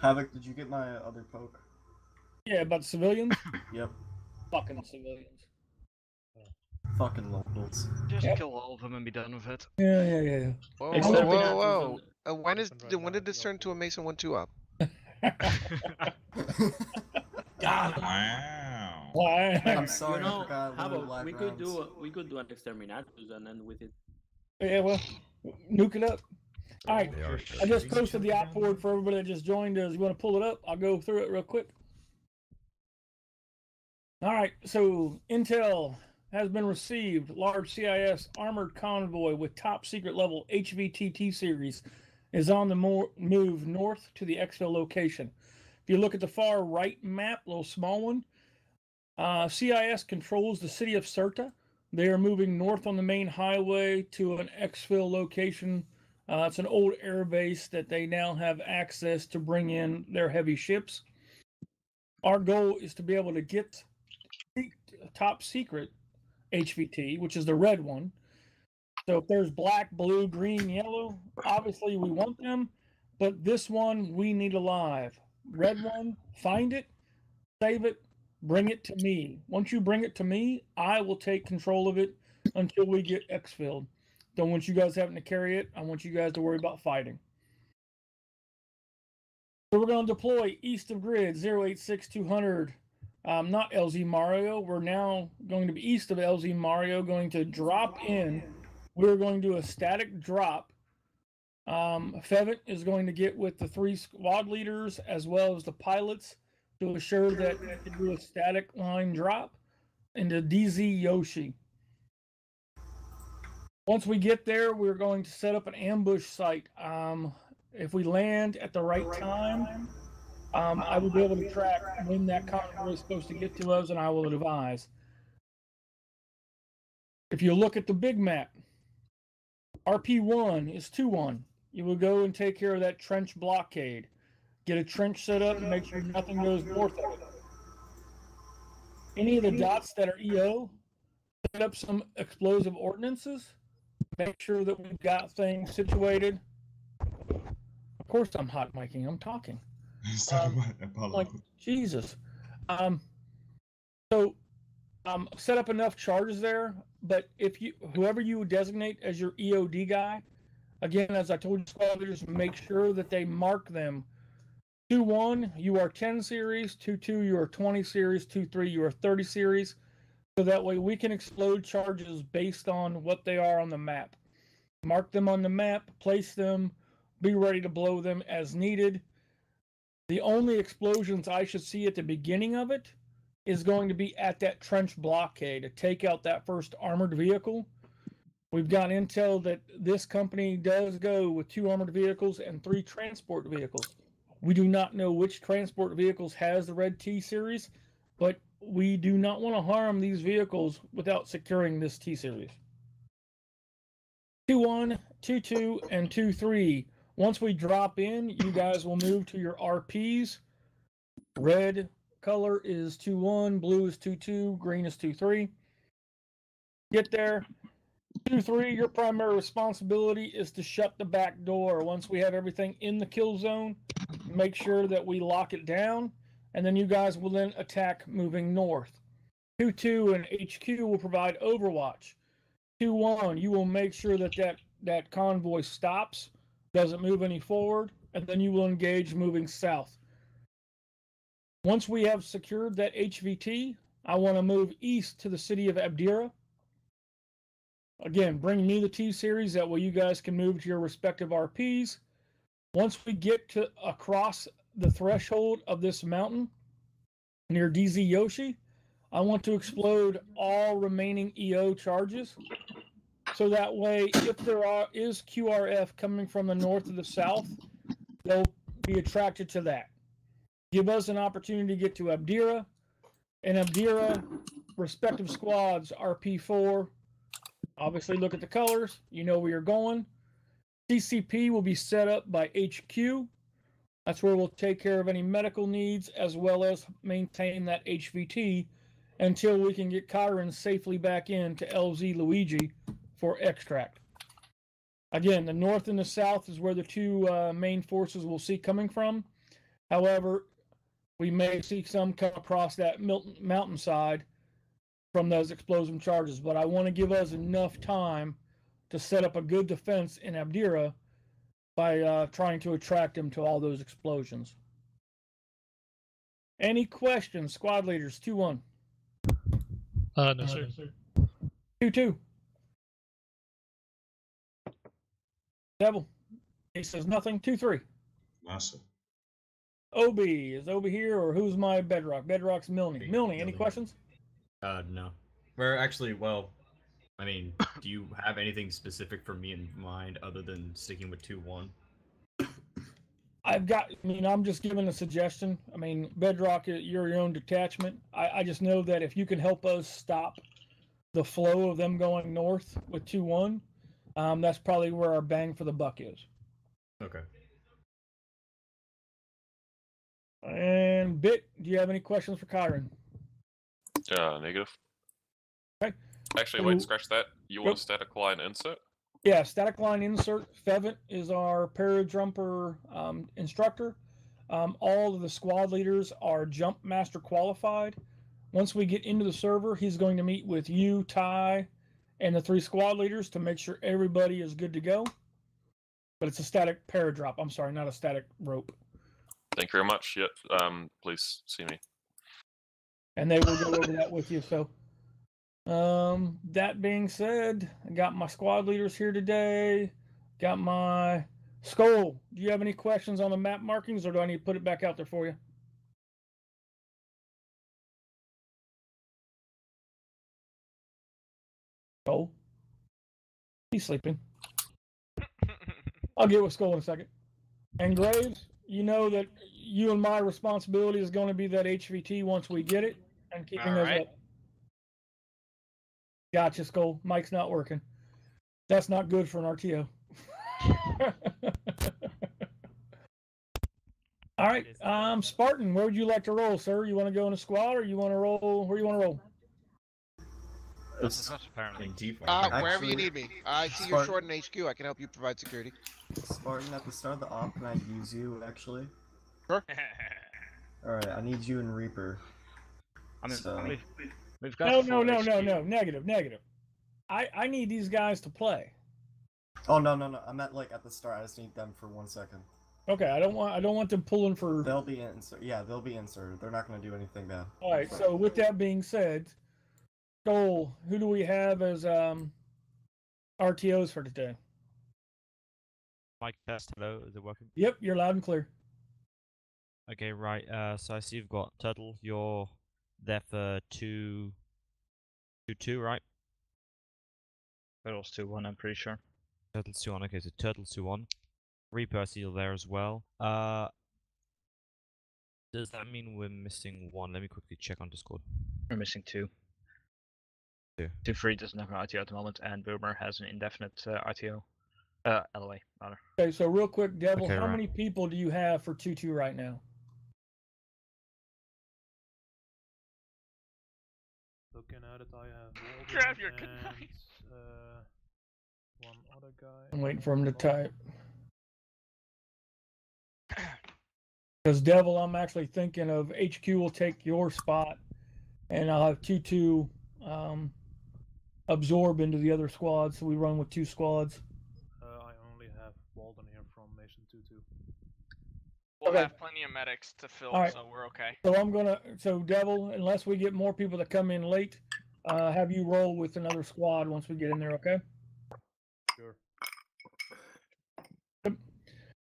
Havoc, did you get my other poke? Yeah, about the civilians. Yep. Fucking civilians. Fucking locals. Just Yep. kill all of them and be done with it. Yeah, yeah, yeah, yeah. Whoa, whoa, whoa, whoa. Uh, when is right when did this turn to a Mason one two up? God. Wow. Why? I'm sorry, you know, I forgot how Little about Black we could do a, we could do an exterminatus and end with it. yeah, well, nuke it up. All right, I just posted the other board for everybody that just joined us. You want to pull it up? I'll go through it real quick. All right, so Intel has been received large CIS armored convoy with top secret level HVTT series is on the more move north to the exfil location. If you look at the far right map, little small one, uh, CIS controls the city of Syrta. They are moving north on the main highway to an exfil location uh, it's an old air base that they now have access to bring in their heavy ships. Our goal is to be able to get top secret HVT, which is the red one. So if there's black, blue, green, yellow, obviously we want them, but this one we need alive. Red one, find it, save it, bring it to me. Once you bring it to me, I will take control of it until we get exfilled. Don't want you guys having to carry it. I want you guys to worry about fighting. So we're going to deploy east of grid 086200. Um, not LZ Mario. We're now going to be east of LZ Mario, going to drop in. We're going to do a static drop. Um, Fevit is going to get with the three squad leaders as well as the pilots to assure that we can do a static line drop into DZ Yoshi. Once we get there, we're going to set up an ambush site. Um, if we land at the right time, um, I will be able to track when that convoy is supposed to get to us, and I will advise. If you look at the big map, RP1 is 2 1. You will go and take care of that trench blockade. Get a trench set up and make sure nothing goes north of it. Any of the dots that are EO, set up some explosive ordinances. Make sure that we've got things situated. Of course, I'm hot micing. I'm talking. Um, like Jesus. Um, so um, set up enough charges there. But if you, whoever you designate as your EOD guy, again, as I told you, squad leaders, make sure that they mark them. Two one, you are 10 series. Two two, you are 20 series. Two three, you are 30 series. So that way we can explode charges based on what they are on the map. Mark them on the map, place them, be ready to blow them as needed. The only explosions I should see at the beginning of it is going to be at that trench blockade to take out that first armored vehicle. We've got intel that this company does go with two armored vehicles and three transport vehicles. We do not know which transport vehicles has the red T series, but we do not want to harm these vehicles without securing this T series. 2 1, 2 2, and 2 3. Once we drop in, you guys will move to your RPs. Red color is 2 1, blue is 2 2, green is 2 3. Get there. 2 3, your primary responsibility is to shut the back door. Once we have everything in the kill zone, make sure that we lock it down, and then you guys will then attack moving north. 2 2 and HQ will provide overwatch. 2 1, you will make sure that, that that convoy stops, doesn't move any forward, and then you will engage moving south. Once we have secured that HVT, I want to move east to the city of Abdera. Again, bring me the T series. That way, you guys can move to your respective RPs. Once we get to across the threshold of this mountain near DZ Yoshi, I want to explode all remaining EO charges. So that way, if there are, is QRF coming from the north or the south, they'll be attracted to that. Give us an opportunity to get to Abdera. And Abdera, respective squads, RP4. Obviously, look at the colors. You know where you're going. CCP will be set up by HQ. That's where we'll take care of any medical needs as well as maintain that HVT until we can get Kyron safely back in to LZ Luigi for extract. Again, the north and the south is where the two uh, main forces we'll see coming from. However, we may see some come across that Milton mountainside from those explosive charges, but I want to give us enough time to set up a good defense in Abdera by uh, trying to attract them to all those explosions. Any questions, squad leaders? 2 1. Uh, no, sir. 2 2. Devil. He says nothing. 2 3. Awesome. Obi. Is Obi here or who's my bedrock? Bedrock's Milne. Milne, any questions? Uh, no. Or actually, well, I mean, do you have anything specific for me in mind other than sticking with two one? I've got, I mean, I'm just giving a suggestion. I mean, Bedrock, uh, you're your own detachment. I, I just know that if you can help us stop the flow of them going north with 2 1, um, that's probably where our bang for the buck is. Okay. And Bit, do you have any questions for Kyron? Uh, negative. Okay. Actually, wait, scratch that. You want a static line insert? Yeah, static line insert. Fevent is our paradrumper um, instructor. Um, all of the squad leaders are jump master qualified. Once we get into the server, he's going to meet with you, Ty, and the three squad leaders to make sure everybody is good to go. But it's a static paradrop. I'm sorry, not a static rope. Thank you very much. Yep. Um, please see me. and they will go over that with you. So, um, that being said, I got my squad leaders here today. Got my skull. Do you have any questions on the map markings, or do I need to put it back out there for you? Skull. He's sleeping. I'll get with Skull in a second. And Graves, you know that you and my responsibility is going to be that HVT once we get it and keeping those Alright. up. Gotcha, Skull. Mike's not working. That's not good for an RTO. All right, um, Spartan, where would you like to roll, sir? You want to go in a squad, or you want to roll? Where you want to roll? This It's, In default. Uh, right? wherever you need me. I see you're short in HQ. I can help you provide security. Spartan, at the start of the op, can I use you, actually? Sure. Alright, I need you and Reaper. I mean, So- we've, we've got No, no, no, no, no. Negative, negative. I I need these guys to play. Oh, no, no, no. I meant, like, at the start. I just need them for one second. Okay, I don't want I don't want them pulling for. They'll be insert. Yeah, they'll be inserted. They're not going to do anything bad. All right. So with that being said, Joel, who do we have as um RTOs for today? Mike test, hello, is it working? Yep, you're loud and clear. Okay, right. Uh, so I see you've got Turtle. You're there for two, two, two, right? Turtles 2 1, I'm pretty sure. Turtles two one. Okay, so Turtles two one. Reaper, Seal there as well. Uh, does that mean we're missing one? Let me quickly check on Discord. We're missing 2. Two. 2 3 doesn't have an RTO at the moment, and Boomer has an indefinite uh, RTO. Uh, LOA, rather. Okay, so real quick, Devil, Okay, how right. many people do you have for two two right now? Looking at it, I have Walden Grab your good and uh, one other guy. I'm waiting for him to type. Because Devil, I'm actually thinking of HQ will take your spot, and I'll have two two um, absorb into the other squad, so we run with two squads. Uh, I only have Walden here from Nation 2 2. We'll Okay. have plenty of medics to fill, Alright. so we're okay. So I'm gonna so Devil, unless we get more people that come in late, uh, have you roll with another squad once we get in there, okay? Sure.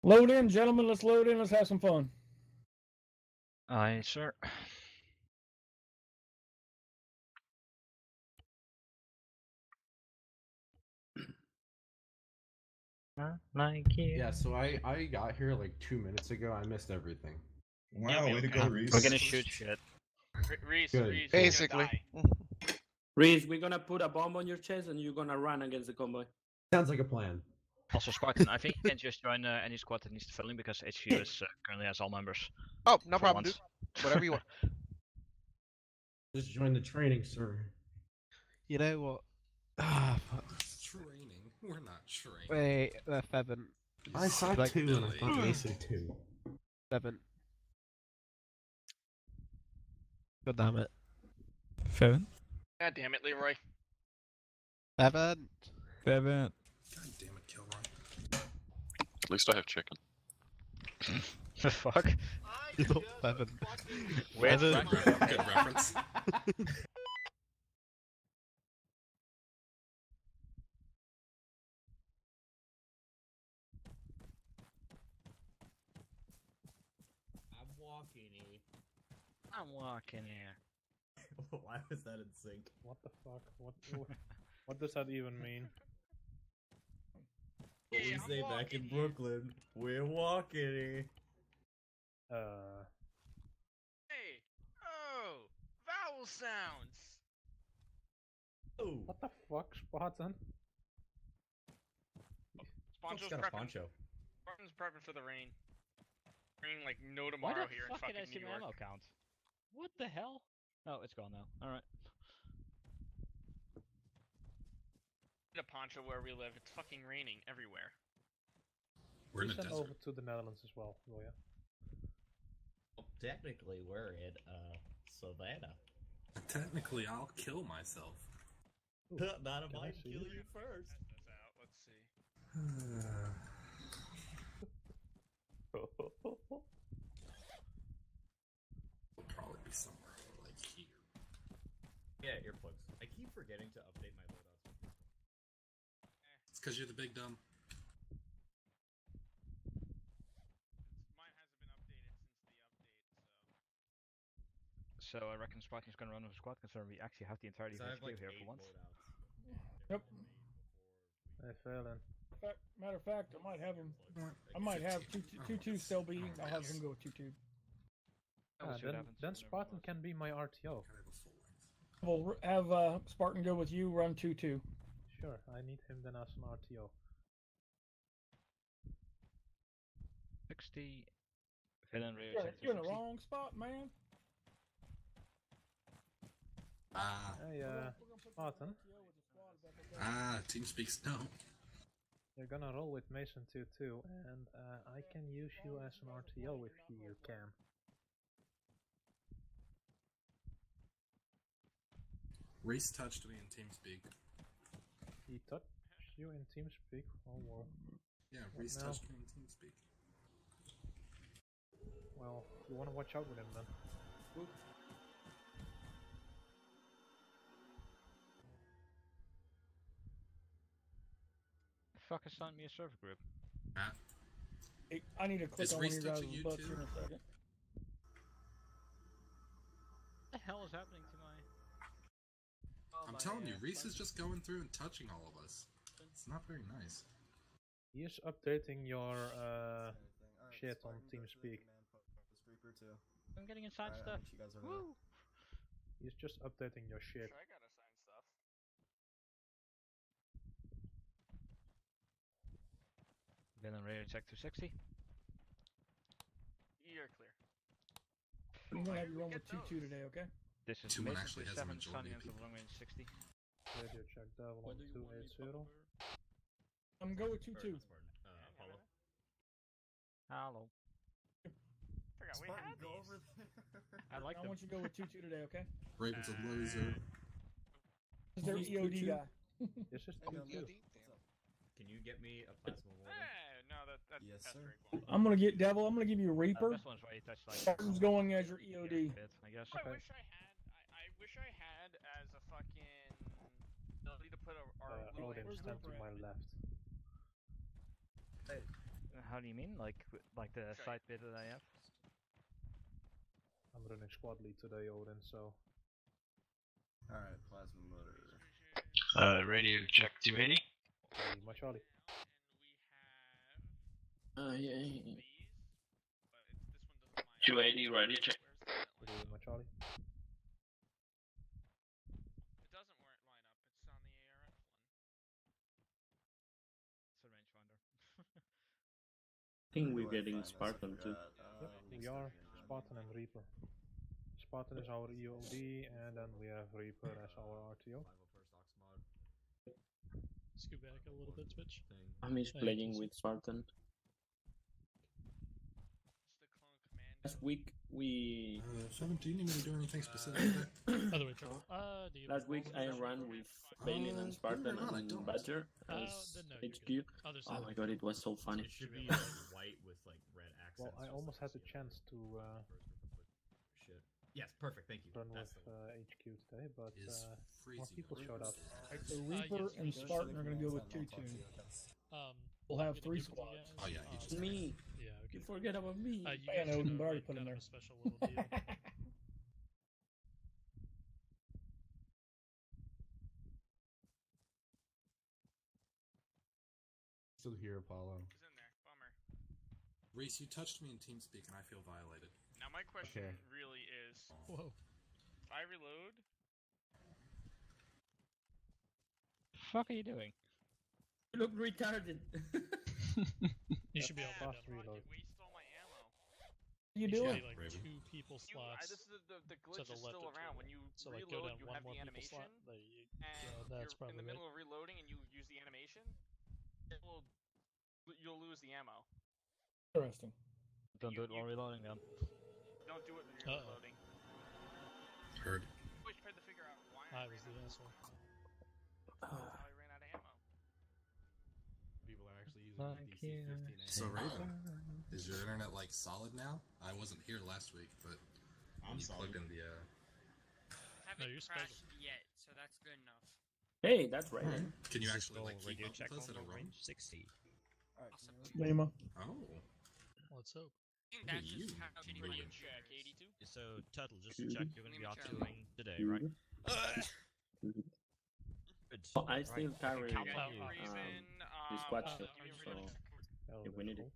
Load in, gentlemen. Let's load in. Let's have some fun. Aye, sir. Like you. Yeah, so I I got here like two minutes ago. I missed everything. Wow, way to go, Okay. Reese. We're gonna shoot shit. Re- Reese, Good. Reese, Basically. die. Reese, we're gonna put a bomb on your chest and you're gonna run against the convoy. Sounds like a plan. Also, Spartan, I think you can just join uh, any squad that needs filling because HQ is, uh, currently has all members. Oh, no for problem, dude. Whatever you want. Just join the training sir. You know what? Ah, fuck. We're not trained. Wait, they're seven. I saw like, two and I thought Mason two. Seven. God damn it. Seven? God damn it, Leroy. Seven. Seven. God damn it, Kilroy. At least I have chicken. the fuck? Seven. Where's the reference. I'm walking here. Why was that in sync? What the fuck? What what does that even mean? Wednesday back in Brooklyn. We're walking. eh? Uh, Hey! Oh! Vowel sounds! Oh. what the fuck, Spartan? Sponso's got a poncho. Spartan's prepping for the rain. Rain like no tomorrow here in fuck fucking did I New see my York. ammo count? What the hell? Oh, it's gone now. Alright. Need a poncho where we live. It's fucking raining everywhere. We're in a Send desert. over to the Netherlands as well, Loya. Well, technically, we're in uh Savannah. Technically, I'll kill myself. Not if I I kill you first. Out. Let's see. It'll probably be somewhere like here. Yeah, earplugs. I keep forgetting to update my loadouts. Eh. It's because you're the big dumb. Mine hasn't been updated since the update, so. So I reckon Spartan's gonna run with a squad concern. We actually have the entirety of the have like here for once. Yep. I fell in. Fact, matter of fact, I might have him. I might have two two two two still be. I'll have him go with two two. We'll ah, see what then, happens then Spartan can be my RTO. We'll have uh, Spartan go with you. Run two two. Sure, I need him then as an RTO. 60. Villain radio You're, you're in the wrong spot, man. Ah, Hey, uh, Spartan, ah, team speaks no. you're gonna roll with Mason 2-2, and uh, I can use you as an RTO if you can. Reese touched me in TeamSpeak. He touched you in TeamSpeak. Oh, well. Yeah, What Reese now? touched me in TeamSpeak. Well, you wanna watch out with him then. The fuck assigned me a server group? Matt, Hey, I need to click Is on one of Reese your guys' butts in a second. What the hell is happening to my? I'm my, telling you, uh, Reese is just going through and touching all of us. It's not very nice. He is updating your uh, Alright, shit on Spartan, go TeamSpeak. command post, Reaper too. I'm getting inside Alright, I'll stuff. you guys over there. Woo! He's just updating your shit. Sure, I got assigned stuff. Villain radio check 260. You're clear. I'm gonna have Where you run with get two two today, okay? This is Two one Mason actually has a 27, majority Sunny of into people. long range 60. Radio check devil on 280. I'm gonna go with two Or two. not Spartan, uh, Apollo. Hello. Forgot we Spartan, had go these. over there. I like I them. want you to go with two two today, okay? Raven's a loser. This is their Who's EOD 2-2? guy. This is Hey, 2 um, 2. Can you get me a plasma molder? Eh, no, that, that Yes, that's sir. very cool. I'm gonna get Devil. I'm gonna give you Uh, Reaper. this one's where you touch like. Spartan's going as your E yeah, EOD. bit, I guess. I Okay. wish I had. I, I wish I had as a fucking ability to put a, our Uh, little Odin, Where's stand to Reaper my at? left. Uh, How do you mean? Like, w- like the Show you. side bit that I have? I'm running squad lead today, Odin, so. Alright, plasma motor. Uh, radio check 280. Hey, my Charlie. Uh, yeah. these, but it's, this one doesn't line up. 280 radio check. Where's that Hey, my Charlie. It doesn't where it line up. It's on the ARF one. It's a rangefinder. I think we're getting Spartan too. Yep, we are Spartan and Reaper. Spartan is our EOD, and then we have Reaper as our RTO. 501st Aux mod Scoot back a little bit, Twitch. I'm just playing with Spartan. It's the clone commander. last week we Uh, 17, you gonna do anything specific? Other way, Trevor. Uh, do you last week I ran with Balin Uh, and Spartan believe it or not, and don't. Badger Uh, as then no, HQ. Oh my god, it was so funny. It should be like white with like red accents. Well, I or almost had the something. chance to uh, Shit. Yes, perfect. Thank you. run That's with uh, HQ today, but uh, more people showed up. Right, so Uh, Reaper yes, and Spartan are going to go with I'll talk to 2 2. Um, We'll have three give it to you squads. Oh, yeah, you just- Me, Yeah, okay. you forget about me. Uh, you Yeah, guys no, already put him there. a special little deal. Still here, Apollo. He's in there. Bummer. Reese, you touched me in TeamSpeak and I feel violated. Now my question Okay. really is: Whoa. if I reload, fuck are you doing? You look retarded. You should be able to Fast reload. waste all my ammo. You It do should it. like Raven. two people You, I, slots. this is the, the, the to glitch the is left still of around. When you so like go reload, down you one have more the people animation, slot. There you, and yeah, that's you're in the right. middle of reloading and you use the animation, it will you'll lose the ammo. Interesting. Don't do it while reloading then. Don't do it when you're Uh-oh. reloading. Heard. Always tried to figure out why I I was the asshole. I ran out of ammo. People are actually using Fuck DC you. 15 So, Raven, is your internet like solid now? I wasn't here last week, but I'm you solid. plugged in the. Uh... No, you're crashed spelled. yet, so that's good enough. hey, that's right. Can you actually like keep radio up check with us on at a the range 60. Alright, Awesome. Lima. Oh. Let's hope. I think that's just how shitty my check. 82. So, Turtle, just to check, you're going to be Let me check. R2ing today, right? Good. Well, I still Right. carry Count You on have you. um, reason. the squad ship, give me a so if we need it.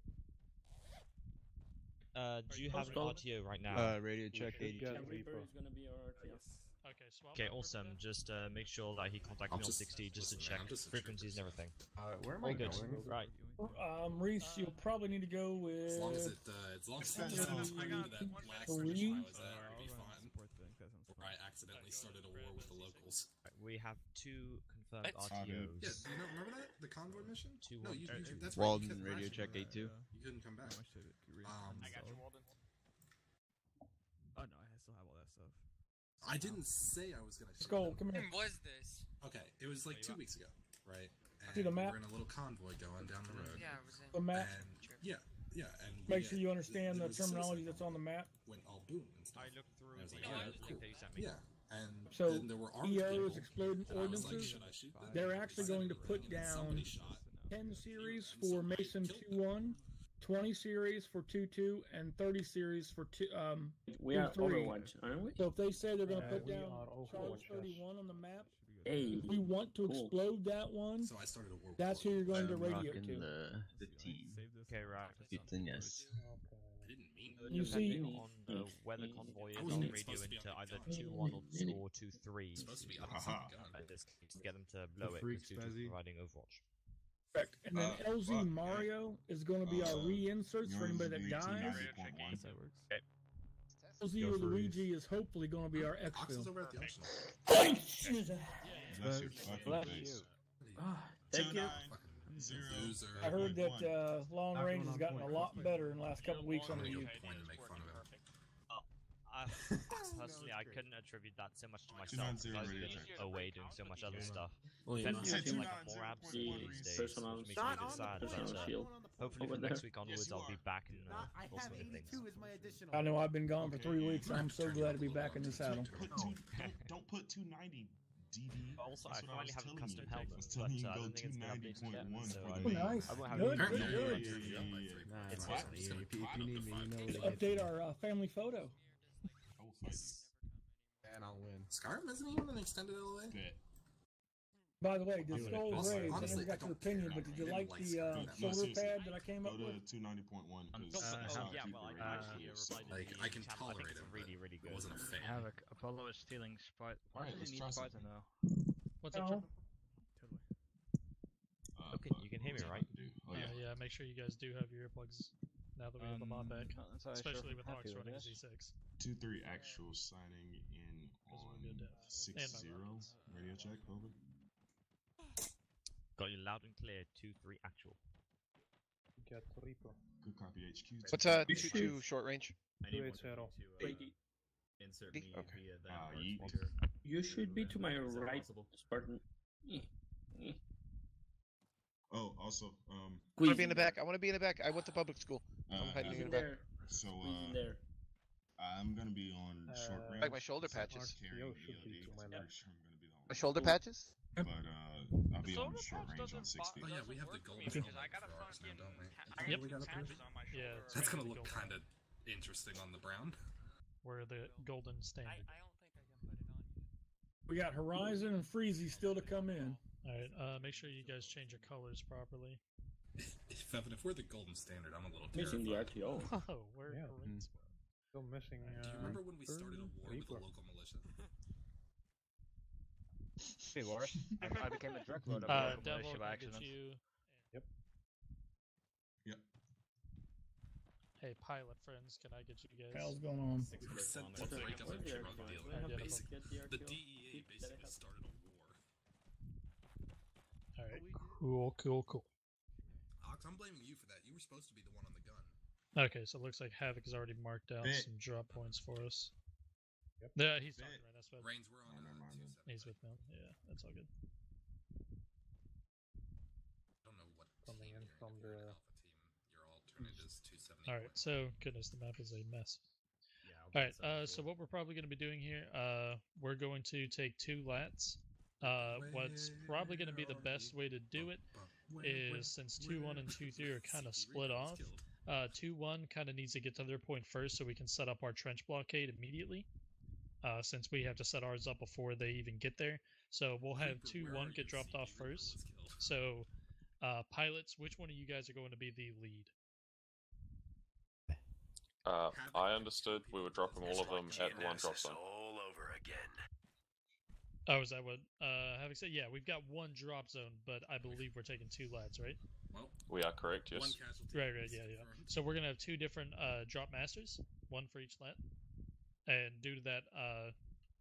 Uh, do you you have an comfortable? RTO right now? Uh, radio check 82. Yeah, Reaper Reaper. is gonna be our RTO. Yes. Okay, swap. Okay, awesome. Just uh, make sure that he contacts me on just- 60 just to check man, I'm just a frequencies and everything. Uh, where am All I good. going? Right. Um, Reese, you'll probably need to go with. As long as it, uh, as long as it I got- doesn't I turn got into that one last minute. mission I Three? was at, it'll be fine. Where I accidentally started a war with the locals. We have two confirmed What? Yeah, RTOs. do you know, remember that? The convoy mission? Two no, one- you, uh, you, that's right. Walden, you couldn't radio actually check come back. 82. You couldn't come back. Um, I got you, Walden. Oh no, I still have all that stuff. I didn't say I was gonna. shoot Skull, them. come here. When was this? Okay, it was like two weeks ago, right? And See the we map? were in a little convoy going down the road. Yeah, I was in. The map. And yeah, yeah, and we, Make sure you understand there the was a citizen terminology that's on the map. Went all boom and stuff. I looked through I was the like, uh, yeah, link cool. that you sent me. Yeah, and So, then there were armed EO people. is exploding and I was like, ordinances. should I shoot them? They're actually going to put and then somebody down shot. 10 series for Mason 2 them. 1, 20 series for 2 2, and 30 series for two, um, We two, are three. Overwatch, aren't we? So if they say they're going to Yeah, put down Charles 31 on the map, Hey, we want to Cool. explode that one. So I started a war. That's who you're going to I'm radio to. the, the team. Okay, right. yes. I didn't mean. Then You depending see- on the weather convoy, I I'll radio supposed to be into either 2 1 or, gun. or 2 3. It's supposed to be on the Haha. same gun. In this case, to get them to blow it, freaks, because 2 Fezzy. providing Overwatch. Correct. And then Uh, LZ fuck, Mario is going to be our Uh, re-inserts for anybody that dies. 290.1. That works. LZ Go or for Luigi is hopefully going to be our Ox is exfil. over at the arsenal. Bless your fucking Bless face. ah, thank you. Fucking Zero. loser. I heard that uh, long range has gotten a lot better in the last couple weeks I'm under gonna you. go point and make fun of him. I, personally, I couldn't attribute that so much to myself nine because zero I've radio away doing so much other stuff. Yeah. Tend to feel like 290.1 I'm more absent these days, personal- which makes me a bit sad. But uh, hopefully from next week onwards, I'll be back in uh, I full of things. as my additional. I know I've been gone for three weeks. you I'm so glad to be back in a the saddle. bit. Put two, don't, don't put 290 DB. Also, I That's I finally was have a custom you. I helmet, was but telling you uh, I go don't think it's been updated yet, 290.1 so for I, the nice. I won't have Good, any good, good. Yeah, yeah, yeah, yeah. Nah, It's nah, fine. nah, Just yeah, gonna if, if you need me, you know where Let's to get update our uh, family photo. I will fight. And I'll win. Skyrim isn't even an extended LA. Bet. By the way, did Doing it. Skull Also, Rays, I never got your opinion, but did you like like the uh, Skyrim. No, shoulder pad that I came up with? 290.1 Um, because uh, Uh, yeah, well, I it can actually close. Like, I can channel. I think tolerate it's him, really, but really I good. wasn't a fan. Havoc, Apollo is stealing Sprite. Why Alright, does he try need Sprite now? What's up, Oh. Trevor? Uh, Okay, you can hear me, right? about to do? Oh, Uh, yeah. yeah, make sure you guys do have your earplugs now that we have the mod back, Um, so I sure with happy Ox with. Z6. 2 3 actual signing in on good deaf. 6 0. Radio check, over. Got you loud and clear. Two, three, actual. get Reaper. Good copy HQ. What's uh We two two short range? I need Two one eight of you zero. to uh, insert me okay. via that Mark You should be to my right. Spartan. Oh, also, um, I want to be in the back. I want to be in the back. I went to public school. uh, I'm hiding in in the back. there. so Squeeze in uh, there. I'm gonna be on short Uh, range. Like my shoulder Some patches. carrying RTO should be EOD. to my I'm left. pretty sure I'm gonna be the My shoulder Cool. patches? But uh, I'll be on Silver short range on doesn't six bo- feet. Oh yeah, we have the work for me golden because I got a helmet now, don't we? Yep. We got a patches patch. on my Yeah, That's gonna look kind of interesting on the brown. We're the golden standard. We got Horizon and Freezy still to come in. All right, uh, make sure you guys change your colors properly. If, Evan, if we're the golden standard, I'm a little Missing the terrified. RTO. Oh, we're Yeah. great. Still missing. Do Uh, you remember when we started a war with the local militia? Hey, Laura. I, I became a drug lord of Uh, local Devil, militia by accident. you. Yep. Yep. Hey, pilot friends, can I get you guys? Hell's going on? We were sent to break the- up a drug RTO? deal. Do I have to Basically, the the DEA Keep that I basically started a war. All right, cool, cool, cool. Ox, I'm blaming you for that. You were supposed to be the one on the gun. Okay, so it looks like Havoc has already marked out Bet. some drop points for us. Yep. Yeah, he's Bet. talking right. That's what Reigns, we're on uh, never mind then. 275. he's with me. Yeah, that's all good. I don't know what Coming team in you're from If the- alpha team, your alternate is 270. All right, so goodness, the map is a mess. Yeah. I'll All be right, inside uh, so what we're probably going to be doing here, uh, we're going to take two lats. Uh, what's probably going to be the best way to do it is since two one and two three are kind of split off. Uh, two one kind of needs to get to their point first, so we can set up our trench blockade immediately. Uh, since we have to set ours up before they even get there, so we'll have 2-1 get dropped off first. So, uh, pilots, which one of you guys are going to be the lead? Uh, I understood we were dropping all of them at one drop zone. all over again. Oh, is that what uh having said? Yeah, we've got one drop zone, but I believe we're taking two lads, right? Well, We are correct, Yes. one yes. casualty. Right, right, yeah, yeah. So we're gonna have two different uh drop masters, one for each lad, And due to that, uh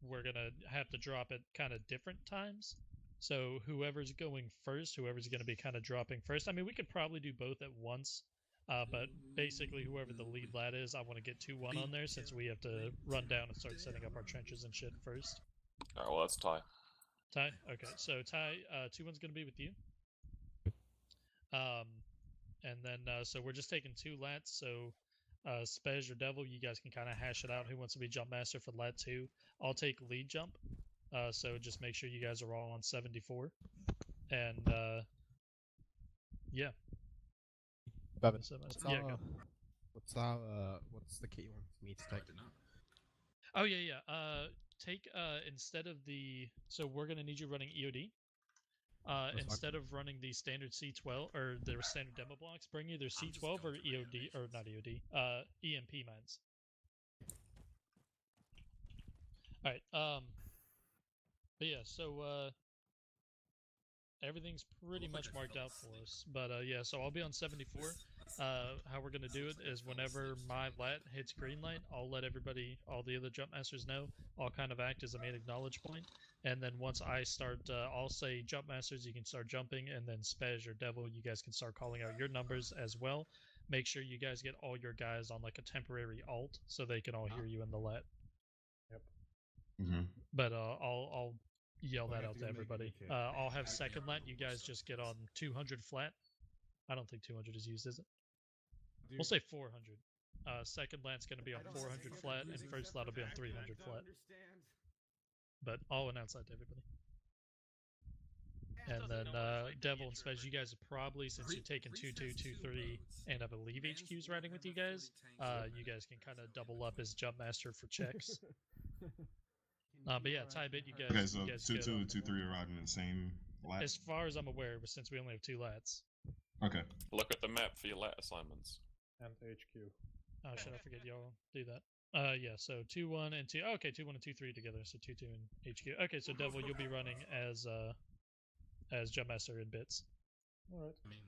we're gonna have to drop at kind of different times. So whoever's going first, whoever's gonna be kind of dropping first. I mean, we could probably do both at once. Uh, but basically, whoever the lead lad is, I want to get two one on there since we have to run down and start setting up our trenches and shit first. Alright, well, that's Ty. Ty? Okay, so Ty, uh, two one's gonna be with you. Um, and then uh, so we're just taking two lats. So, uh, Spez or Devil, you guys can kind of hash it out. Who wants to be jump master for lat two? I'll take lead jump. Uh, so just make sure you guys are all on seventy four, and uh, yeah. Bevan, So much- what's yeah, our, what's our, uh, what's the key one for me to Oh, take? did not. Oh yeah, yeah. Uh, take uh instead of the so we're gonna need you running EOD. Uh, instead of running the standard C12 or the standard demo blocks, bring either C12 or EOD or not EOD, uh, EMP mines. All right. Um. But yeah, so uh, everything's pretty much marked out for us. But uh, yeah, so I'll be on 74. Uh, how we're gonna do it is whenever my lat hits green light, I'll let everybody, all the other jump masters know. I'll kind of act as a main acknowledge point, and then once I start, uh, I'll say jump masters, you can start jumping, and then Spez or Devil, you guys can start calling out your numbers as well. Make sure you guys get all your guys on like a temporary alt, so they can all hear you in the lat. Mm-hmm. But uh, I'll I'll yell I that out to to go make a everybody. Uh, I'll have second can't lat. You guys just get on 200 flat. I don't think 200 is used, is it? Dude, We'll say 400. Uh, second lat's going to be on 400 flat, and first lat will be on 300 I flat. understand. But I'll announce that to everybody. And then know what it's uh, like Devil and Spez, you guys are probably, since you're taking 2 2 2 3 and I believe HQs riding with you guys, uh, you guys can kind of double up as jump master for checks. Uh, but yeah, Ty Bit, you guys, Okay, so you guys two, two, on- two, three are riding in the same lap. As far as I'm aware, but since we only have two lats. Okay. Look at the map for your lat assignments. And HQ. Oh, should I forget y'all do that? Uh, yeah. So two one and two. Okay, two one and two three together. So two two and HQ. Okay, so Devil, you'll be running as uh as Jumpmaster in bits. All right. I mean,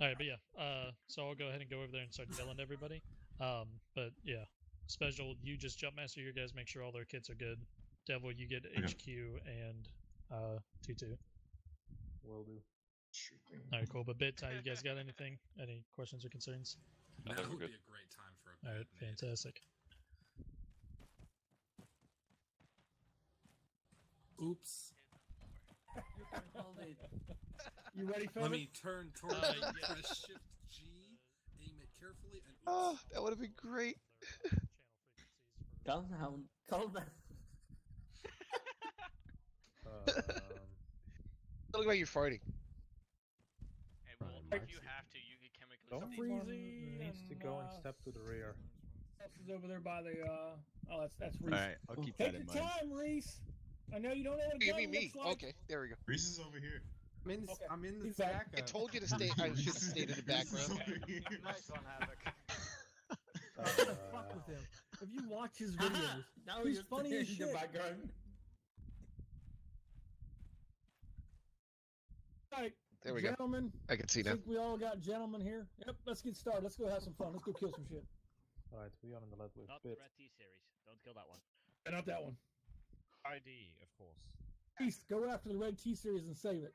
All right, but yeah. Uh, so I'll go ahead and go over there and start yelling at everybody. Um, but yeah, special. You just Jumpmaster your guys. Make sure all their kits are good. Devil, you get Okay. HQ and uh two two. Will do. All right, cool. But bit, you guys got anything? Any questions or concerns? I Now think we're would be a great time for a All right, fantastic. Oops. You ready, for Let me turn toward Uh, yeah. press Shift G, aim it carefully, and Oh, that would have been great. Calm down. Calm down. Um, Look like you're farting. Hey, well, Right, if you have to, you can chemically someone Freezy needs to and, go and uh, step to the rear. Else is over there by the. uh Oh, that's that's Reese. Alright, I'll keep Take that in your time, Reese. I know you don't know what a You gun mean me? looks like. Okay, there we go. Reese is over here. I'm in, Okay. I'm in the He's back. I told you to stay. I should have stayed in the Reese is background. Nice one, Havoc. I'm gonna fuck with him. If you watch his videos, now he's you're funny as in the shit. background. All right, There we go. gentlemen. I can see I now. think we all got gentlemen here. Yep, let's get started. Let's go have some fun. Let's go kill some shit. Alright, we are on the lead with Not the. Red T series. Don't kill that one. And not that one. ID, of course. Reese, go after the red T series and save it.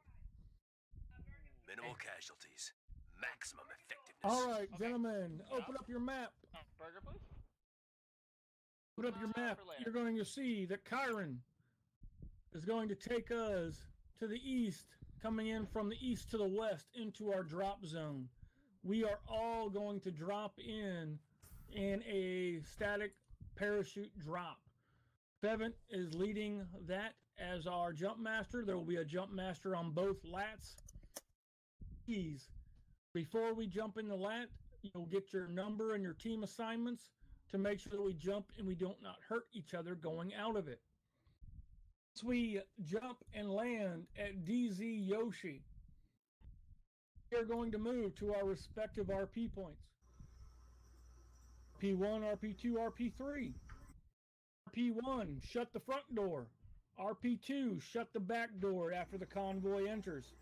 Minimal casualties. Maximum effectiveness. All right, gentlemen, open up your map. Uh, burger, please. Open up your Uh, map. You're going to see that Chiron is going to take us to the east, coming in from the east to the west into our drop zone. We are all going to drop in in a static parachute drop. Bevent is leading that as our jump master. There will be a jump master on both lats. Please, before we jump in the lat, you'll get your number and your team assignments to make sure that we jump and we don't not hurt each other going out of it. Once we jump and land at DZ Yoshi, we are going to move to our respective RP points. P1, RP2, RP3. RP1, shut the front door. RP2, shut the back door after the convoy enters.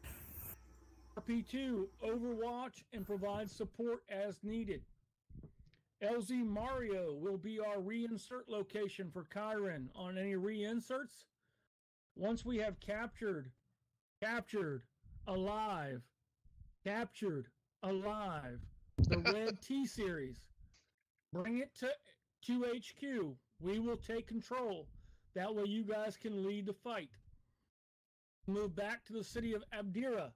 RP2, overwatch and provide support as needed. LZ Mario will be our reinsert location for Chiron on any reinserts. Once we have captured, captured, alive, captured, alive, the red T series, bring it to, to HQ. We will take control. That way you guys can lead the fight. Move back to the city of Abdera.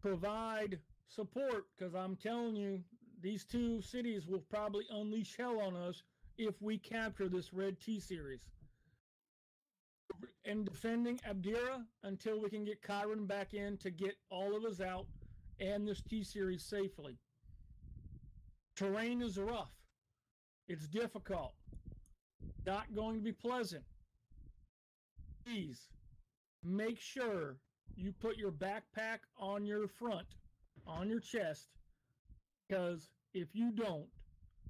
Provide support because I'm telling you, these two cities will probably unleash hell on us if we capture this red T series. And defending Abdera until we can get Chiron back in to get all of us out and this T series safely. Terrain is rough. It's difficult. Not going to be pleasant. Please make sure you put your backpack on your front, on your chest, because if you don't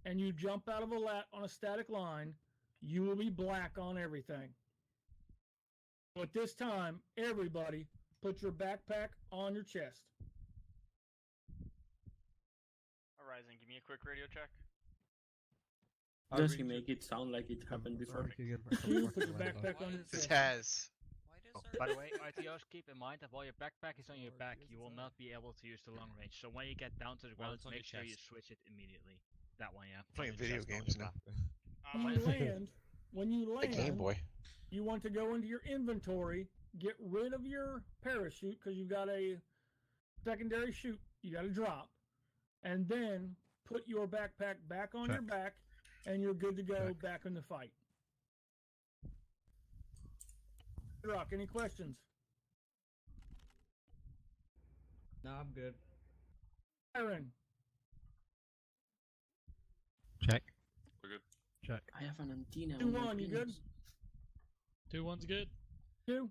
and you jump out of a lat on a static line, you will be black on everything. So at this time, everybody put your backpack on your chest. Horizon, give me a quick radio check. Does he make it sound like it happened before. You put your backpack on your This chest. has. Oh, by the way, ITOs, keep in mind that while your backpack is on your back, you will not be able to use the long range. So when you get down to the ground, it's on make your sure you switch it immediately. That one, yeah. Playing video games now. back. When you land, when you The land, Game Boy. You want to go into your inventory, get rid of your parachute because you've got a secondary chute you got to drop, and then put your backpack back on your back, and you're good to go back in the fight. Rock, any questions? No, I'm good. Aaron, Check. We're good. Check. I have an antenna. two on one, you good? Penis. Two one's good. Two,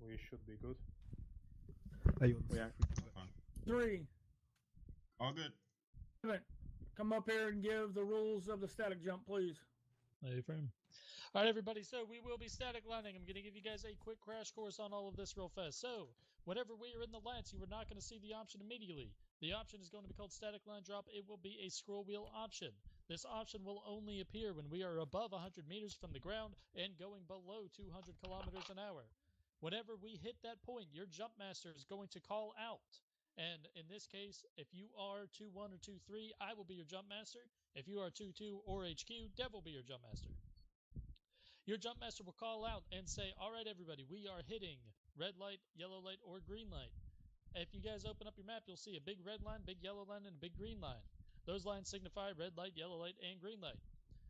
We should be good. Are you on We are. Three, All good. seven. Come up here and give the rules of the static jump, please. Hey, frame. All right, everybody. So we will be static landing. I'm going to give you guys a quick crash course on all of this real fast. So whenever we are in the lats, you are not going to see the option immediately. The option is going to be called static line drop. It will be a scroll wheel option. This option will only appear when we are above 100 meters from the ground and going below 200 kilometers an hour. Whenever we hit that point, your jump master is going to call out. And in this case, if you are 2 1 or 2 3, I will be your jump master. If you are 2 2 or HQ, Dev will be your jump master. Your jump master will call out and say, All right, everybody, we are hitting red light, yellow light, or green light. If you guys open up your map, you'll see a big red line, big yellow line, and a big green line. Those lines signify red light, yellow light, and green light.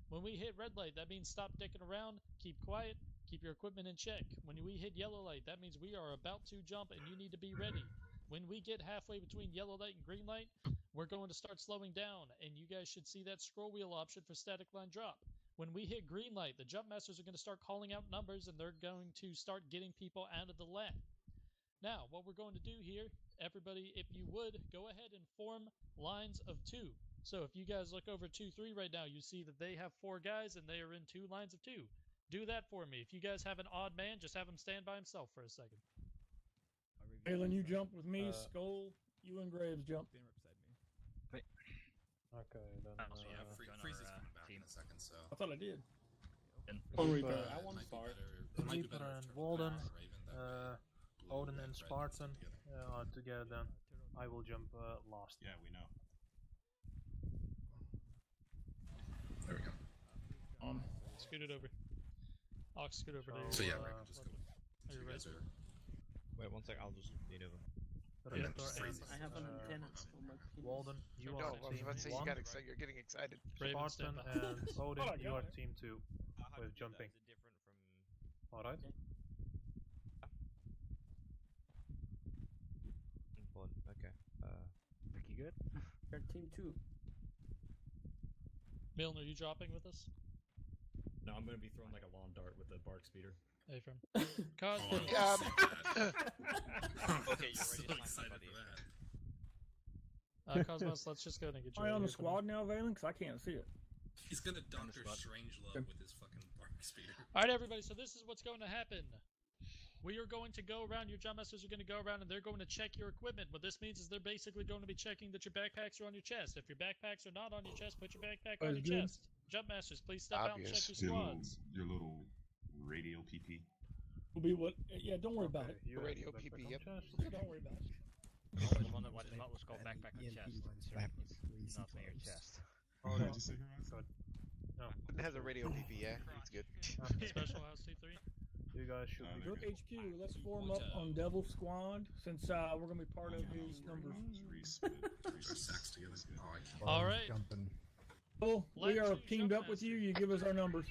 When we hit red light, that means stop dicking around, keep quiet, keep your equipment in check. When we hit yellow light, that means we are about to jump and you need to be ready. When we get halfway between yellow light and green light, we're going to start slowing down, and you guys should see that scroll wheel option for static line drop. When we hit green light, the jump masters are going to start calling out numbers and they're going to start getting people out of the lat. Now, what we're going to do here, everybody, if you would, go ahead and form lines of two. So if you guys look over 2 3 right now, you see that they have four guys and they are in two lines of two. Do that for me. If you guys have an odd man, just have him stand by himself for a second. Valen, you jump with me. Uh, Skull, you and Graves jump. Okay, then. Oh, yeah, uh, Free, Freeze is coming back in a second, so. I thought I did. Oh, Reaper. Reaper. I want to Might be start. better- it might be Reaper and Walden, and Raven that uh, Odin and Spartan together. uh, are together. Then I will jump uh, last. Yeah, we know. There we go. On. Scoot it over. Ox, scoot over So, to So yeah, right, Raven, just go. Are you you guys ready? are. Wait one sec, I'll just lean over. Reaper just and, freeze it. I have an uh, antenna on my penis. Walden, you Yo, are I was team about to say you one. got excited. You're getting excited. Raven, Spartan and Odin, Oh, you are team two. Uh, With do you do that? jumping. Different from All right. important? Okay. Uh, Pretty good. You're team two. Milner, are you dropping with us? No, I'm gonna be throwing like a lawn dart with a BARC speeder. Hey, from Cosmo. Oh, Um, Okay, you're ready to so find excited somebody. for that. Uh, Cosmos, let's just go ahead and get you. Am I on the here for now. squad now, Valen? Because I can't see it. He's gonna Doctor spot. Strangelove with his fucking BARC speeder. All right, everybody. So this is what's going to happen. We are going to go around. Your jump masters are going to go around, and they're going to check your equipment. What this means is they're basically going to be checking that your backpacks are on your chest. If your backpacks are not on your chest, put your backpack on your good. chest. Jump masters, please step out and check your squads. your little radio PP. Will be what? Yeah, don't worry about it. You have Radio PP, yep. Don't worry about it. Always one that what what was called backpack on chest. Not on your chest. Oh, Did no. you say her No. it has a radio PP, yeah. It's good. Special House two three. You guys should be they're good. HQ, let's form up on Devil Squad since uh, we're gonna be part of his numbers. Our sacks together. I can't. All right. Oh, we are teamed up with you. You give us our numbers.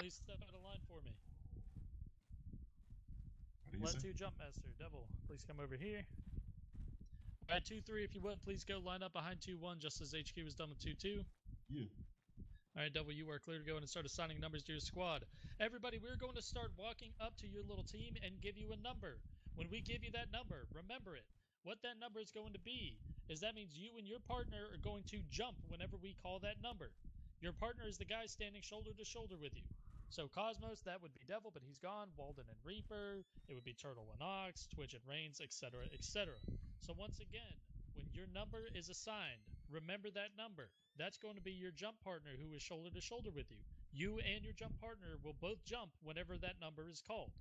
Please step out of line for me. What do you Line two jump master. Devil, please come over here. Alright, two three, if you would, please go line up behind two one, just as HQ was done with two two. Yeah. Alright, Devil, you are clear to go and start assigning numbers to your squad. Everybody, we're going to start walking up to your little team and give you a number. When we give you that number, remember it. What that number is going to be is that means you and your partner are going to jump whenever we call that number. Your partner is the guy standing shoulder to shoulder with you. So Cosmos, that would be Devil, but he's gone. Walden and Reaper, it would be Turtle and Ox, Twitch and Reigns, etc., etc. So once again, when your number is assigned, remember that number. That's going to be your jump partner who is shoulder to shoulder with you. You and your jump partner will both jump whenever that number is called.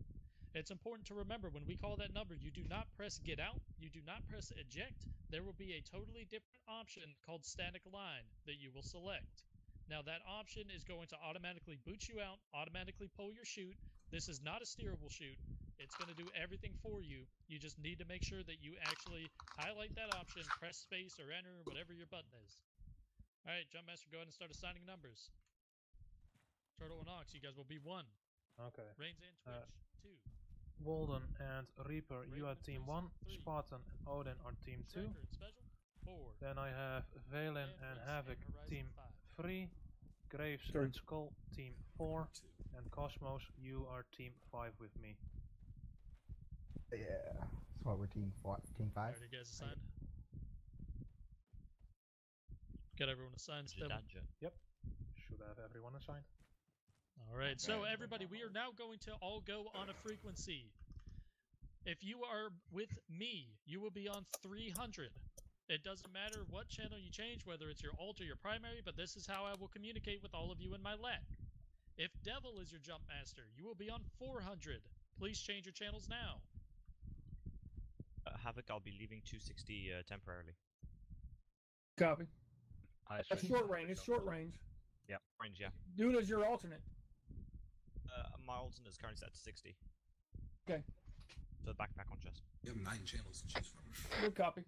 It's important to remember when we call that number, you do not press get out, you do not press eject. There will be a totally different option called static line that you will select. Now, that option is going to automatically boot you out, automatically pull your chute. This is not a steerable chute. It's going to do everything for you. You just need to make sure that you actually highlight that option, press space or enter, whatever your button is. All right, Jump Master, go ahead and start assigning numbers. Turtle and Ox, you guys will be one. Okay. Reigns and Uh, Twitch, two. Walden and Reaper, you are team 1. three. Spartan and Odin are team 2. Striker and Special, four. Then I have Valen And and Havoc, and team five. 3. Graves Three. and Skull, team 4. And Cosmos, you are team 5 with me. Yeah. That's why we're team five. Team five. Alright, you guys assigned? Got everyone assigned still? dungeon. Yep. Should have everyone assigned. All right, so everybody, we are now going to all go on a frequency. If you are with me, you will be on 300. It doesn't matter what channel you change, whether it's your alt or your primary, but this is how I will communicate with all of you in my lat. If Devil is your jump master, you will be on 400. Please change your channels now. Uh, Havoc, I'll be leaving 260 uh, temporarily. Copy. I That's short range. It's short range. Yeah. Range, yeah. Do it your alternate. Uh, my alternate is currently set to 60. Okay. So backpack on chest. You have nine channels to choose from. Good copy.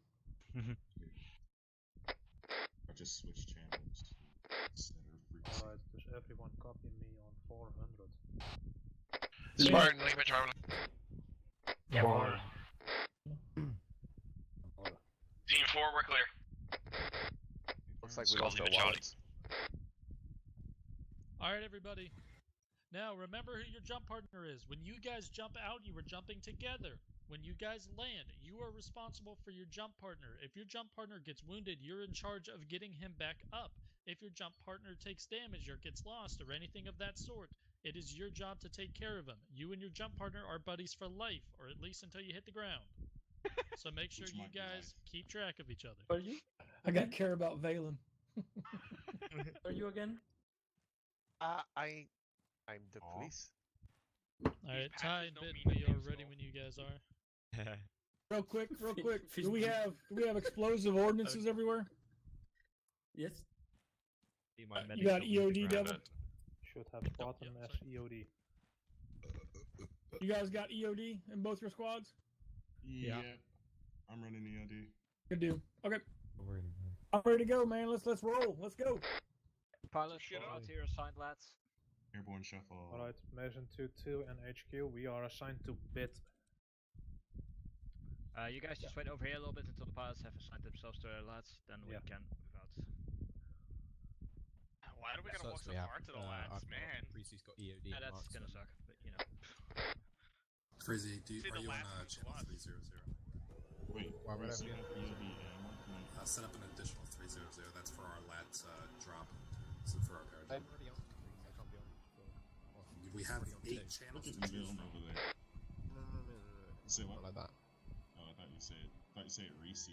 I just switched channels. Center frequency. Alright, does everyone copy me on 400? Spartan, leave it traveling. Yeah. Team 4, we're clear. Looks like we Skull lost our leave wallets. All right, everybody. Now remember who your jump partner is. When you guys jump out, you are jumping together. When you guys land, you are responsible for your jump partner. If your jump partner gets wounded, you're in charge of getting him back up. If your jump partner takes damage or gets lost or anything of that sort, it is your job to take care of him. You and your jump partner are buddies for life, or at least until you hit the ground. So make sure Which you might be guys keep track of each other. Are you? I got care about Valen. Are you again? Uh, I, I'm the police. All right, Ty and Bit, we are ready when you guys are. Real quick, real quick. Do we have do we have explosive ordinances everywhere? Yes. Be my Uh, medic you got on EOD, ground. Devil? Should have bottom as EOD. You guys got EOD in both your squads? Yeah. I'm running E EOD. Good deal. Okay. I'm ready to go, man. Let's let's roll. Let's go. Pilot, out to your assigned lads. Airborne shuffle. Alright, Mission 2-2 and HQ, we are assigned to bit. Uh, you guys just wait over here a little bit until the pilots have assigned themselves to their lads, then we Yeah. can move out. Why do we gotta walk so far to the lads, man? Priestie's got EOD. Yeah, that's marks gonna suck, but you know. Frizzy, do you, are you on last uh, channel lost. 300? Wait, Why would I set be- up EOD and what can I- Uh, set up an additional 300. That's for our lads uh, drop. So for our I'm already on degrees. I can't be on. Well, We have already on eight channels Look to at choose Milne from. over there. No, no, no, no, no. Say what? Not like that. Oh, I thought you said. I thought you said Reese.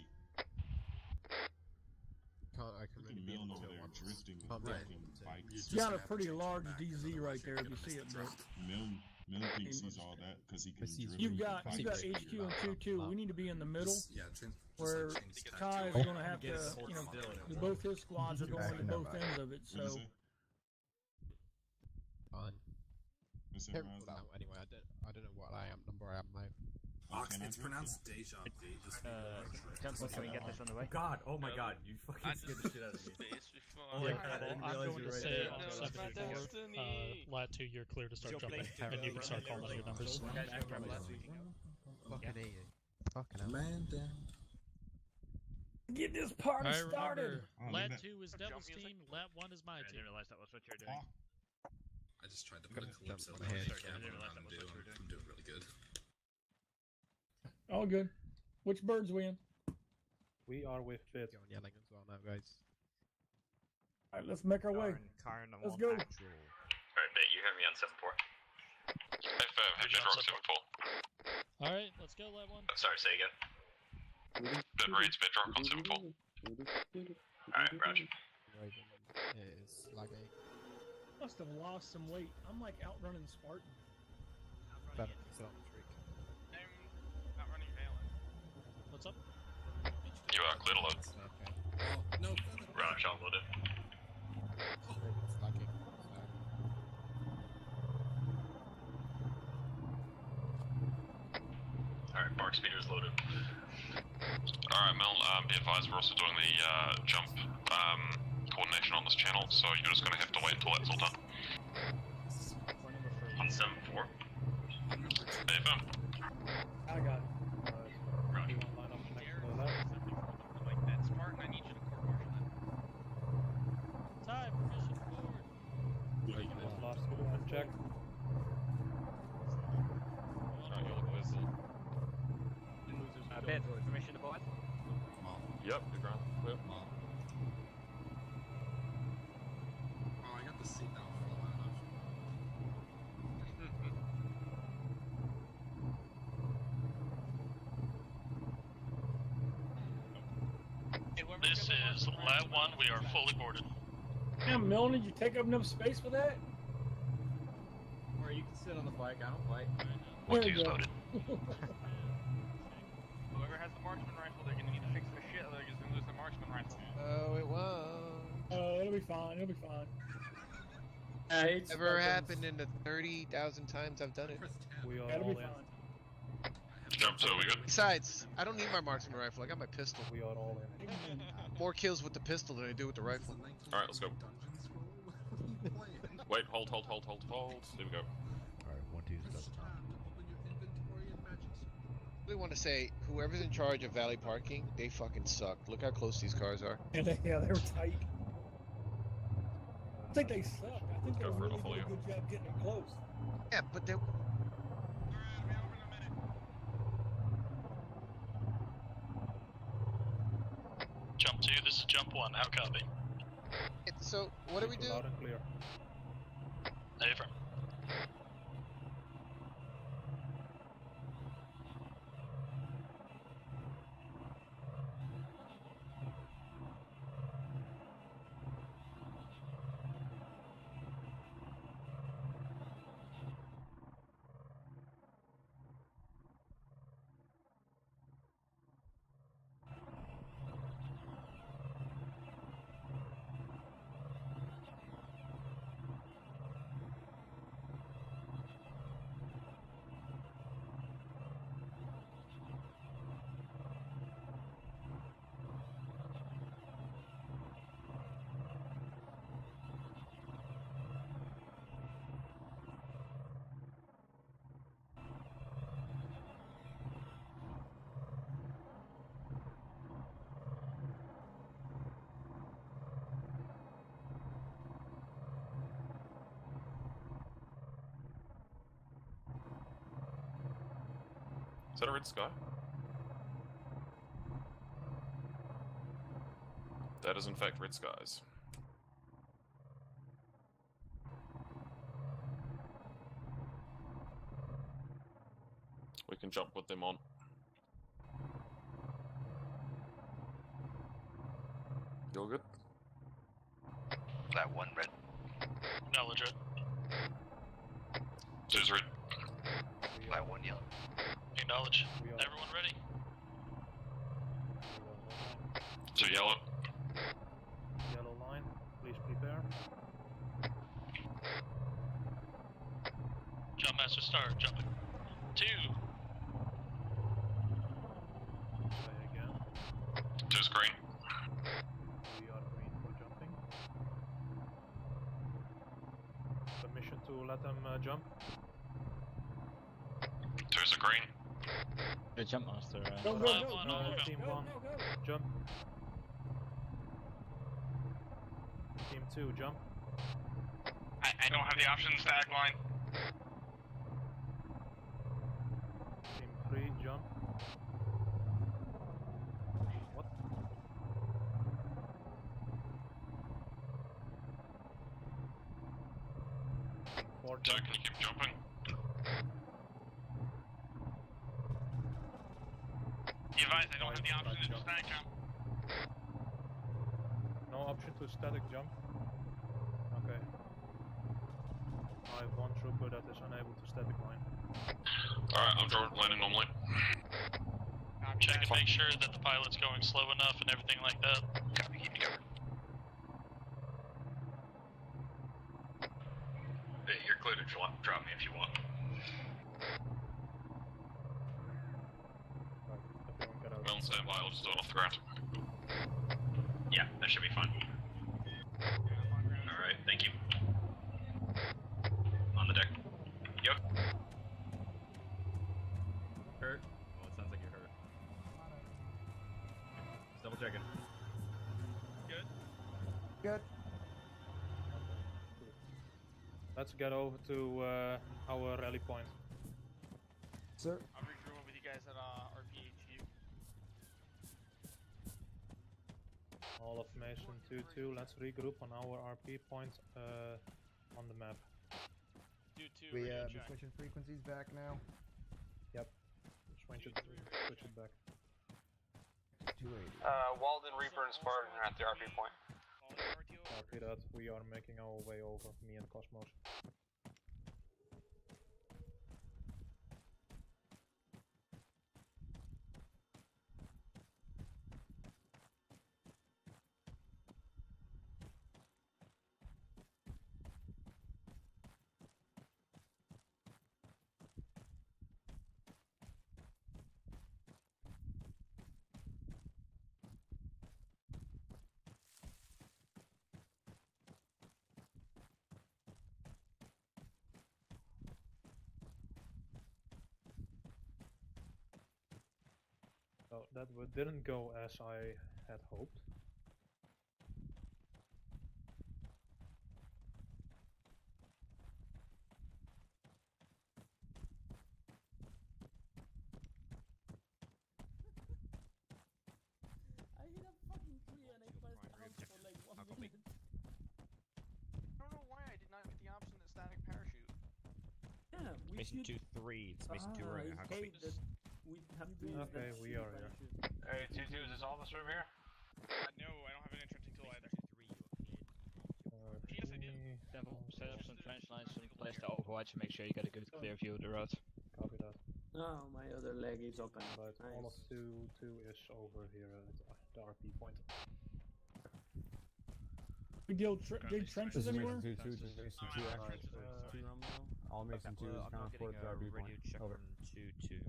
Can't I can Look at only be on Milne over two at there once. drifting with Can't be on fucking bikes. You got a pretty large DZ right there if you see it, bro. Milne, Milne thinks he's all that because he can But he's- drift You've got you got. HQ and two two. We need to be in the middle Just- yeah, change, just where like Ty is gonna have to you know sorted. both his squads are going to both ends of it. So? Fine. What's that, Can't Raz? pull out anyway. I don't. I don't know what I am number I am now. Ox, it's pronounced deja vu. Uh, Temple, can we get this on the way? God, oh my God, you fucking scared the shit out of me. Oh my God, I didn't realize you to were right say there. on No, it's my 74, uh. Lat 2, you're clear to start jumping, and you can start running calling your numbers. the Guys, you remember last week? Fucking hate you. Fucking hell. man down. get this party Alright, started. remember, Oh, look Lat 2 is Devil's team, Lat 1 is my team. I didn't realize that was what you were doing. I just tried to put a Gonna calypso on on my the head. camera I didn't realize and that was what you were doing. I'm doing really good. All good. Which birds win? We are with bit. Going yelling as well now, guys. All right, let's make our way. Karen, Karen, Let's go. actual. Alright, mate, you hear me on 7-4. If, uh, if Bedrock 7-4. Alright, let's go, Lat 1. Sorry, say again. Bit raids Bedrock on 7-4. Alright, Roger. Raven is lagging. Must have lost some weight. I'm like outrunning Spartan. Better still on the streak. I'm not running Valen. What's up? You are clear to load. Okay. Oh, no. Roger, I'll load it. Raven's Alright, BARC speeder's loaded. Alright, Mel, um, be advised we're also doing the uh, jump um, coordination on this channel, so you're just gonna have to wait until that's all done. On 7-4. AFM. I got it. Alright, you want line up next to the left? Like that, Spartan. I need you to court martial that. Ty, provision forward. This last two uncheck. Uh, Bit, permission to board? Yep, you're ground. Clear. Oh, I got the seat down for a while. This is Lat 1, we are fully boarded. Damn, Milne, did you take up enough space for that? Or you can sit on the bike, I don't fight. There you go. Whoever has the marksman rifle, they're gonna need to fix their shit, or they're just gonna lose their marksman rifle. Oh, it won't. Oh, it'll be fine. It'll be fine. Uh, it's Never buttons. happened in the 30,000 times I've done it. We are all be in. Fine. Jump, so we good. Besides, I don't need my marksman rifle. I got my pistol. We are all in. More kills with the pistol than I do with the rifle. Alright, let's go. Wait, hold, hold, hold, hold, hold. Here we go. Alright, one, two, I really want to say, whoever's in charge of Valley Parking, they fucking suck. Look how close these cars are. Yeah, they, yeah, they were tight. I think they suck. I think they Go for really I'll did a you. good job getting it close. Yeah, but they. Jump two, this is jump one. How copy? So, what do we do? Loud and clear. Over. Is that a red sky? That is in fact red skies. We can jump with them on. You all good? That one red. Acknowledge it. Two's red. That one yellow. Acknowledge. Everyone ready? Two yellow. Yellow line, please prepare. Jump master start. Jumping. Two. Try again. Two's green. We are green for jumping. Permission to let them uh, jump. Two's a green. The jump master. Uh, Go, go, go, go, all go, go. Team go, one, go, go. jump. Team two, jump. I, I don't have the option to stag line. Team three, jump. What? Four, Two, jump. can you keep jumping? Be advised, I don't have the Five, option to jump. stag jump. No option to static jump. Okay. I have one trooper that is unable to static line. Alright, I'm drawing landing normally. Check and make sure that the pilot's going slow enough and everything like that. Copy, keep me covered. Yeah, you're clear to drop, drop me if you want. Right, everyone get out. We're on standby, I'll just do it off the ground. Yeah, that should be fine. Alright, thank you. On the deck. Yep. Hurt? Oh, it sounds like you're hurt. Just double checking. Good. Good. Let's get over to uh, our rally point. Sir. I'll regroup with you guys at uh, RPHU. All of Mason 2-2, let's regroup on our RP point uh, on the map. Do two We radio uh, be check. switching frequencies back now. Yep. Switch it, switch it back. 280. Uh, Walden, Reaper, and Spartan are at the RP point. Copy that. We are making our way over, me and Cosmos. So that w- didn't go as I had hoped. I hit a fucking tree and I pressed the for like one minute. I don't know why I did not get the option to static parachute. Yeah, we Mason should. 2-3, it's Mason 2 Ah, Romeo, I how copy? we have to Okay, we are here. Parachute. Hey, two two, is this all of us room here? Uh, no, I don't have an entrenching tool either. Uh, Yes, I do. Devil, set up some trench lines and place the overwatch to make sure you get a good clear view of the road. Copy that. Oh, my other leg is open. But all of Nice. two two is over here at the RP point. We deal tr- dig trenches This is anywhere? Mason 2 2, this is Mason 2 Alright, X. uh, Two Romeo. All Mason 2 is Well, I'm kind not of getting forward to a RB radio point. check Over. from 2-2.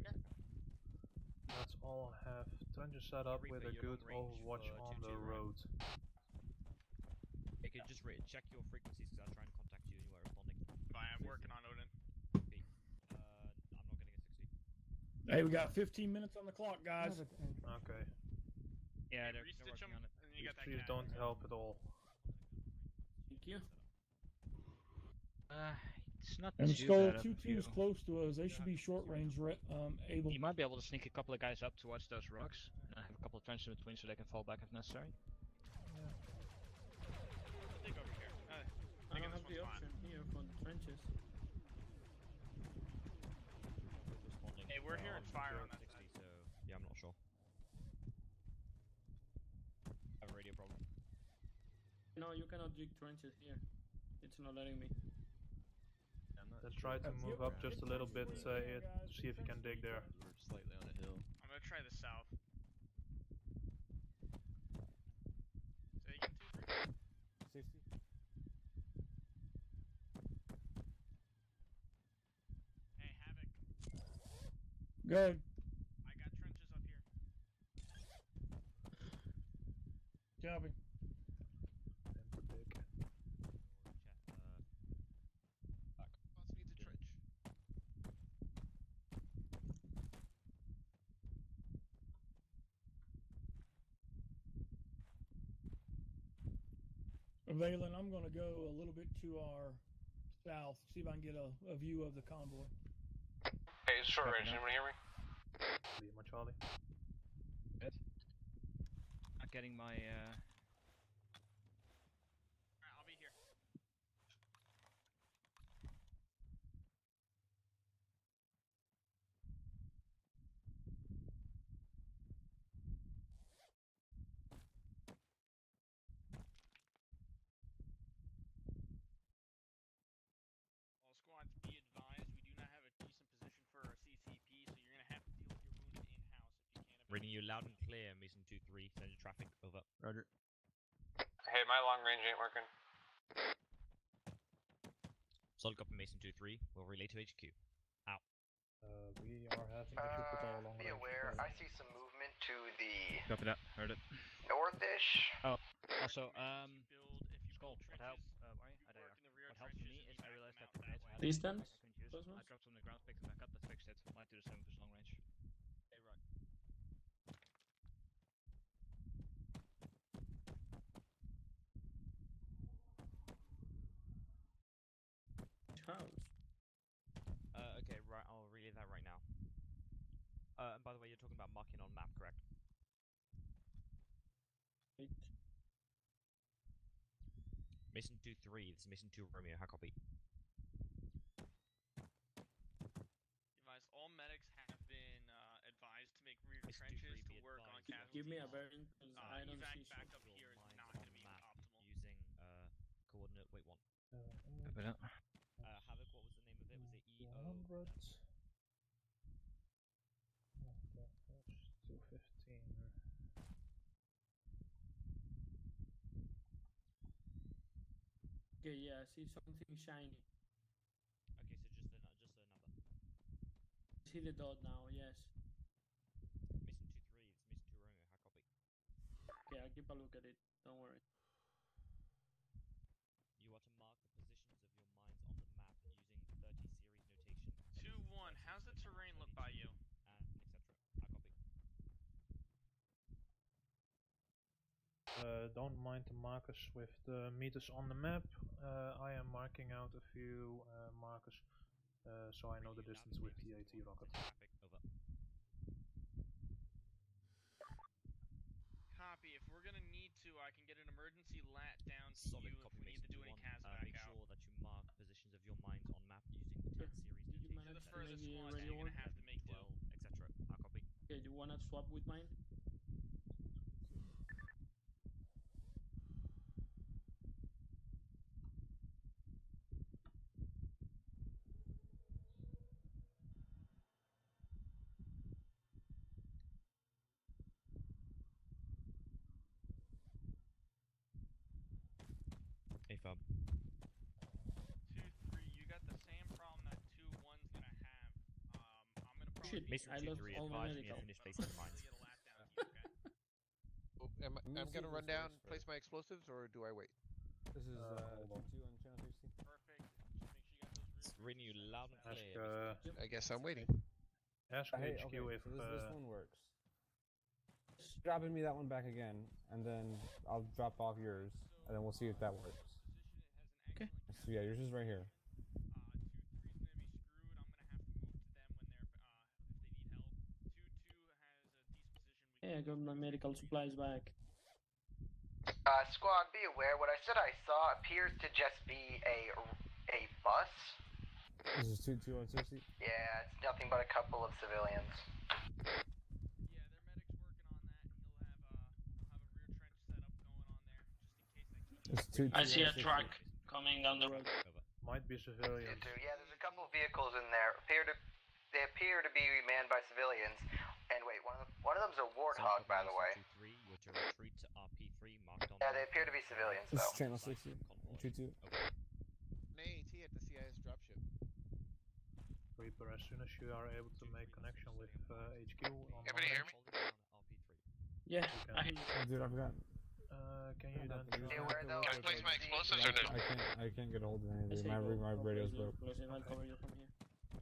Let's all have trenches set up with a good you're long range overwatch for on 2-2, the road. You can just check your frequencies because I'll try and contact you and you are responding. Fine, I'm working on Odin. Uh, I'm not getting a 60. Hey, we got 15 minutes on the clock, guys. Okay. Yeah, they're, they're working them, on it. and then you got that Please don't help at all. Thank you. Uh, it's not And too Skull bad 2 a 2 is close to us. They should be short range um, able. You might be able to sneak a couple of guys up towards those rocks and have a couple of trenches in between so they can fall back if necessary. Dig over here. Uh, I dig in don't have the spot. option here for the trenches. Hey, we're Uh, hearing fire on that 60, so yeah, I'm not sure. I have a radio problem. No, you cannot dig trenches here. It's not letting me. Then try to move up just a little bit, uh, it, see if you can dig there. We're slightly on a hill. I'm gonna try the south. Say again, two, three. 60. Hey, Havoc. Good. I got trenches up here. Copy. And to dig. Chat, uh, Wants me to trench. Valen, I'm going to go a little bit to our south, see if I can get a, a view of the convoy. Hey, it's short Copy range. Anyone hear me? Lima Charlie. Good. Not getting my uh, Alright, I'll be here. All squads, be advised, we do not have a decent position for our CCP, so you're gonna have to deal with your wounds in-house if you can. reading you loud and clear, Mason 2-3, send your traffic, over. Roger. Hey, my long range ain't working. Solid copy, Mason 2-3, we'll relay to HQ. Out. Uh, we are having issues with long be aware, fire. I see some movement to the copy that. Heard it. northish. Oh, also, um, Build if you Skull, build what trenches, helps? Uh. I don't in the rear What helps for me is I back realized that out the that grenades way. had These a stands? I couldn't. Those ones? dropped them on the ground, picked them back up, that fixed it. Might do the same with his long range. Hey, right. House. Uh, okay, right, I'll relay that right now. Uh, and by the way, you're talking about marking on map, correct? Eight. Mason 2-3, this is Mason 2 Romeo, how copy? Advise all medics have been uh, advised to make rear Mr. trenches to be work on casualties. Give me a bearing, 'cause Uh, I don't evac see back up here is not going to be map optimal. Using, uh, coordinate, wait, one. Uh, Copy that. Uh, Havoc, what was the name of it? Was it E EO? 200. Okay, that's 215. Okay, yeah, I see something shiny. Okay, so just a, nu- just a number. See the dot now, yes. Mason 2-3, this is 2 Romeo, how copy? Okay, I'll keep a look at it. Don't worry. You are to mark the positions of your mines on the map using 30 series notation. Two one. How's the terrain look by you? And etc. How copy? Uh, don't mind the markers with the meters on the map. Uh, I am marking out a few uh, markers uh, so I know the distance with the AT rocket. Copy. If we're gonna need to, I can get an emergency lat down to Solid you if we need to do any cas 2-1. Uh, back make out. sure that you mark positions of your mines on map using the 10 series Did you notation. manage the to furthest make the one, radio you're gonna have to make do. etc. I copy. Okay, do you wanna swap with mine? A fab. Two, three. You got the same problem that two, one's gonna have. Um, I'm gonna probably Shit, be Mason I two lost three all my advise me medical. to finish placing the mines. get a lat down to you, okay? Oh, am, I- Let me I'm gonna run down, works place my explosives, or do I wait? This is Uh, uh, hold on. two on channel 60. Perfect. Just make sure you got those It's rear ringing you loud and Ask, clear. uh, I guess I'm waiting. ask Hey, HQ okay, if so this, this uh, one works. Just dropping me that one back again, and then I'll drop off yours, and then we'll see if that works. Okay. So yeah, yours is right here. Hey, I got my medical supplies back. Uh, squad, be aware. What I said I saw appears to just be a a bus. This is two two on sixty. Yeah, it's nothing but a couple of civilians. Yeah, their medics working on that. We'll have a It's two. I two see on a truck coming down the road. might be civilians. Yeah, there's a couple of vehicles in there. Appear to they appear to be manned by civilians. And wait, one of them, one of them's a warthog, by the way. Two three, you're to retreat to RP3 marked on. Yeah, they appear to be civilians, This is channel sixty. Two two. An AAT at the CIS dropship. Reaper, as soon as you are able to make connection with uh, HQ on Everybody hear my- me? Yeah, I can. Oh, dude, I forgot. Uh, can you Yeah, then nothing. use Stay that aware, to- though, Can I place my explosives or no? I can't. I can't get hold of I anything. My my radio's close broke.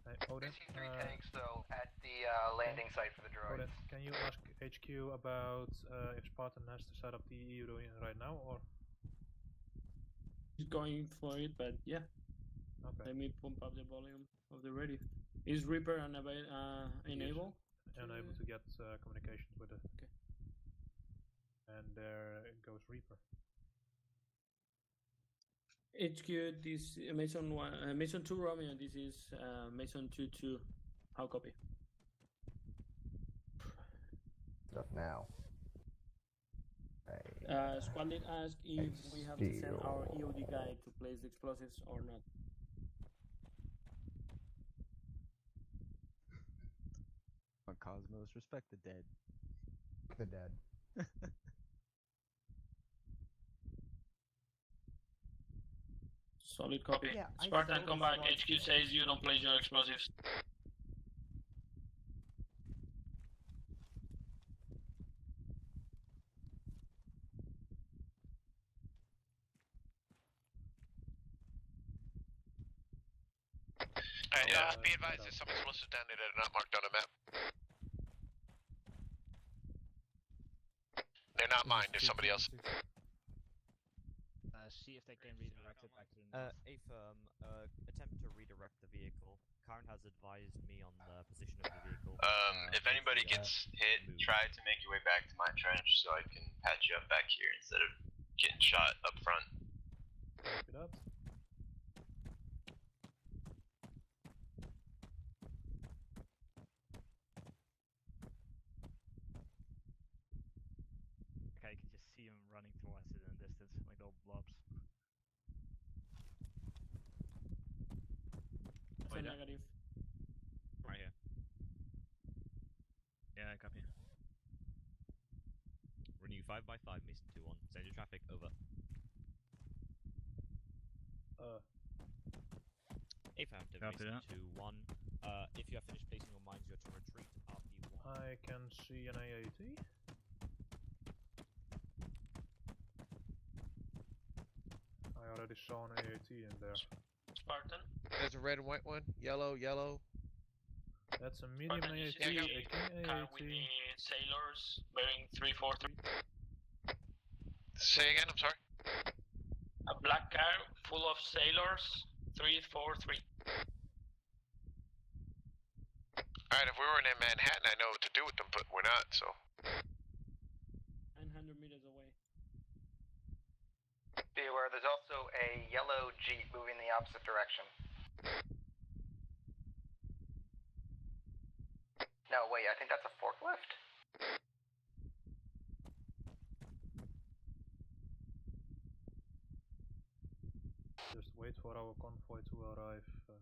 You, close you, I'll cover you from here. Hey, Odin, Three uh, tanks, though, at the uh, landing site for the droids. Odin, can you ask HQ about uh, if Spartan has to set up the EU doing right now, or He's going for it, but yeah. Okay. Let me pump up the volume of the radio. Is Reaper unava- uh, enable? unable to get uh, communications with it? Okay. And there goes Reaper. HQ, this uh, Mason one, uh, Mason two Romeo. This is uh, Mason two two. How copy? Stuff now. Uh, squad lead ask if we have to send our EOD guy to place the explosives or not. on Cosmos. Respect the dead. The dead. Solid copy. Yeah, I Spartan, saw come back. squad HQ says you don't place your explosives. Alright, uh, be advised, there's some explosives down there that are not marked on the map. They're not mine, they're somebody else. Uh, see if they can redirect it back to Uh, A firm, uh, attempt to redirect the vehicle. Karen has advised me on the position of the vehicle. Um, Uh, if anybody uh, gets hit, move. try to make your way back to my trench so I can patch you up back here instead of getting shot up front. Copy that. Okay, you can just see them running towards it in the distance, like little blobs. That's a Wait, uh, negative. Right here. Yeah, I copy. Renew 5 by 5 Mason 2 1. Send your traffic, over. Uh, Affirmative, Copy Mason that. 2 1. Uh, if you have finished placing your mines, you're to retreat RP1. I can see an AAT. I already saw an AAT in there. Spartan. There's a red and white one, yellow, yellow. That's a medium Spartan, you AAT, a king car with the sailors bearing 343. Say again, I'm sorry. A black car full of sailors. Three, four, three. Alright, if we were in Manhattan, I know what to do with them, but we're not, so. 900 meters away. Be aware, there's also a yellow Jeep moving the opposite direction. No, wait, I think that's a forklift? Just wait for our convoy to arrive. Uh,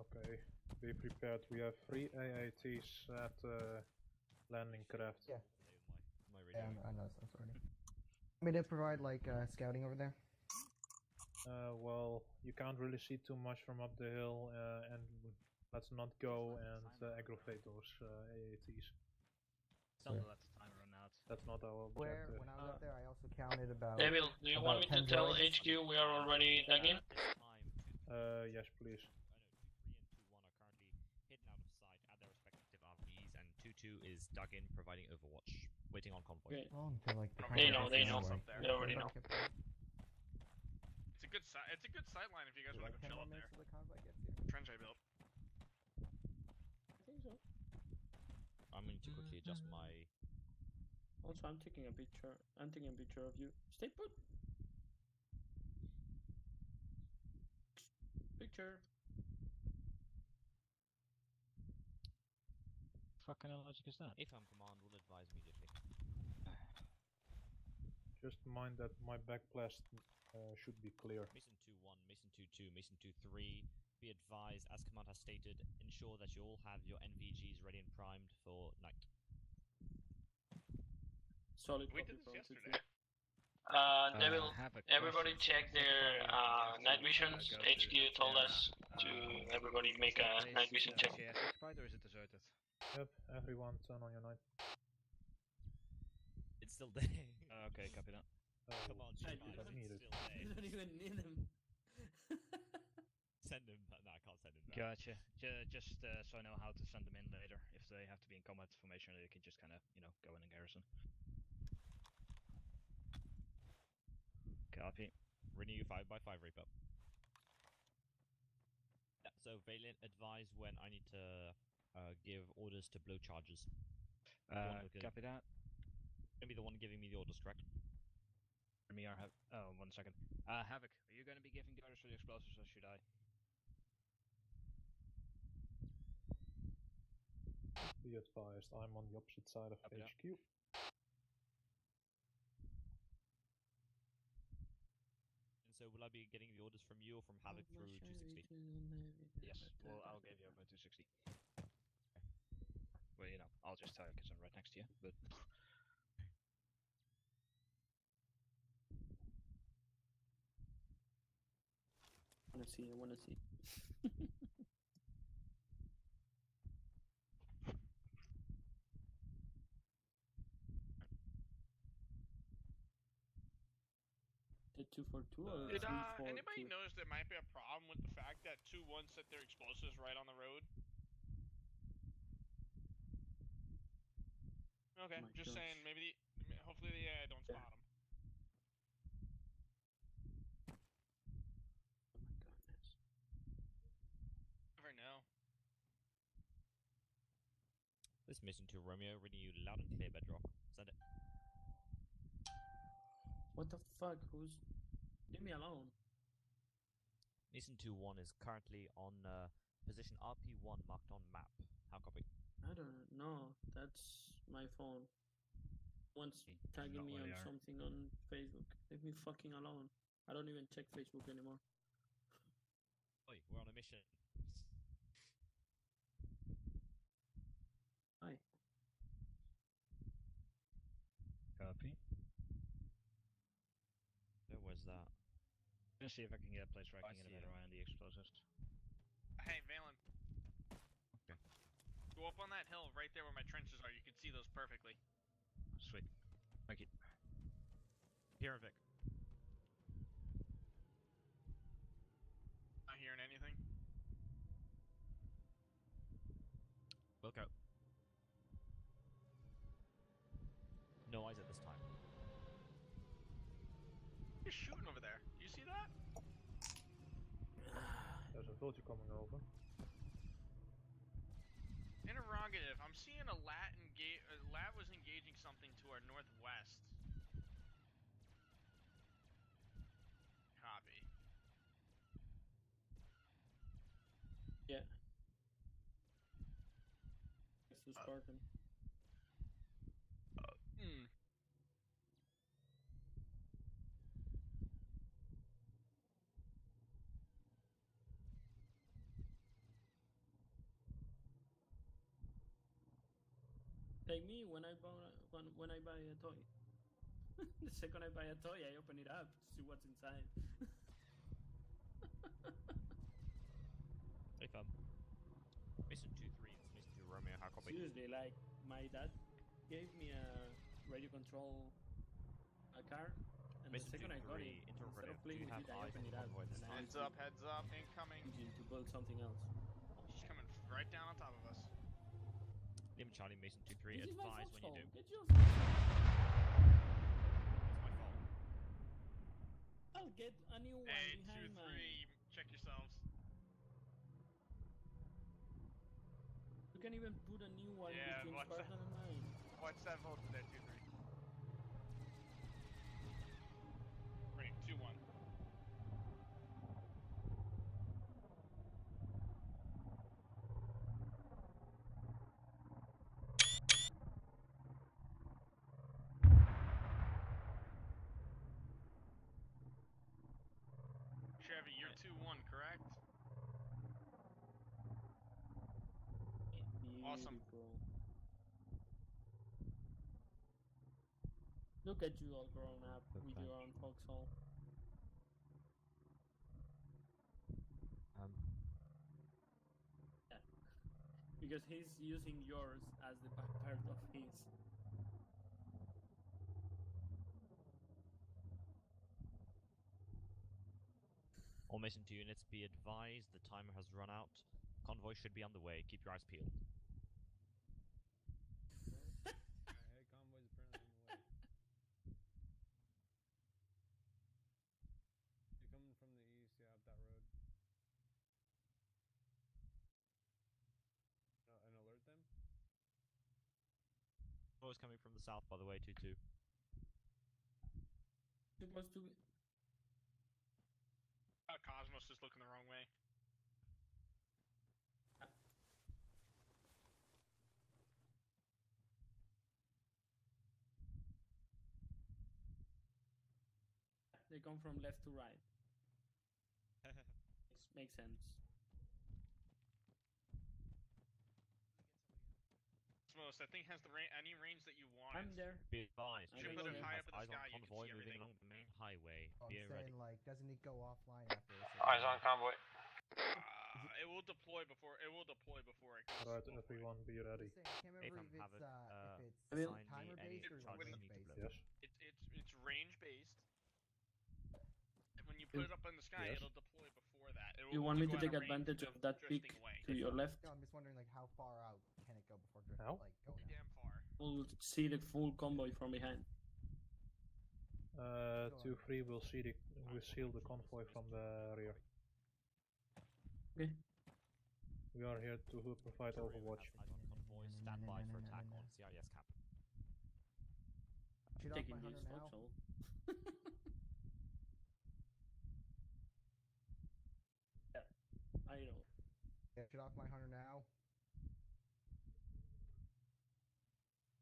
Okay, be prepared. We have three AATs at uh, landing craft. Yeah. Yeah, I know that's already. Want me to provide like uh, scouting over there? Uh, well, you can't really see too much from up the hill, uh, and let's not go and uh, aggravate those uh, AATs. Don't Sure. let the timer run out. That's not our Where when I was up there, I also counted about. Devil, do you want me about to 10 tell. HQ we are already dug in? Uh, yes, please. hidden out of sight at their respective RVs, and 2-2 is dug in, providing overwatch, waiting on convoy. Okay. Well, until like the They know, gets they there know. anyway. They already know. It's a good si- it's a good sight line if you guys want to go chill more up there. the convoy gets here. Trench I built. I think so. I'm going to quickly adjust mm-hmm. my. Also, I'm taking a picture. I'm taking a picture of you. Stay put. Picture. Fucking hell logic is that? If I'm command, will advise immediately. Just mind that my backblast uh, should be clear. Mason 2-1, Mason 2-2, Mason 2-3. Be advised, as command has stated, ensure that you all have your NVGs ready and primed for night. Solid. We did this yesterday. 2-2. Uh, Uh, Devil, have everybody check their uh, night visions. Go HQ told yeah, us to uh, everybody make a night the vision check. CIS occupied or is it deserted? Yep, everyone turn on your night. It's still there. Uh, okay, copy that. Oh, Come on, I Shimon, don't need it's it. still I there. don't even need them. Send him. No, I can't send him. back. Gotcha. Ju- just uh, so I know how to send them in later. If they have to be in combat formation, they can just kind of, you know, go in and garrison. Copy. Renew 5 by 5 Reaper. Yeah, so Valiant advise when I need to uh, give orders to blow charges. The one Uh, copy that. Gonna be the one giving me the orders, correct? Me are have. Oh, one second. Uh, Havoc, are you going to be giving the orders for the explosives or should I? Be advised, I'm on the opposite side of Copy. HQ. And so will I be getting the orders from you or from Havoc through 260? Yes. Well, I'll give you over 260. Well, you know, I'll just tell you because I'm right next to you. But I wanna see. I wanna see. The two for two or Did three uh, for anybody two? notice there might be a problem with the fact that 2-1 set their explosives right on the road? Okay, my just gosh. saying, maybe the, hopefully the AI don't spot them. Oh my goodness. Never know. This mission to Romeo, reading you loud and clear, Bedrock. Send it. What the fuck? Who's? Leave me alone. Mason 2-1 is currently on uh, position RP1 marked on map. How copy? I don't know. That's my phone. Once Okay, tagging me on are. something on Facebook. Leave me fucking alone. I don't even check Facebook anymore. Oi, we're on a mission. Hi. copy. So where's that? Gonna see if I can get a place where I oh, can get a better eye on the explosives. Hey, Valen. Okay. Go up on that hill right there where my trenches are. You can see those perfectly. Sweet. Thank you. Here, Vic. Not hearing anything. Look out. No eyes at this time. You're shooting over there. You see that? There's a vulture coming over. I'm seeing a lat engage. A lat was engaging something to our northwest. Copy. Yeah. It's the Spartan. Hmm. Like me when I buy when when I buy a toy. the second I buy a toy, I open it up to see what's inside. Hey, fam. Mason 2 3, it's Mason 2 Romeo, how copy? Seriously, like my dad gave me a radio control a car, and Mason the second I got it, instead interrogative, of playing with it, I eyes open it up convoy this and I Heads up, heads up, incoming. to build something else. She's coming right down on top of us. Liam Charlie, Mason 2 3, This is my advise when you foxhole. do. Get your It's my fault. I'll get a new one Hey, two, behind mine. three. Check yourselves. You can even put a new one Yeah, between watch that. Spartan and mine. Watch that volt there, two, 2-1, correct? Beautiful. Awesome. Look at you all grown up That's with your own foxhole. Um. Yeah. Because he's using yours as the part of his. All Mason 2 units, be advised the timer has run out. Convoy should be on the way, keep your eyes peeled. hey, convoy's apparently on the way. You're coming from the east, yeah, up that road. No, and alert them? Convoy's coming from the south, by the way, 2 2. Supposed to be. Looking the wrong way. They come from left to right. Makes, makes sense. Cosmos, that thing has the ra- any range that you want. I'm there. Be advised, I Should put it high up in the sky, on you can convoy see moving everything. along the main highway. I'm Be ready. like, doesn't it go offline after a certain Eyes on convoy. Uh, it will deploy before. It will deploy before it. goes Alright, full everyone, be ready. I'm saying, I can't Hey, remember fam, if have it's, it, uh, uh, if it's Will- assign timer based or range you need to based. Yes. It's it's it's range based. And when you put it up in the sky, Yes. it'll deploy before that. It You want me to take out of range advantage of of that peak away. to your left? No, I'm just wondering, like, how far out can it go before drifting? How? Like, going Pretty damn far. We'll see the full convoy from behind. Uh, two, three, we'll see the we seal the convoy from the rear. Okay. We are here to provide overwatch. has convoy, stand by for attack on CIS cap. Shoot off Taking my this hunter now. yeah, I know. Yeah, shoot off my hunter now.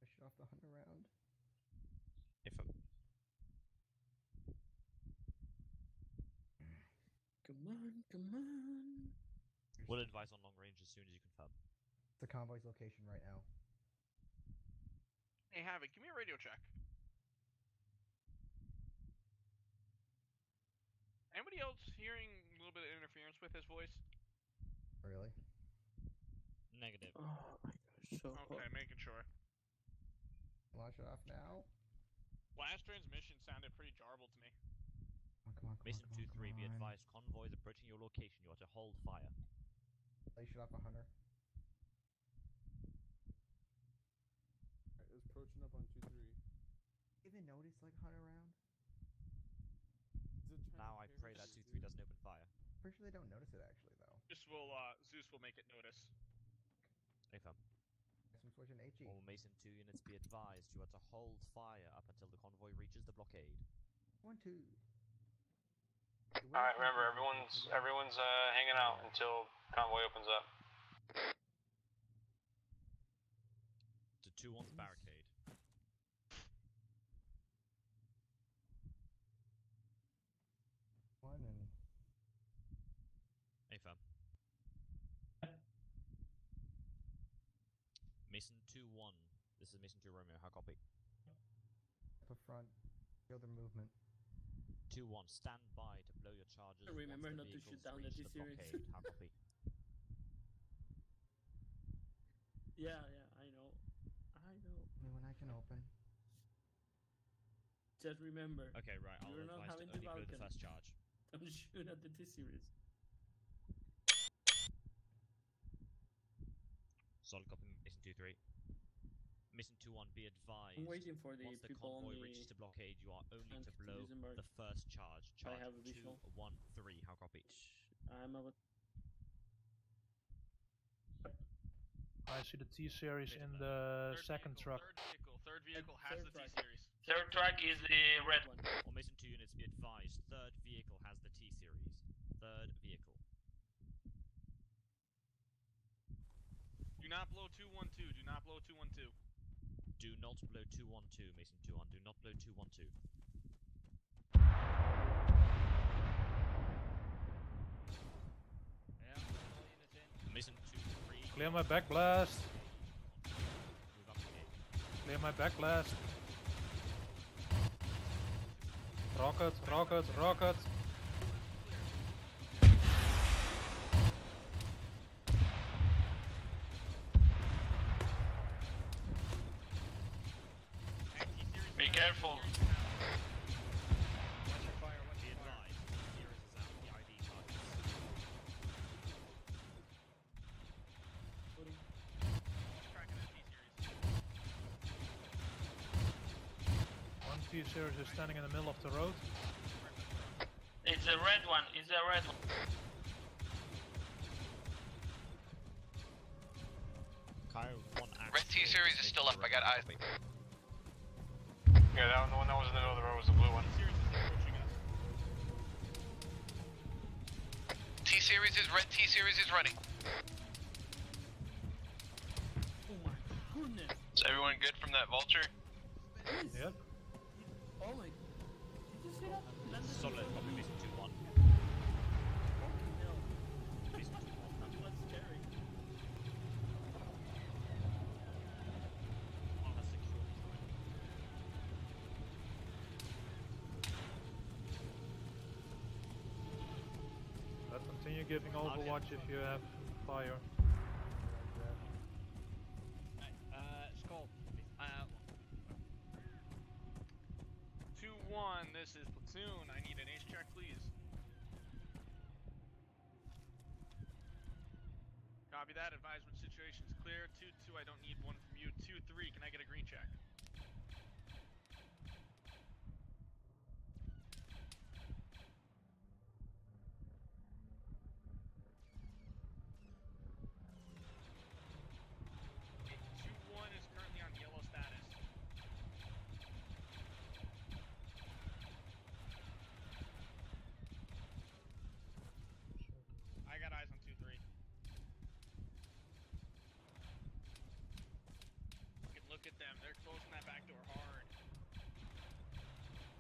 I shoot off the hunter round. If um, Come on, come on. on long range as soon as you confirm. The convoy's location right now. Hey, Havoc, give me a radio check. Anybody else hearing a little bit of interference with his voice? Really? Negative. Oh my gosh, so Okay, making sure. Launch it off now. Last transmission sounded pretty jarbled to me. Come on, come Mason on, come 2 on, 3, come be advised, convoy is approaching your location. You are to hold fire. Place it off a hunter. Alright, it's approaching up on 2 3. Did they notice like hunt around? Now I pray that 2 3 doesn't open fire. Pretty sure they don't notice it actually though. This will uh Zeus will make it notice. Affirm. I'm switching HE. All Mason 2 units be advised, you are to hold fire up until the convoy reaches the blockade. One, two. Alright, remember everyone's everyone's uh hanging out until convoy opens up. To 2 1's barricade. One and Affirm. Mason 2 1. This is Mason 2 Romeo. How copy? up a front. Feel their movement. 2 1. Stand by to blow your charges. once Remember not to shoot down the reach T-Series. blockade. Yeah, yeah, I know. I know. Me when I can open. Just remember. Okay, right. I'll You're not having to the only blow the first charge. Don't shoot at the T series. Solid copy, Mason 2 3. Mason 2 1, be advised. I'm waiting for the Once the convoy reaches the blockade, you are only to blow Duesenberg. the first charge. I Charge have a 2 visual. 1 3. How copy? I'm about. I see the T series in the second truck. Vehicle, third vehicle has the T series. Third track is the red one. All Mason 2 units be advised. Third vehicle has the T series. Third vehicle. Do not blow 212. Do not blow 212. Do not blow 212, Mason 2 1. Do not blow 212. Mason 2 3. Clear my back blast. Move up to gate. Clear my back blast. Rocket, rocket, rocket. One T series is standing in the middle of the road. It's a red one. It's a red one. Kyle, one. Red T series is still up. I got eyes. Yeah, that one, the one that was in the middle of the road was the blue one. T series is red. T series is running. Oh my goodness. Is everyone good from that vulture? Yep. Oh my. Did you see that? Landed Solid so- copy, Mason 2 1. Fucking hell. Mason 2 1. That's what's scary. Has secured. But continue giving overwatch if you have fire. Uh. Uh, 2-1, this is Platoon. I need an ace check, please. Copy that. Advisement situation's clear. 2-2, I don't need one from you. 2-3, can I get a green check? Okay, 2-1 is currently on yellow status. I got eyes on 2-3. Fucking look at them. They're closing that back door hard.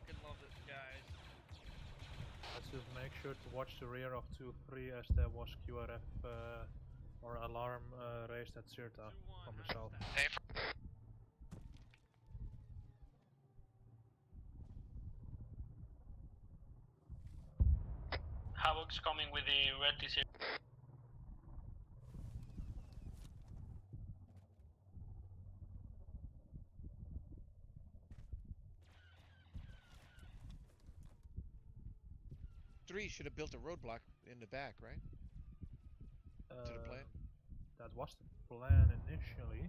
Fucking love it, guys. Let's just make sure to watch the rear of 2-3 as there was QRF uh, or alarm uh, raised at Syrta from the south. Hey, Fox coming with the red T-series. Three should have built a roadblock in the back, right? to the plan. Uh, That was the plan initially.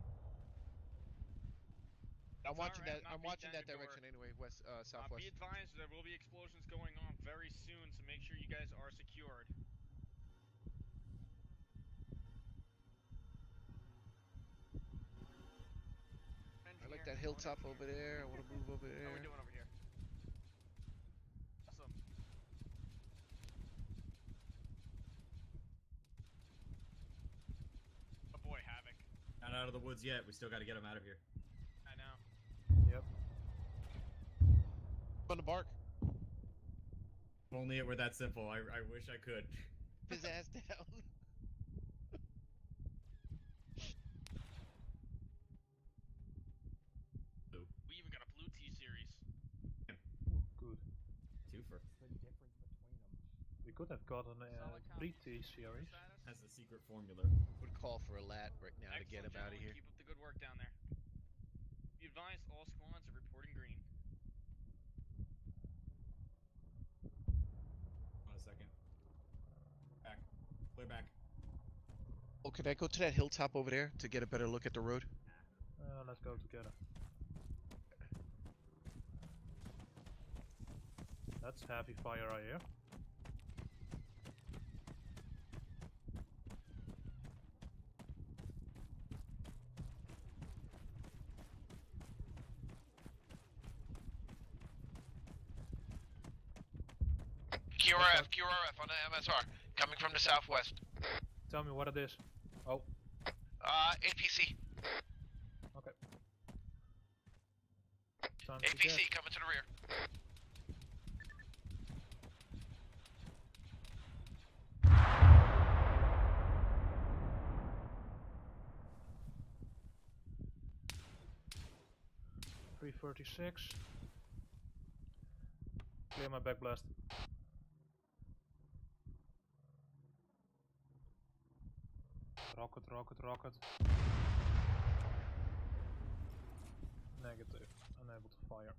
I'm watching alright, that. I'm watching that direction anyway, west, uh, Uh, southwest. be advised, there will be explosions going on very soon, so make sure you guys are secured. I like that hilltop over there. I want to move over there. How are we doing over here? Awesome. Oh boy, Havoc. Not out of the woods yet. We still got to get him out of here. I know. Yep. On the bark. If only it were that simple. I, I wish I could. His ass down. We even got a blue T-series. Good. Two for. We could have gotten a uh, three T series. Has the secret formula. Would call for a lat right now to get him out of here. Keep up the good work down there. Be advised, all squads are reporting green. On a second. Back. Clear back. Oh, can I go to that hilltop over there to get a better look at the road? Uh, let's go together. That's heavy fire I hear. QRF, QRF on the MSR, coming from the southwest. Tell me what it is. Oh, Uh, APC. okay. Time APC coming to the rear. Three thirty-six. Clear my back blast. Rocket, rocket, rocket. Negative. Unable to fire.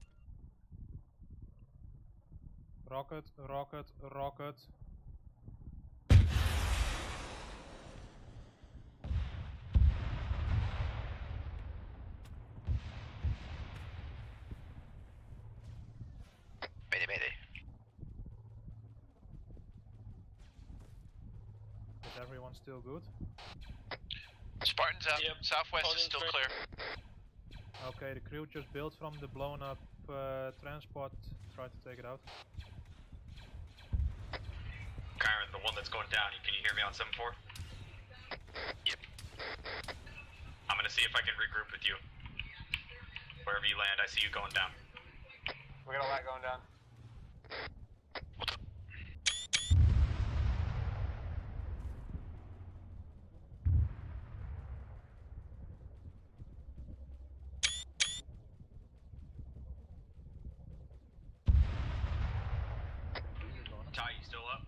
Rocket, rocket, rocket. Mayday, mayday. Is everyone still good? Spartans out. Southwest is still clear. Okay, the crew just built from the blown up uh, transport. Try to take it out. Kyron, the one that's going down, can you hear me on 7-4? Yep. I'm gonna see if I can regroup with you. Wherever you land, I see you going down. We got a lot going down. Ty, you still up?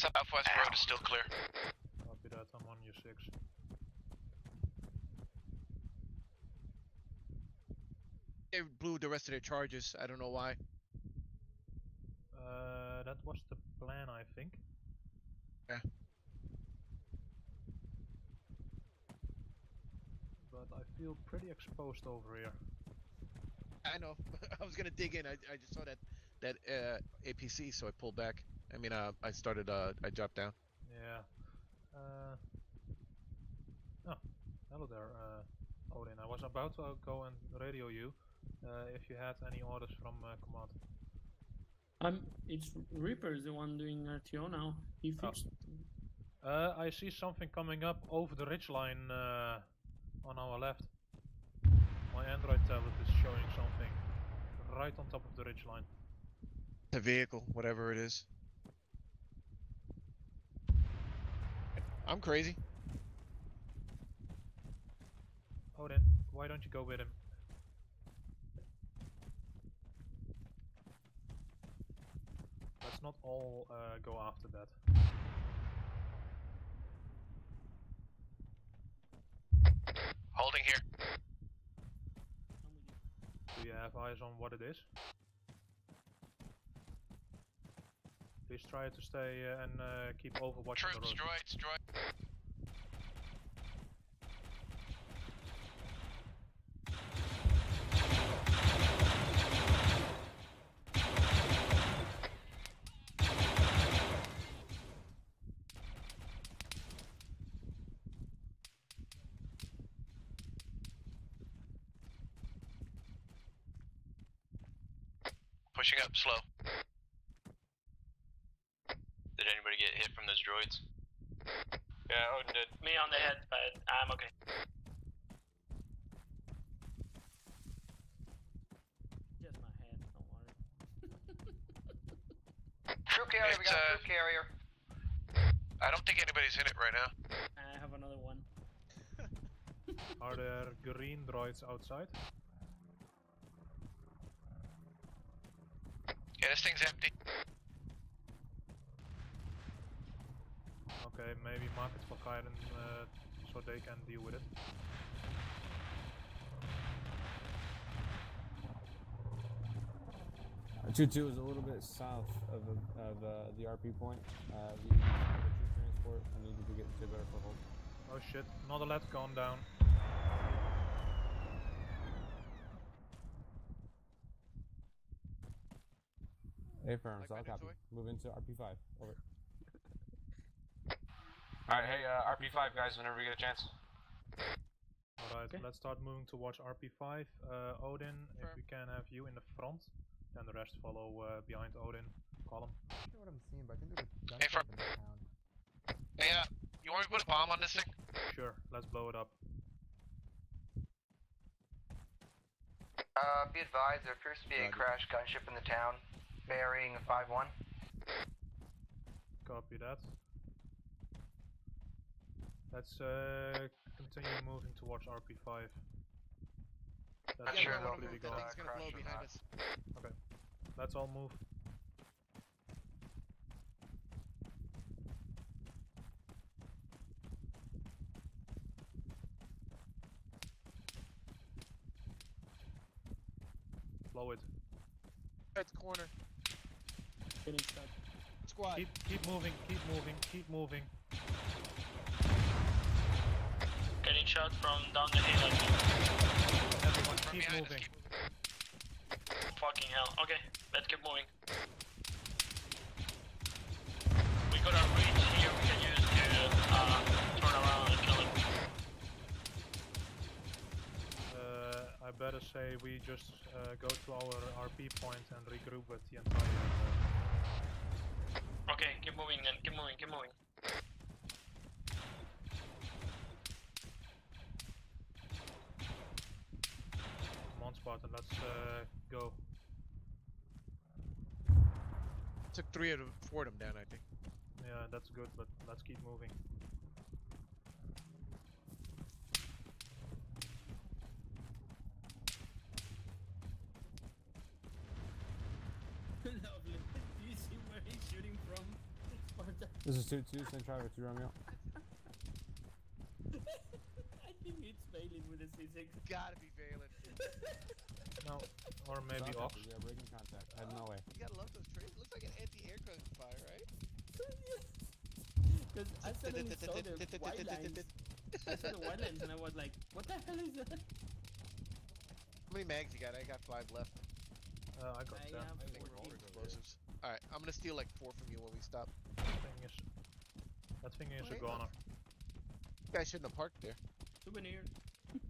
Southwest road is still clear. Copy that, I'm on your six. They blew the rest of their charges. I don't know why. Uh, that was the plan, I think. Yeah. But I feel pretty exposed over here. I know. I was gonna dig in. I, I just saw that that uh, APC, so I pulled back. I mean, uh, I started. Uh, I dropped down. Yeah. Uh. Oh, hello there, uh, Odin. I was about to go and radio you uh, if you had any orders from uh, command. Um, it's Reaper is the one doing RTO now. He Oh. fixed. Uh, I see something coming up over the ridge line uh, on our left. My Android tablet is showing something right on top of the ridge line. The vehicle, whatever it is. I'm crazy. Odin, why don't you go with him? Let's not all uh, go after that. Holding here. Do you have eyes on what it is? Please try to stay uh, and uh, keep overwatching the road. droids, droids. Pushing up slow. Did anybody get hit from those droids? Yeah, Odin did. Me on the head, but I'm okay. Just my head, don't worry. Troop carrier, we got a It's, uh, troop carrier. I don't think anybody's in it right now. I have another one. Are there green droids outside? Yeah, this thing's empty. Okay, maybe mark it for Kyren uh, so they can deal with it. Two two is a little bit south of the, of uh, the RP point. Uh, the infantry transport. I need to get into a better foothold. Oh shit, another lead gone down. Hey, firm, so I'll copy. Move into RP five. Over. Alright, hey, uh, RP5 guys, whenever we get a chance. Alright, let's start moving towards RP5. Uh, Odin, if we can have you in the front, then the rest follow uh, behind Odin. Column. I don't know what I'm seeing, but I think there's a Hey, gunship fir- in this town. Hey, uh, you want me to put a bomb on this thing? Sure, let's blow it up. Uh, be advised, there appears to be a crashed gunship in the town, bearing 5-1. Copy that. Let's uh, continue moving towards RP5. That's Yeah, where no, we'll no, probably that go. thing's gonna blow behind us. Okay, let's all move. Blow it. At the corner. Getting. Squad. Keep, keep moving, keep moving, keep moving. Getting shot from down the hill. Everyone, keep moving. Fucking hell. Okay, let's keep moving. We got a reach here we can use to uh, turn around and kill him. Uh, I better say we just uh, go to our RP point and regroup with the entire. Uh, Okay, keep moving then. Keep moving. Keep moving. Come on, Spartan, let's uh, go. Took three out of them, four of them down, I think. Yeah, that's good, but let's keep moving. Lovely. Do you see where he's shooting from? This is two two. Send Trevor to Romeo. I think it's Valen with a C6. It's Gotta be Valen. No, or maybe Stop Ox. it, We are breaking contact. Head no way. You gotta love those trains. Looks like an anti-aircraft fire, right? Because I suddenly saw the white lines. I saw the white lines and I was like, what the hell is that? How many mags you got? I got five left. Uh, I got I 10. I think we're 14. explosives. Alright, I'm gonna steal like four from you when we stop. That thing is, that thing is a Wait, goner. You guys shouldn't have parked there. Souvenir.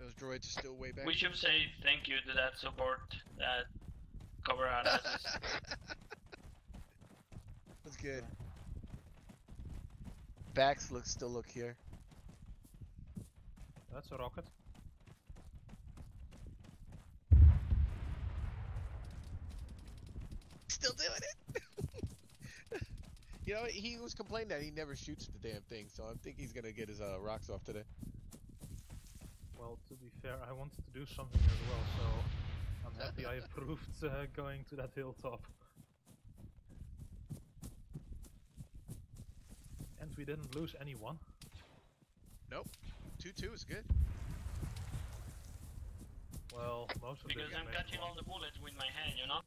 Those droids are still way back. We should say thank you to that support that cover our asses. That's good. Backs look still look here. That's a rocket. Still doing it. You know, he was complaining that he never shoots the damn thing, so I think he's gonna get his uh, rocks off today. Well, to be fair, I wanted to do something as well, so I'm happy I approved uh, going to that hilltop. And we didn't lose anyone. Nope. 2 2 is good. Well, most of Because this I'm catching one. all the bullets with my hand, you know?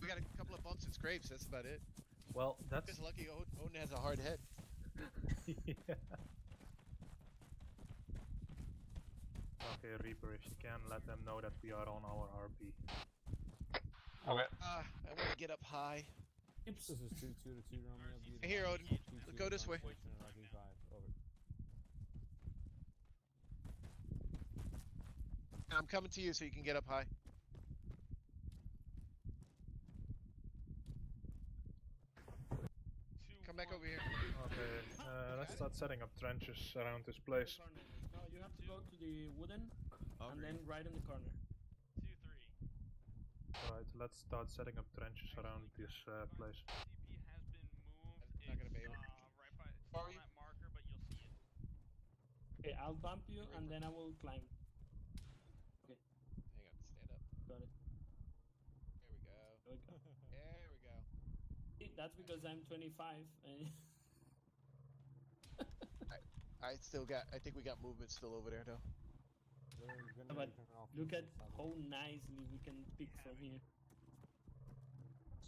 We got a couple of bumps and scrapes, that's about it. Well, that's Just lucky Od- Odin has a hard head. yeah. Okay, Reaper, if you can, let them know that we are on our RP. Okay. Ah, I want to get up high. This is 2 2 to 2 Romeo. be Here, advised. Odin. 2-2 Go this way. Constellation and RP 5. Over. I'm coming to you so you can get up high. Come back over here. Okay, uh, let's start setting up trenches around this place. No, you have to go to the wooden and then right in the corner. Two, three. Alright, let's start setting up trenches around this uh, place. Not gonna be able. Far on that marker, but you'll see it. Okay, I'll bump you and then I will climb. Okay, Hang on, stand up. got it. There we go. There we go. There we go. See, That's because I'm 25 and I still got. I think we got movement still over there though. But be turning off look at how nicely we can pick from here.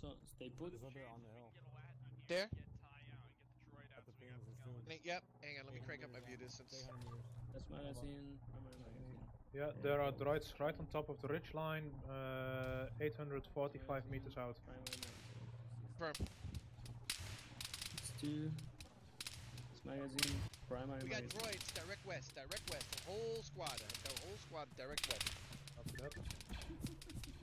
So stay put. There's other on the hill. There. At the pings as soon. Hey, Yep. Hang on. Let me crank up my view distance. That's magazine. primary magazine. Yeah, there are droids right on top of the ridge line, uh, 845 meters out. Confirm. It's two. It's magazine. Primary We got magazine. droids direct west. Direct west. The whole squad. The whole squad direct west. Copy that. Reloading.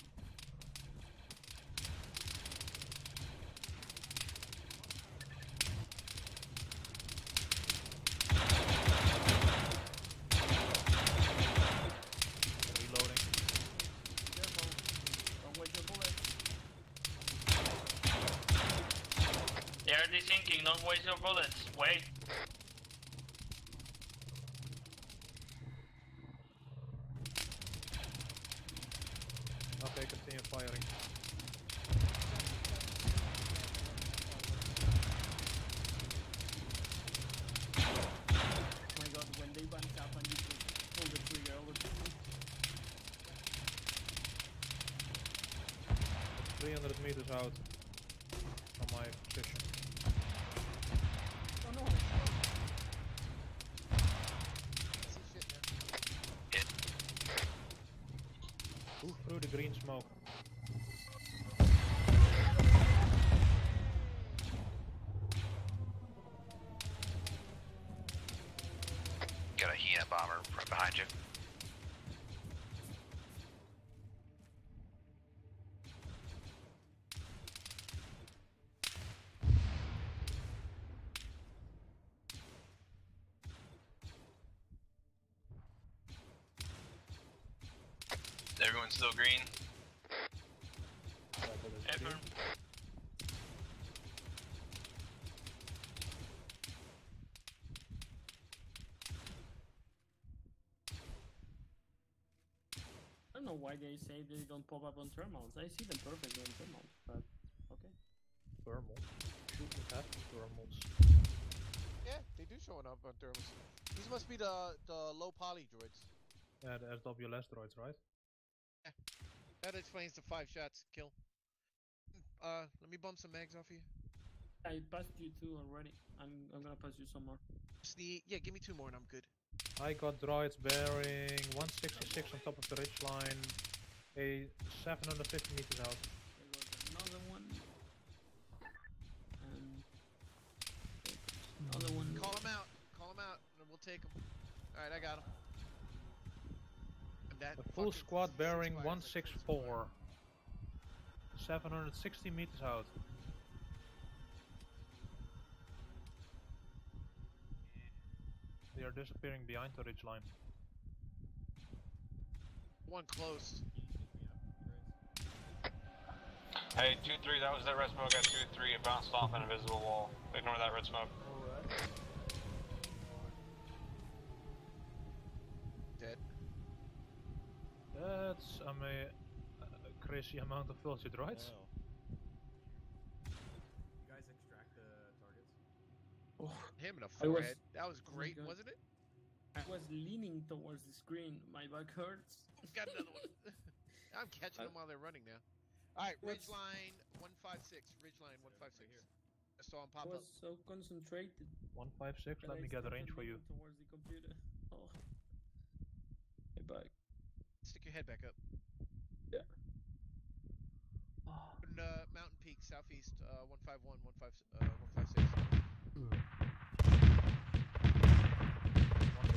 Firing. Oh my god, when they bunch up and you pull the trigger over to me. 300 meters out Got bomber right behind you. Everyone's still green. Why they say they don't pop up on thermals. I see them perfectly on thermals, but okay. Thermal. Shouldn't have thermals. Yeah, they do showing up on thermals. These must be the the low poly droids. Yeah, the SWLS droids, right? Yeah. That explains the five shots kill. Uh, let me bump some mags off you. I passed you two already. I'm I'm gonna pass you some more. Sneak. Yeah, give me two more and I'm good. I got droids bearing 166 on top of the ridge line, a 750 meters out. Another one. And another one. Call them out. Call them out, and we'll take them. All right, I got them. And that A full squad bearing 164. 760 meters out. They are disappearing behind the ridge line. One close. Hey, 2-3, that was that red smoke at 2-3. It bounced off an invisible wall. Ignore that red smoke. Dead. That's um, a, a crazy amount of filtered droids. You guys extract the targets? Him in a I was- That was Oh great, God. wasn't it? I was leaning towards the screen. My back hurts. Got another one. I'm catching them while they're running now. All right, What's- Ridgeline 156. Ridgeline 156. I saw him pop I was up. so concentrated. 156, let I me get a range for you. Towards the computer. Oh. My back. Stick your head back up. Yeah. On, uh, Mountain Peak, southeast, uh, 151, 15, uh, 156.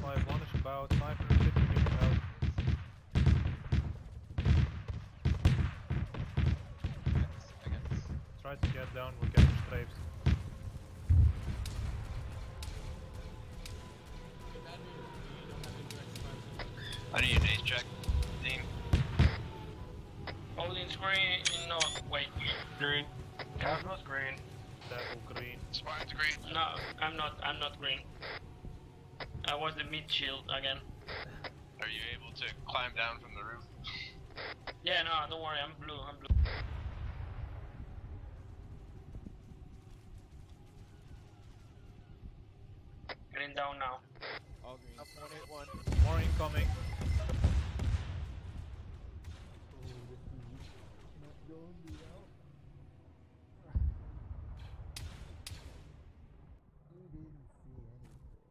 151 is about 550 meters out. Try to get down, we're getting strafed. I need an ace check. Team. Holding screen, no, wait. Green. Cosmos green. Devil green. Spartan's green. No, I'm not, I'm not green. I was the mid shield again. Are you able to climb down from the roof? Yeah, no, don't worry, I'm blue, I'm blue. Getting down now. All green. Up 181. More incoming.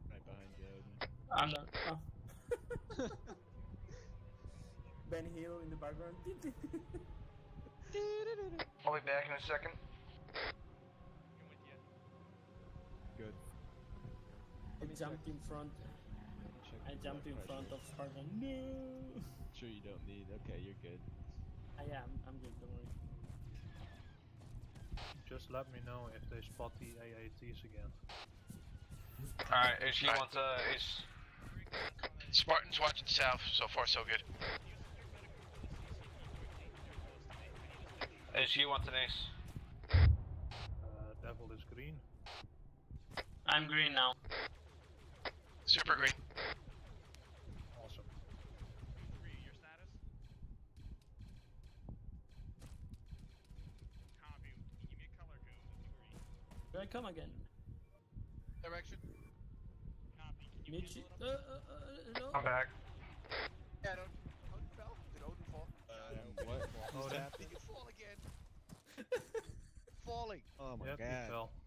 Right behind you, Odin. I'm Oh. ben Hill in the background. I'll be back in a second. Good. I jumped in front. I jumped in front of Spartan. No. Sure you don't need. Okay, you're good. I am. I'm good. Don't worry. Just let me know if they spot the AATs again. Alright, HG wants a ace. Spartans watching south. So far, so good. HG wants an ace. Uh, devil is green. I'm green now. Super green. Awesome. Your status? Copy. Give me a color code green? Here I come again. Direction. Copy. Can you Mitch. Uh, uh, uh, no. I'm back. Yeah, Odin, Odin fell. Did Odin fall? Uh, what? What Odin. happened? Did you fall again? Falling. Oh my yep, god. he fell.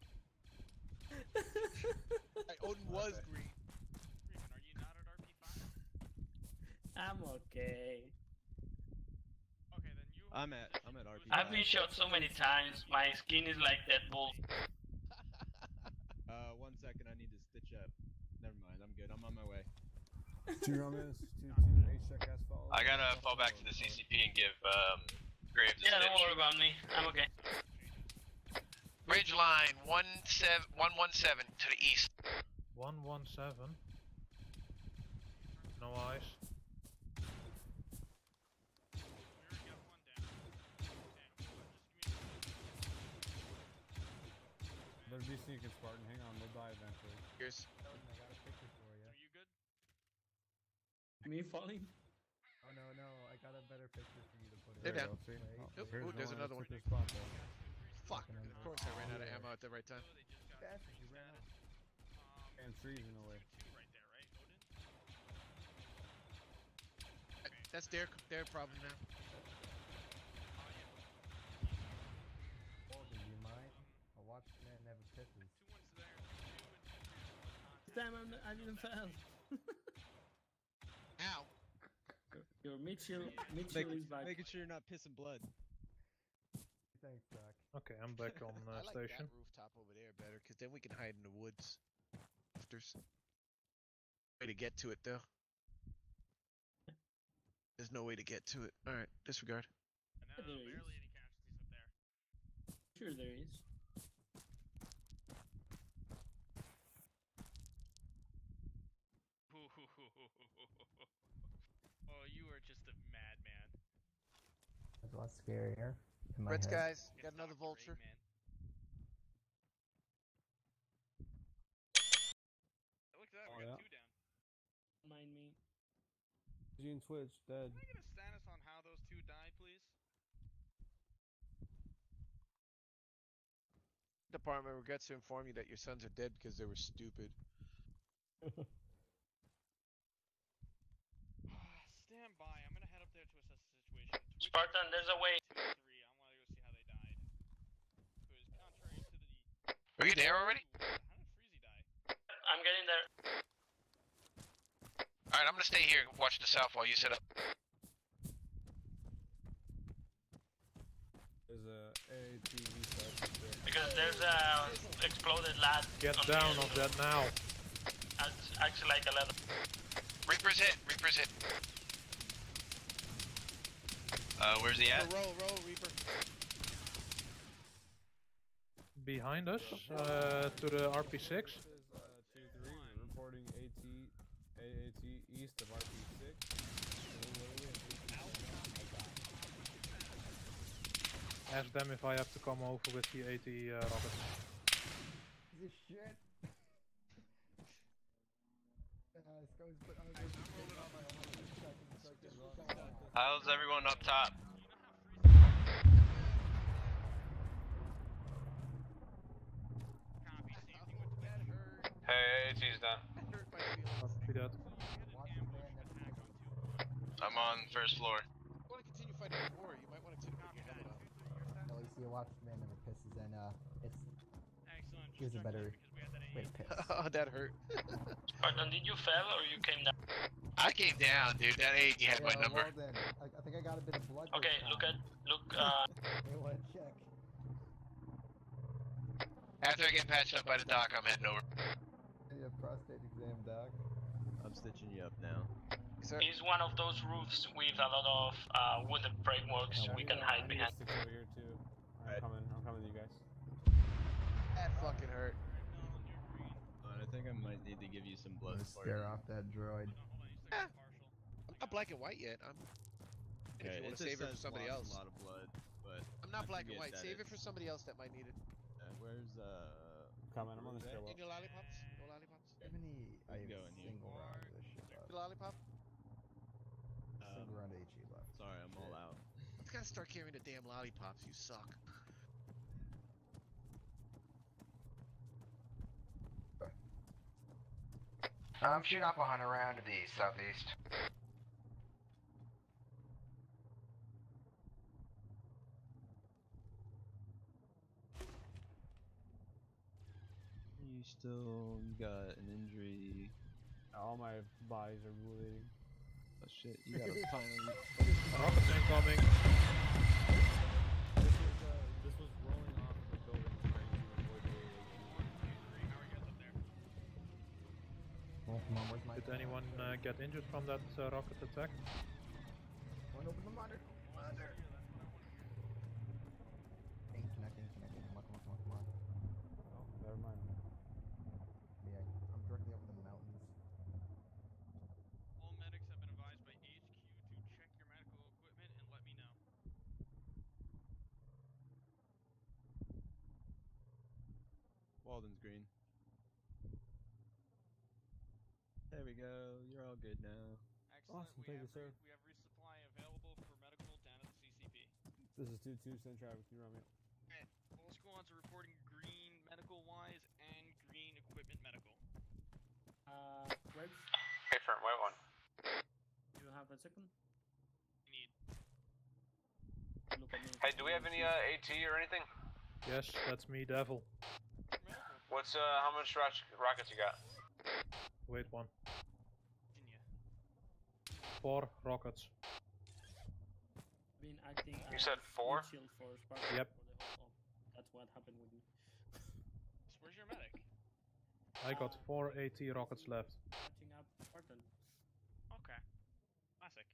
Hey, Odin was green. Freeman, are you not at RP5? I'm okay. Okay, then you. I'm at I'm at RP. I've been shot so many times, my skin is like that bull. Uh, one second. I need to stitch up. Never mind. I'm good. I'm on my way. Two Romans, two two H check as follows. I gotta fall back to the CCP and give um, Graves a Yeah, don't worry about me. I'm okay. Ridge line 117, 117 to the east. 117. No eyes. Better be sneaking, Spartan. Hang on, we'll die eventually. Here's. I got a picture for you. Are you good? Me falling? Oh no, no, I got a better picture for you to put in. They're down. See? Oh, Oop, here's ooh, there's one another one. took your spot. Fuck. Of course, I ran out of ammo at the right time. Bastard, you ran out. And freezing away. Right there, right, Odin? That's their their problem now. Morgan, do you mind? A watchman never pisses. This time I'm, I didn't fail. Ow. Your Mitchell, Mitchell Make, is back. making sure you're not pissing blood. Thanks, Doc. Okay, I'm back on uh, I like station. that rooftop over there better, because then we can hide in the woods. Afters. Way to get to it, though. There's no way to get to it. Alright, disregard. And now, there is. barely any casualties up there. Sure there is. oh, you are just a madman. That's a lot scarier. In my Reds, head. guys, got another vulture. Look at that, Oh, we got yeah. two down. Mind me. Gene Twitch dead. Can I get a status on how die, please? Department regrets to inform you that your sons are dead because they were stupid. Stand by. I'm gonna head up there to assess the situation. Twitch Spartan, there's a way. two, three. I wanna go see how they died. Because contrary to the Are you there already? I'm getting there. Alright, I'm gonna stay here and watch the south while you set up. There's a AATV site up there. Because there's a exploded lad. Get on down the- of that now. Acts, acts like a leather. Reaper's hit, Reaper's hit. Uh, where's he at? Roll, roll, Reaper. Behind us, uh, to the RP6. This is uh, 2-3, reporting AT, AAT east of RP6. Ask them if I have to come over with the AT uh, rockets. This shit. Uh, Sco's put on his on my own seconds, so I guess we'll go on. How's everyone up top? Hey, AT's done. Copy that. I'm on first floor. If you wanna continue fighting the war, you might wanna take your helmet off. At least you watch man never pisses, and uh, it's Excellent. gives a better way piss. oh, that hurt. Pardon, did you fail or you came down? I came down, dude. That AAT had my Yeah, number. Well then, I, I think I got a bit of blood. Okay, look at, look, uh, They want to check. After I get patched up by the doc, I'm heading over. Yeah, prostate exam, doc. I'm stitching you up now. it's one of those roofs with a lot of uh, wooden frameworks we can hide behind. Six over here too. I'm coming. I'm coming to you guys. That fucking hurt. But I think I might need to give you some blood. Let's scare off that droid. I'm not black and white yet. I'm. Okay, if you want to save it for somebody lost else. A lot of blood, but I'm not black and white. Save it for somebody else that might need it. Uh, where's uh? Coming. I'm on the where's that? stairwell. Any lollipops? No lollipops? How many? I can have a in here. single round of this shit left. The lollipop? Single round HE left. Sorry, I'm all out. Let's gotta start carrying the damn lollipops. You suck. Um, I'm shooting up a hunt around to the southeast. You still you got an injury. All my bodies are bleeding. Oh shit! You gotta finally. Rockets incoming. Did anyone uh, get injured from that uh, rocket attack? One open the monitor. Monitor. Ain't connecting, connecting. Come on, come on, come on, come on. Oh, never mind. Yeah, I'm directly over the mountains. All medics have been advised by HQ to check your medical equipment and let me know. Walden's green. There we go. You're all good now. Excellent. Awesome, we thank you, sir. re- we have resupply available for medical down at the CCP. This is two two send traffic. You run me. Okay. All squads are reporting green medical wise and green equipment medical. Uh, Reds, Hey, firm, white one. Do you have a second? Need. Look at me. Hey, do we have any uh, AT or anything? Yes, that's me, Devil. What's uh, how much rock- rockets you got? Wait one. Virginia. Four rockets. Been acting You as said four? shield for Spartan Yep. for the whole. That's what happened with me. So where's your medic? I got four AT rockets left. Catching up Spartan. Okay. Classic.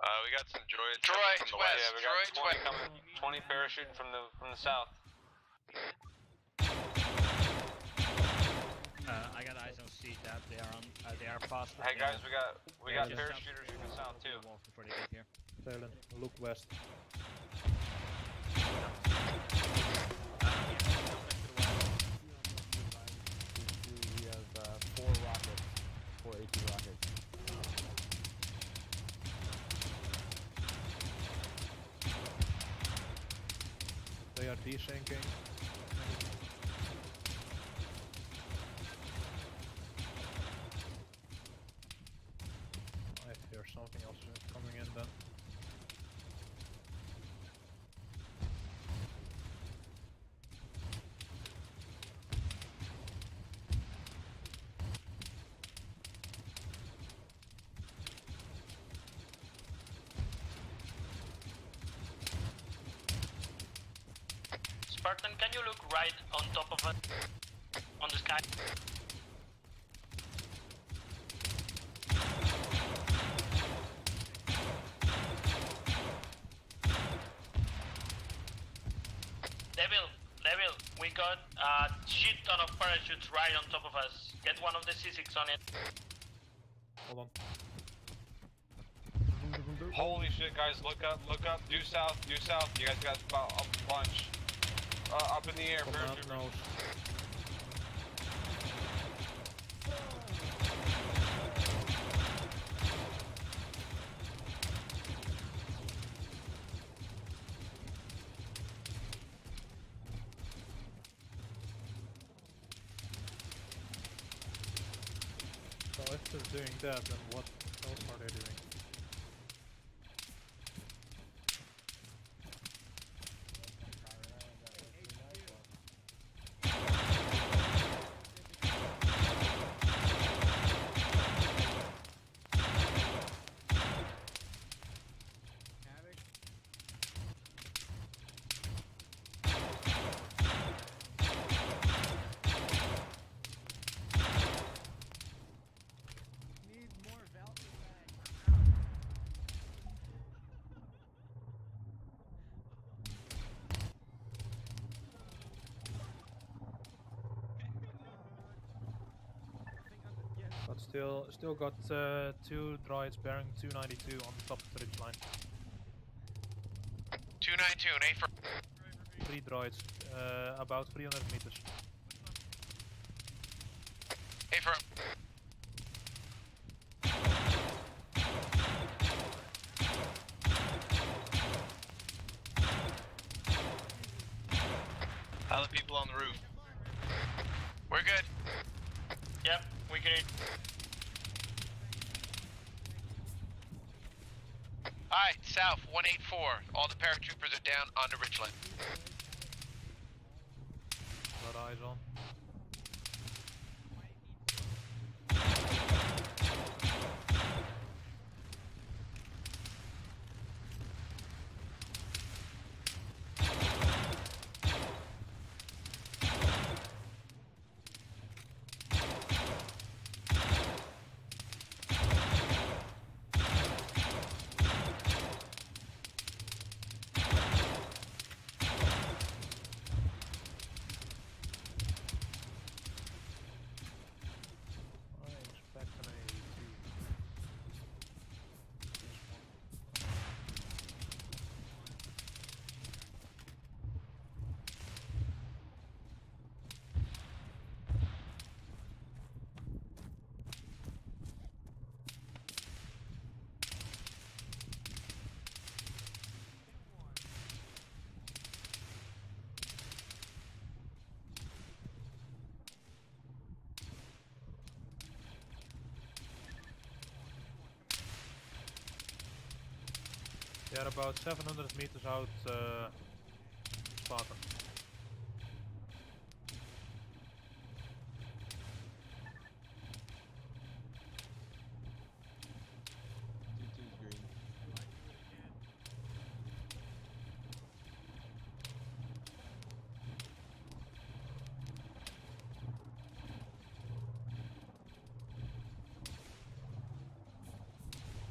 Uh, we got some droids. Droids coming from the west, Yeah, we got droids 20 west. coming. 20 parachuting from the from the south. Uh, they are past. Hey guys, we got we yeah, got parachuters You can sound too. Wall before they get here. Sailing, look west. We have uh, four rockets, four AP rockets. They are desyncing. Shit ton of parachutes right on top of us. Get one of the C6 on it. Hold on. Holy shit, guys! Look up, look up, due south, due south. You guys got about a bunch. Uh, up in the air, Command paratroopers. knows. So if they're doing that, then what else are they doing? But still, got uh, two droids bearing 292 on the top of the ridge line. 292, an A for. Three droids, uh, about 300 meters. A for. How the people on the roof? We're good. Yep, we good. Alright, south, 184. All the paratroopers are down on the ridgeline. Got eyes on. I expect an A2. They are about 700 meters out, uh, Spartan.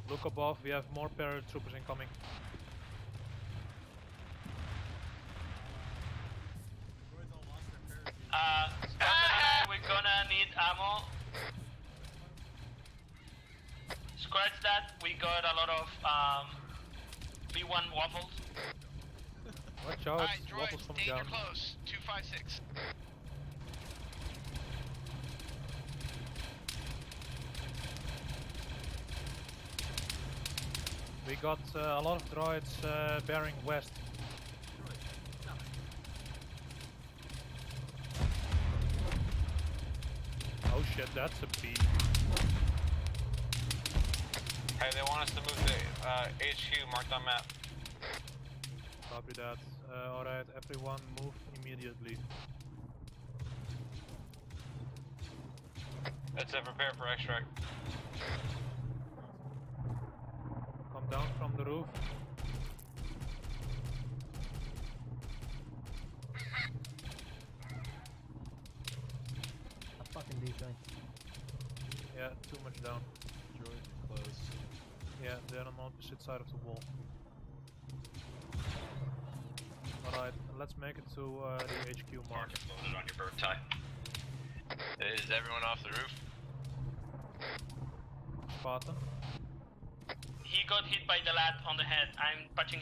Look above, we have more paratroopers incoming. Uh, Spartan and I, we're gonna need ammo. Scratch that, we got a lot of um, B1 waffles. Watch out, waffles droids, coming danger down. close. 256. We got uh, a lot of droids uh, bearing west. That's a B. Hey, they want us to move to uh, HQ marked on map. Copy that. Uh, alright, everyone move immediately. That's it. Prepare for extract. Come down from the roof. A fucking DJ. Yeah, too much down. Droids are close. Yeah, they're on the opposite side of the wall. Alright, let's make it to uh, the HQ mark. Loaded on your bird tie. Is everyone off the roof? Spartan. He got hit by the LAAT on the head. I'm patching.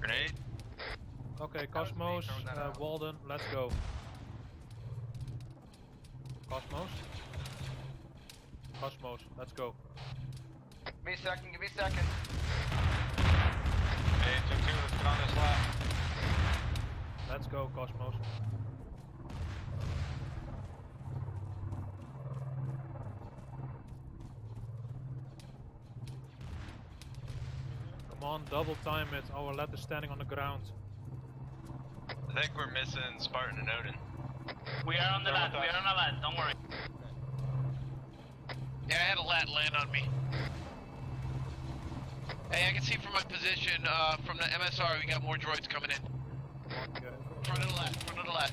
Grenade? Okay, Cosmos, uh, Walden, let's go. Cosmos? Cosmos, let's go. Give me a second, give me a second. Hey, 2 2, let's get on this LAAT. Let's go, Cosmos. Come on, double time it. Our LAAT is standing on the ground. I think we're missing Spartan and Odin. We are on the LAAT. We are on the LAAT. Don't worry. Yeah, I had a LAAT land on me. Hey, I can see from my position, uh, from the MSR, we got more droids coming in. Front of the LAAT, front of the LAAT.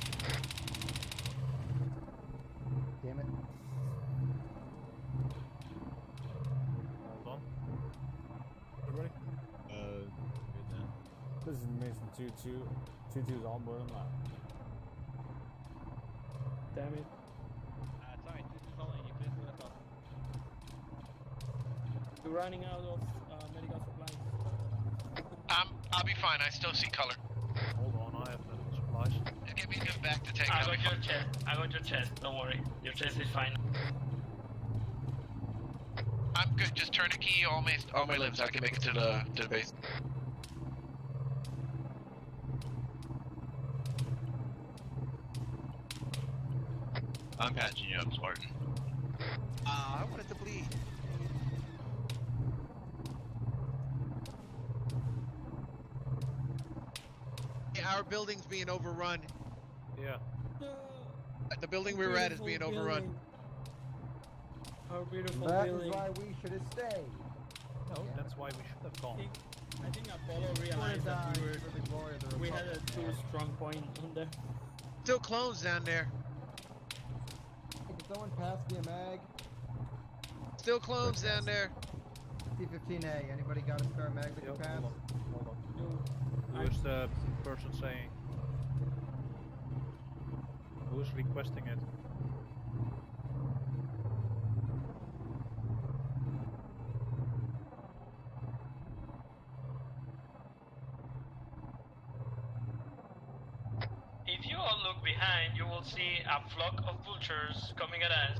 Damn it. Hold on. Everybody? Uh, good then. This is Mason 2 2. 2 2 is all board on LAAT. Damn it. Uh, it's alright, this is only you please let us We're running out of uh, medical supplies. I'm, I'll be fine, I still see color. Hold on, I have the supplies. Get me to back to tank. I got your fine. chest. I got your chest. Don't worry. Your chest is fine. I'm good, just turn a key, all my, all my limbs, I can make it to the, to the base. I'm patching you up, Spartan. Ah, I wanted to bleed. Our building's being overrun. Yeah. The building we were at is being Beautiful overrun. building. Our beautiful That is building. why we should have stayed. No, that's why we should have gone. I think Apollo realized that we, were, we had a too strong point on there. Still clones down there. Hey, Can someone pass me a mag? Still clones down there. T15A. Anybody got a spare mag that can pass? Hold on. Who's the person saying? Who's requesting it? If you all look behind, you will see a flock of vultures coming at us.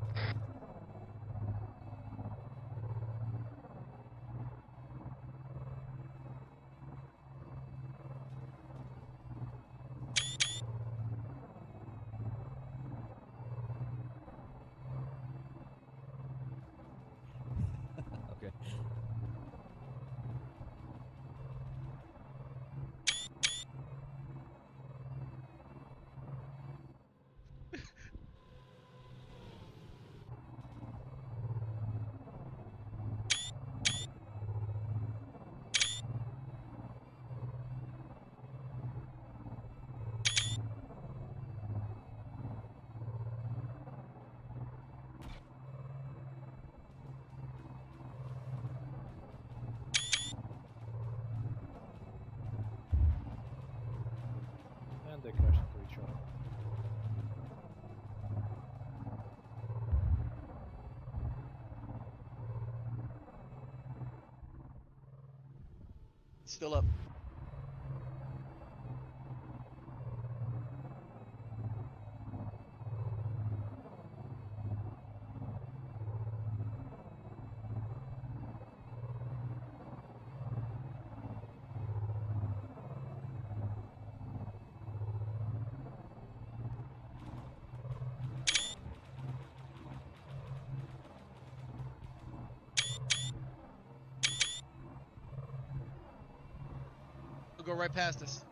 Still up. Go right past us.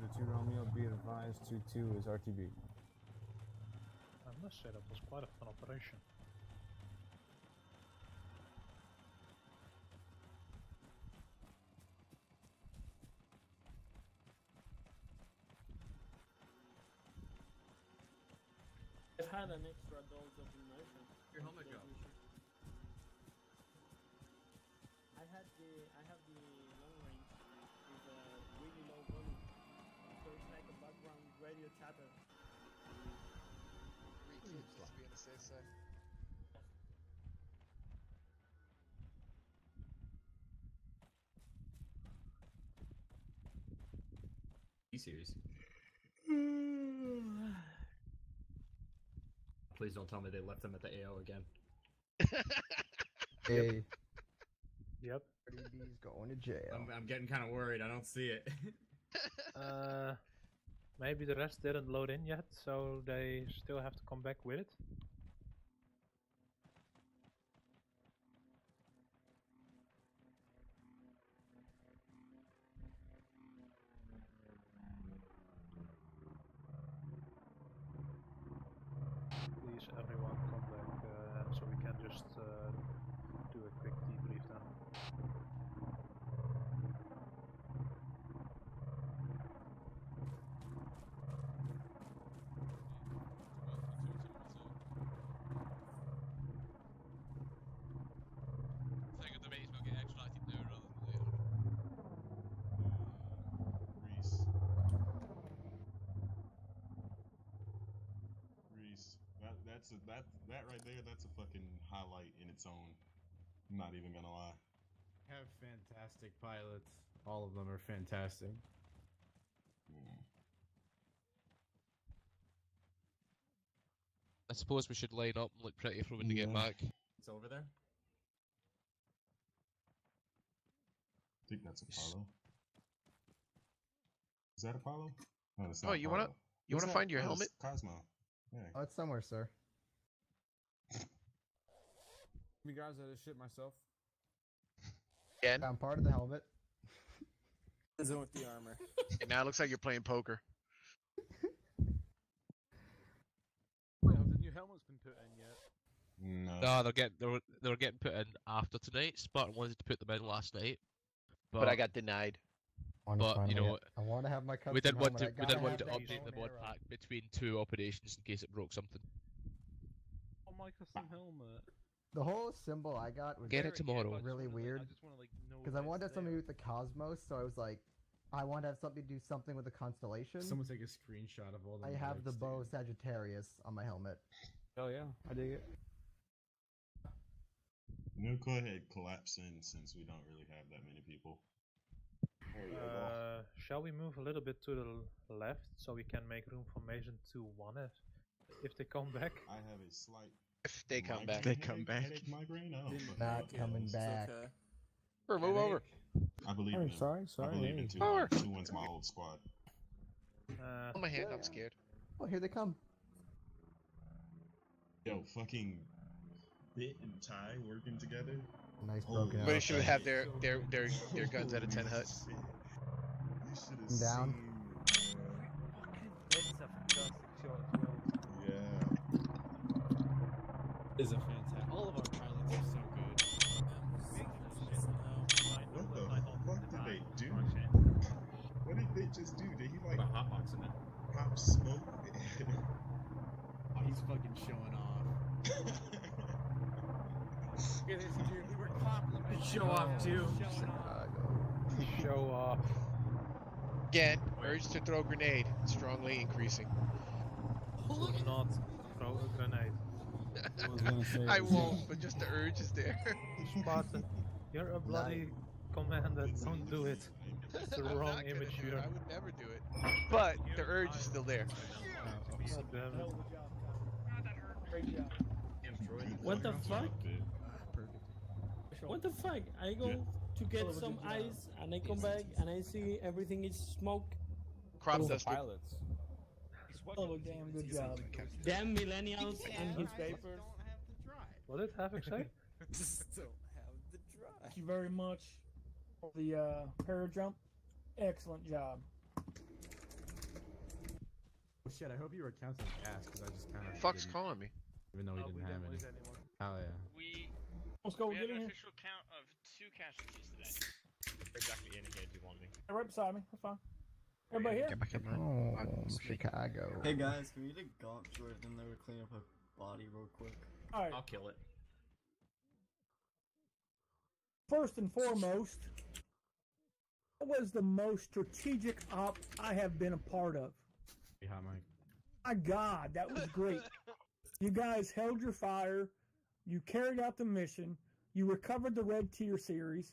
Is 2 2 to 2 Romeo. Be advised, 2 2 is RTB. I must say that was quite a fun operation. Cubes just to be on the safe side. E series. Please don't tell me they left them at the AO again. Hey. Yep. B's going to jail. I'm, I'm getting kind of worried. I don't see it. Uh, maybe the rest didn't load in yet, so they still have to come back with it. Please, everyone, come back uh, so we can just uh, do a quick debrief then. Think of the base will get extracted now rather than later. Reese. Reese. That that's a that that right there, that's a fucking highlight in its own. I'm not even gonna lie. Have fantastic pilots. All of them are fantastic. I suppose we should line up and look pretty for when they get back. It's over there. I think that's Apollo. Is that Apollo? No, that's Oh, not you wanna- you What's wanna that? find your Oh, helmet? Cosmo. Yeah. Oh, it's somewhere, sir. Me guys, I just shit myself. Again? I'm part of the helmet. Isn't with the armor. And now it looks like you're playing poker. Wait, have the new helmets been put in yet? No. No, they're getting they were, they were getting put in after tonight. Spartan wanted to put them in last night, But I got denied. Wanna But you know, get- I want to have my we didn't want helmet. to I we gotta didn't want to that update the bow mod and pack between two operations in case it broke something. Oh, my custom helmet. The whole symbol I got was Get it tomorrow. really weird. Because I wanted something with the cosmos, so I was like, I want to have something do something with the constellation. Someone take a screenshot of all the I have the bow dude. Sagittarius on my helmet. Oh yeah, I dig it. No, go ahead, collapse in since we don't really have that many people. There you go. Uh, shall we move a little bit to the left so we can make room for Mason 2 1 if, if they come back? I have a slight. If they come back. They come back. Headache migraine. Oh, fucking Not hell. coming back. Or move over. I believe Oh, in. sorry, sorry, I believe in two. Over. Two one's my old squad. Uh, On my hand, I'm scared. Oh, here they come. Yo, fucking bit and tie working together. Nice Holy broken Everybody out. should have their their their their guns at a ten hut. You should have I'm down. seen. It's a fantastic shot as well. Yeah. Is a fantastic. All of our pilots are so good. What the fuck did they do? Oh, what did they just do? Did he like About hotboxing it. pop smoke? Oh, he's fucking showing off. Look at this dude. We were complimenting. Show off too. Show off. Again, urge to throw grenade strongly increasing. Do not throw a grenade. Was I won't, but just the urge is there. Spartan, you're a bloody commander. Don't do it. It's the I'm wrong not image here. I would never do it. But the urge is still there. God damn it. Great job. What the fuck? What the fuck? I go to get some ice and I come back and I see everything is smoke. Crop dusted. Pilots. Oh, damn good job. Damn millennials and his papers. What did Havoc say? Just don't have the drive. Thank you very much for the uh, para jump. Excellent job. Oh shit, I hope you were counting gas because I just kind of. Fuck's calling me. Even though he Oh, we didn't have didn't any. lose anyone. Hell yeah. We Let's go. we Get had in an here. official count of two casualties today. Exactly in here. Do you want me? Right beside me. That's fine. Everybody here? Oh, Chicago. Hey guys, can we get a gaunt short and then we clean up a body real quick? All right. I'll kill it. First and foremost, what was the most strategic op I have been a part of? Hey, hot mic. My God, that was great. you guys held your fire. You carried out the mission. You recovered the red tier series.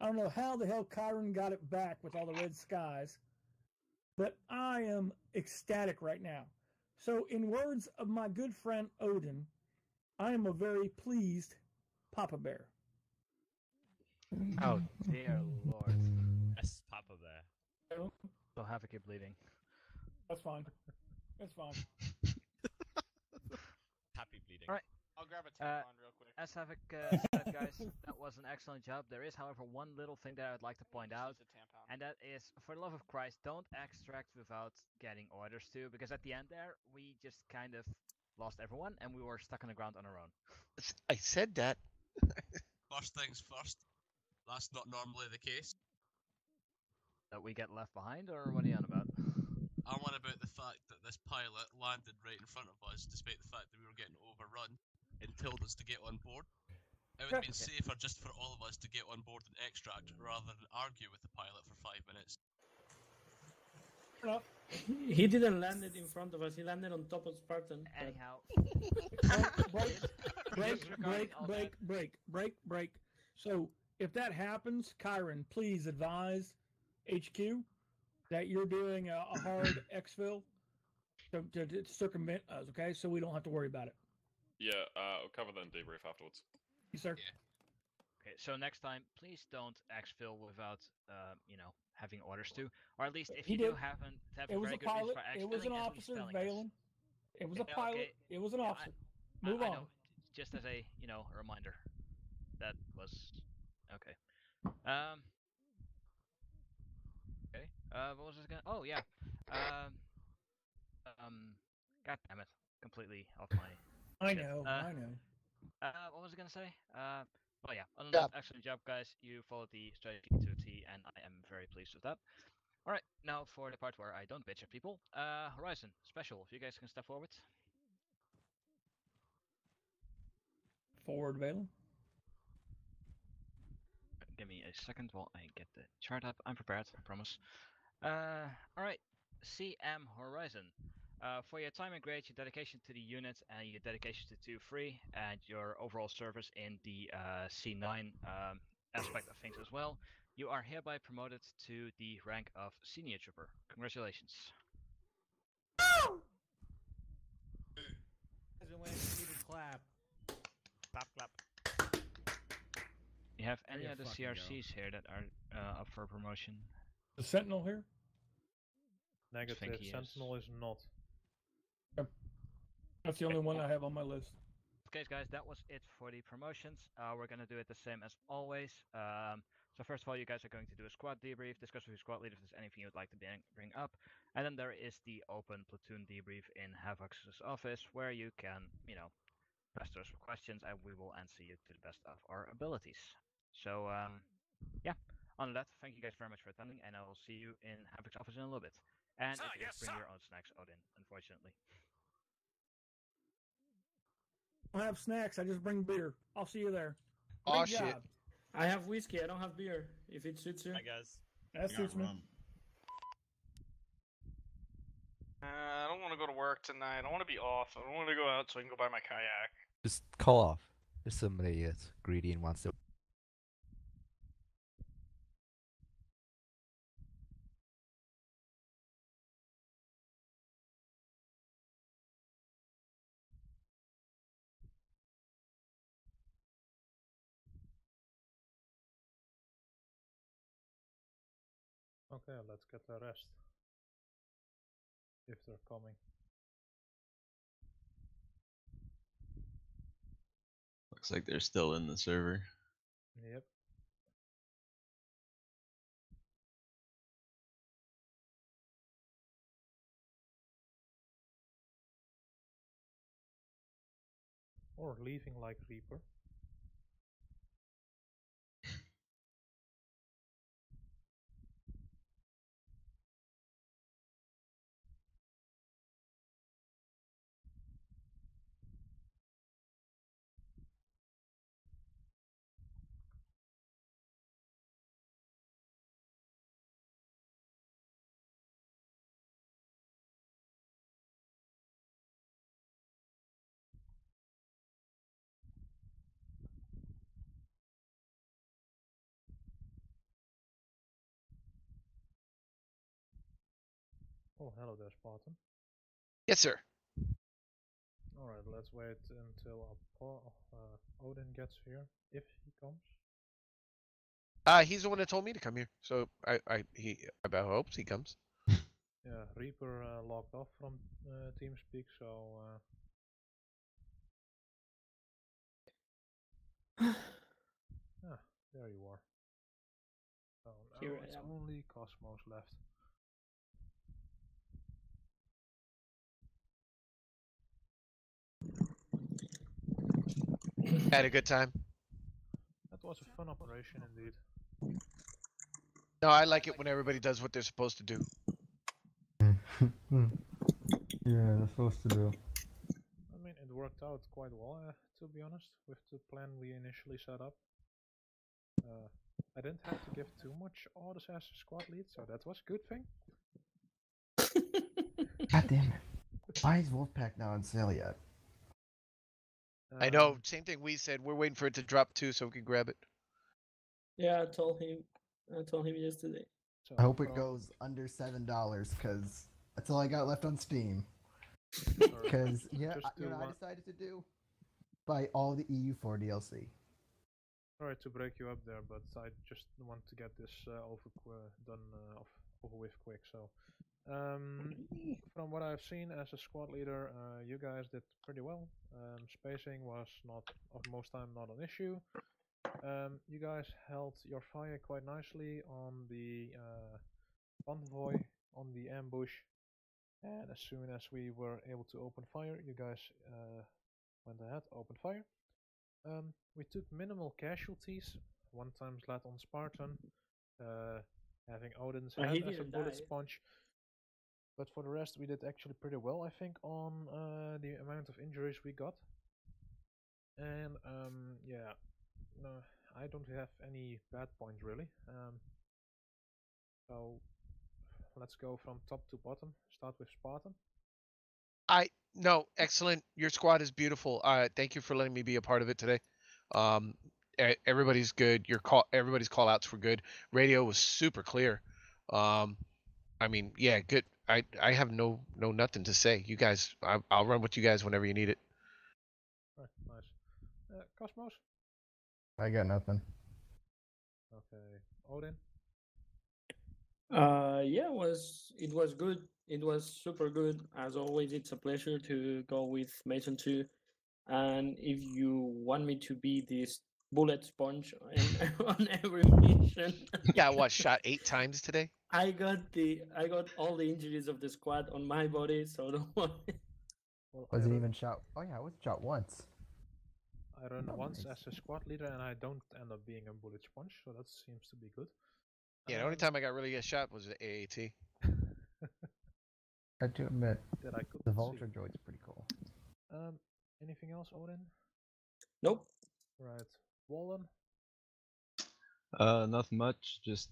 I don't know how the hell Kyron got it back with all the red skies, but I am ecstatic right now. So, in words of my good friend Odin, I am a very pleased Papa Bear. Oh dear lord. Yes, Papa Bear. So have you're bleeding. That's fine. That's fine. Happy bleeding. Alright. I'll grab a Uh, real quick. As Havoc uh, said, guys, that was an excellent job. There is, however, one little thing that I'd like to point out, and that is, for the love of Christ, don't extract without getting orders to, because at the end there, we just kind of lost everyone, and we were stuck on the ground on our own. I said that. First things first. That's not normally the case. That we get left behind, or what are you on about? I'm on about the fact that this pilot landed right in front of us, despite the fact that we were getting overrun, and told us to get on board. It would have been safer just for all of us to get on board and extract rather than argue with the pilot for five minutes. He didn't land it in front of us. He landed on top of Spartan. but- Anyhow. break, break, break, break, break, break, break. So if that happens, Kyron, please advise HQ that you're doing a, a hard exfil to, to, to circumvent us, okay? So we don't have to worry about it. Yeah, uh, I'll cover that in debrief afterwards. Yes, sir. Okay, so next time, please don't exfil without, uh, you know, having orders to, or at least if He you do happen to have It a was very a good reason pilot. for It was an exfilling, at least officer. Valen. It was a Yeah, pilot. okay. It was an Yeah, I- officer. I- Move I on. know, Just as a, you know, a reminder. That was okay. Um. Okay. Uh, what was I gonna? Oh yeah. Um. Um. God damn it! Completely off my. I know, Uh, I know. Uh, what was I gonna say? Uh. Oh yeah. Other Yeah. excellent job, guys. You followed the strategy to a T, and I am very pleased with that. All right, now for the part where I don't bitch at people. Uh, Horizon special. If you guys can step forward. Forward, Valen. Give me a second while I get the chart up. I'm prepared, I promise. Uh, alright, CM Horizon. Uh, for your time and grade, your dedication to the unit, and your dedication to 2-3, and your overall service in the uh, C9 um, aspect of things as well, you are hereby promoted to the rank of Senior Trooper. Congratulations. clap. Clap, clap. You have any other fucking go. CRCs here that are uh, up for promotion? The Sentinel here? Negative. think he is. Sentinel is not. That's the only one I have on my list. Okay, guys, that was it for the promotions. Uh, we're gonna do it the same as always. Um, so first of all, you guys are going to do a squad debrief, discuss with your squad leader if there's anything you'd like to bring, bring up, and then there is the open platoon debrief in Havoc's office, where you can, you know, pester us for questions, and we will answer you to the best of our abilities. So, um, yeah. On that, thank you guys very much for attending, and I will see you in Havoc's office in a little bit. And Sir, if you yes, bring sir. your own snacks, Odin, unfortunately. I have snacks. I just bring beer. I'll see you there. Aw, Great shit. job. I have whiskey. I don't have beer. If it suits you. Hi guys. That suits me. Uh, I don't want to go to work tonight. I want to be off. I don't want to go out so I can go buy my kayak. Just call off. If somebody is greedy and wants to. Okay, let's get the rest. If they're coming. Looks like they're still in the server. Yep. Or leaving like Reaper. Oh, hello there, Spartan. Yes, sir. Alright, let's wait until Apo- uh, Odin gets here, if he comes. Uh, he's the one that told me to come here, so I, I, he, I bet- hopes he comes. Yeah, Reaper uh, logged off from uh, TeamSpeak, so. Uh... ah, there you are. So now Here I it's only Cosmos left. Had a good time. That was a fun operation indeed. No, I like it when everybody does what they're supposed to do. yeah, they're supposed to do. I mean, it worked out quite well, uh, to be honest, with the plan we initially set up. Uh, I didn't have to give too much orders as a squad lead, so that was a good thing. God damn it. Why is Wolfpack not on sale yet? I know. Same thing we said. We're waiting for it to drop too, so we can grab it. Yeah, I told him. I told him yesterday. I hope it goes under seven dollars because that's all I got left on Steam. Because yeah, I, you know, what I decided to do buy all the EU4 DLC. Sorry to break you up there, but I just want to get this uh, over qu- done uh, off, over with quick. So, um, from what I've seen as a squad leader, uh, you guys did pretty well. Um, spacing was not, of most time, not an issue. Um, you guys held your fire quite nicely on the uh, convoy, on the ambush, and as soon as we were able to open fire, you guys uh, went ahead, opened fire. Um, we took minimal casualties, one times led on Spartan, uh, having Odin's Oh, head as a bullet die. sponge. But for the rest, we did actually pretty well, I think, on uh, the amount of injuries we got. And um, yeah, no, I don't have any bad points really. Um, so let's go from top to bottom. Start with Spartan. I no, excellent. Your squad is beautiful. Uh, thank you for letting me be a part of it today. Um, everybody's good. Your call, everybody's call outs were good. Radio was super clear. Um, I mean, yeah, good. I I have no no nothing to say. You guys, I, I'll run with you guys whenever you need it. Right, nice. Uh, Cosmos. I got nothing. Okay, Odin. Uh, yeah, it was it was good. It was super good. As always, it's a pleasure to go with Mason too. And if you want me to be this bullet sponge on, on every mission, Yeah, what shot eight times today? I got the I got all the injuries of the squad on my body, so don't worry. Wasn't even shot. Oh yeah, I was shot once. I run Oh, once nice. as a squad leader and I don't end up being a bullet sponge, so that seems to be good. Yeah, the only time I got really a shot was at AAT. I have to admit, That I couldn't the see. Vulture droid's pretty cool. Um, anything else, Odin? Nope. Right, Wallen. Uh, not much. Just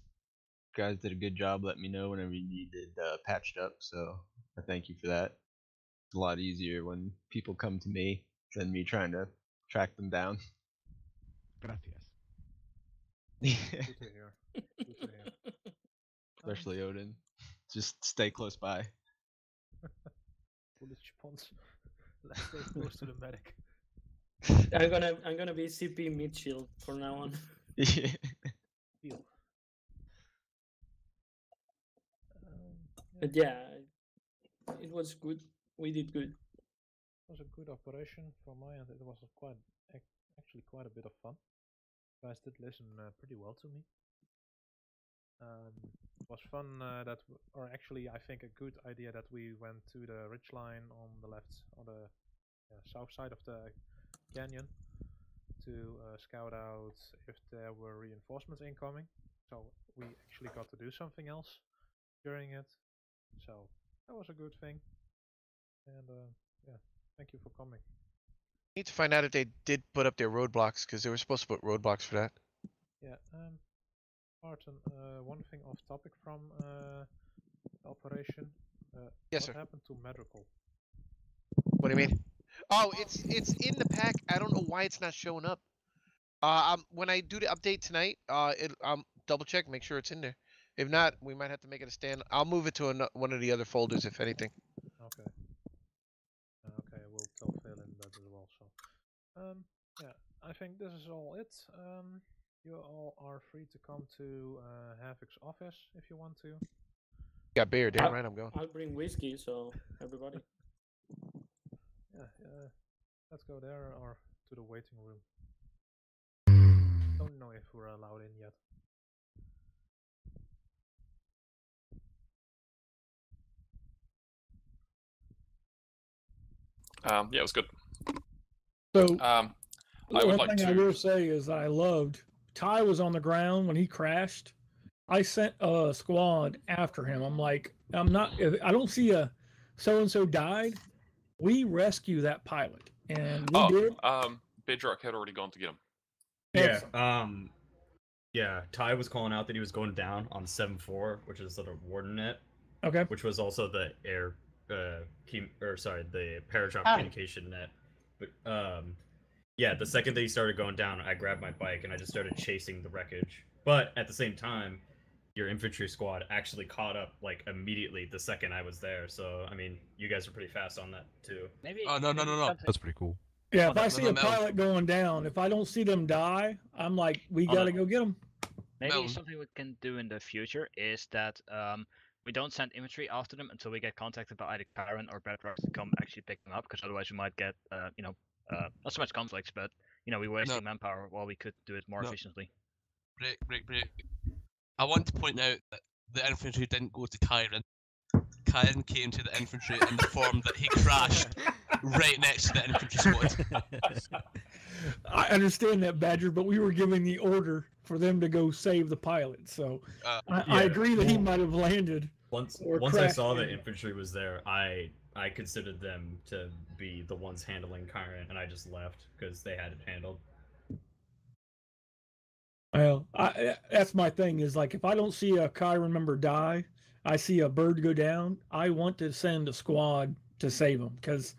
guys did a good job. Let me know whenever you needed uh, patched up. So I thank you for that. It's a lot easier when people come to me than me trying to track them down. Gracias. Good to hear. Good to hear. Especially Odin. Just stay close by. Let's stay close to the medic. I'm gonna I'm gonna be CP mid shield from now on. Yeah. But yeah, it was good. We did good. It was a good operation from my end. It was quite actually quite a bit of fun. You guys did listen uh, pretty well to me. Um, it was fun uh, that, w- or actually, I think a good idea that we went to the ridge line on the left, on the uh, south side of the canyon, to uh, scout out if there were reinforcements incoming. So we actually got to do something else during it. So that was a good thing. And uh, yeah, thank you for coming. Need to find out if they did put up their roadblocks because they were supposed to put roadblocks for that. Yeah, um, Martin, uh, one thing off topic from uh, the operation. Uh, Yes, what sir. happened to Medical? What do you mean? Oh, it's it's in the pack. I don't know why it's not showing up. Uh, um, when I do the update tonight, uh, it um double check, make sure it's in there. If not, we might have to make it a stand. I'll move it to ano- one of the other folders if anything. Okay. Okay, we'll tell Phil in that as well. So, um, yeah, I think this is all it. Um, you all are free to come to uh, Havoc's office if you want to. Got beer, damn I'll- right I'm going. I'll bring whiskey, so everybody. Yeah, uh, let's go there or to the waiting room. Don't know if we're allowed in yet. Um, yeah, it was good. So Um, I would one like thing I to. will say is that I loved Ty was on the ground when he crashed. I sent a squad after him. I'm like, I'm not. If I don't see a so and so died. We rescue that pilot, and we Oh, did. um, Bedrock had already gone to get him. Yeah. Um. Yeah. Ty was calling out that he was going down on seven four, which is the warden net. Okay. Which was also the air, uh, team, or sorry, the paradrop Hi. communication net. But um, yeah. The second that he started going down, I grabbed my bike and I just started chasing the wreckage. But at the same time, your infantry squad actually caught up like immediately the second I was there. So I mean, you guys are pretty fast on that too. Maybe. Oh no no no no! That's pretty cool. Yeah, Oh, if I see a pilot going down, if I don't see them die, I'm like, we Oh, got to go get them. Maybe something we can do in the future is that um, we don't send infantry after them until we get contacted by either Karen or Bedrock to come actually pick them up, because otherwise we might get, uh, you know, uh, not so much conflicts, but you know, we wasting manpower while we could do it more No. efficiently. Break break break. I want to point out that the infantry didn't go to Kyron. Kyron came to the infantry in the form that he crashed right next to the infantry squad. I understand that, Badger, but we were giving the order for them to go save the pilot. So Uh, I, I agree that he might have landed. Once or once I saw the in. infantry was there, I I considered them to be the ones handling Kyron, and I just left because they had it handled. Well, I, that's my thing is like if I don't see a Kyron member die, I see a bird go down. I want to send a squad to save them because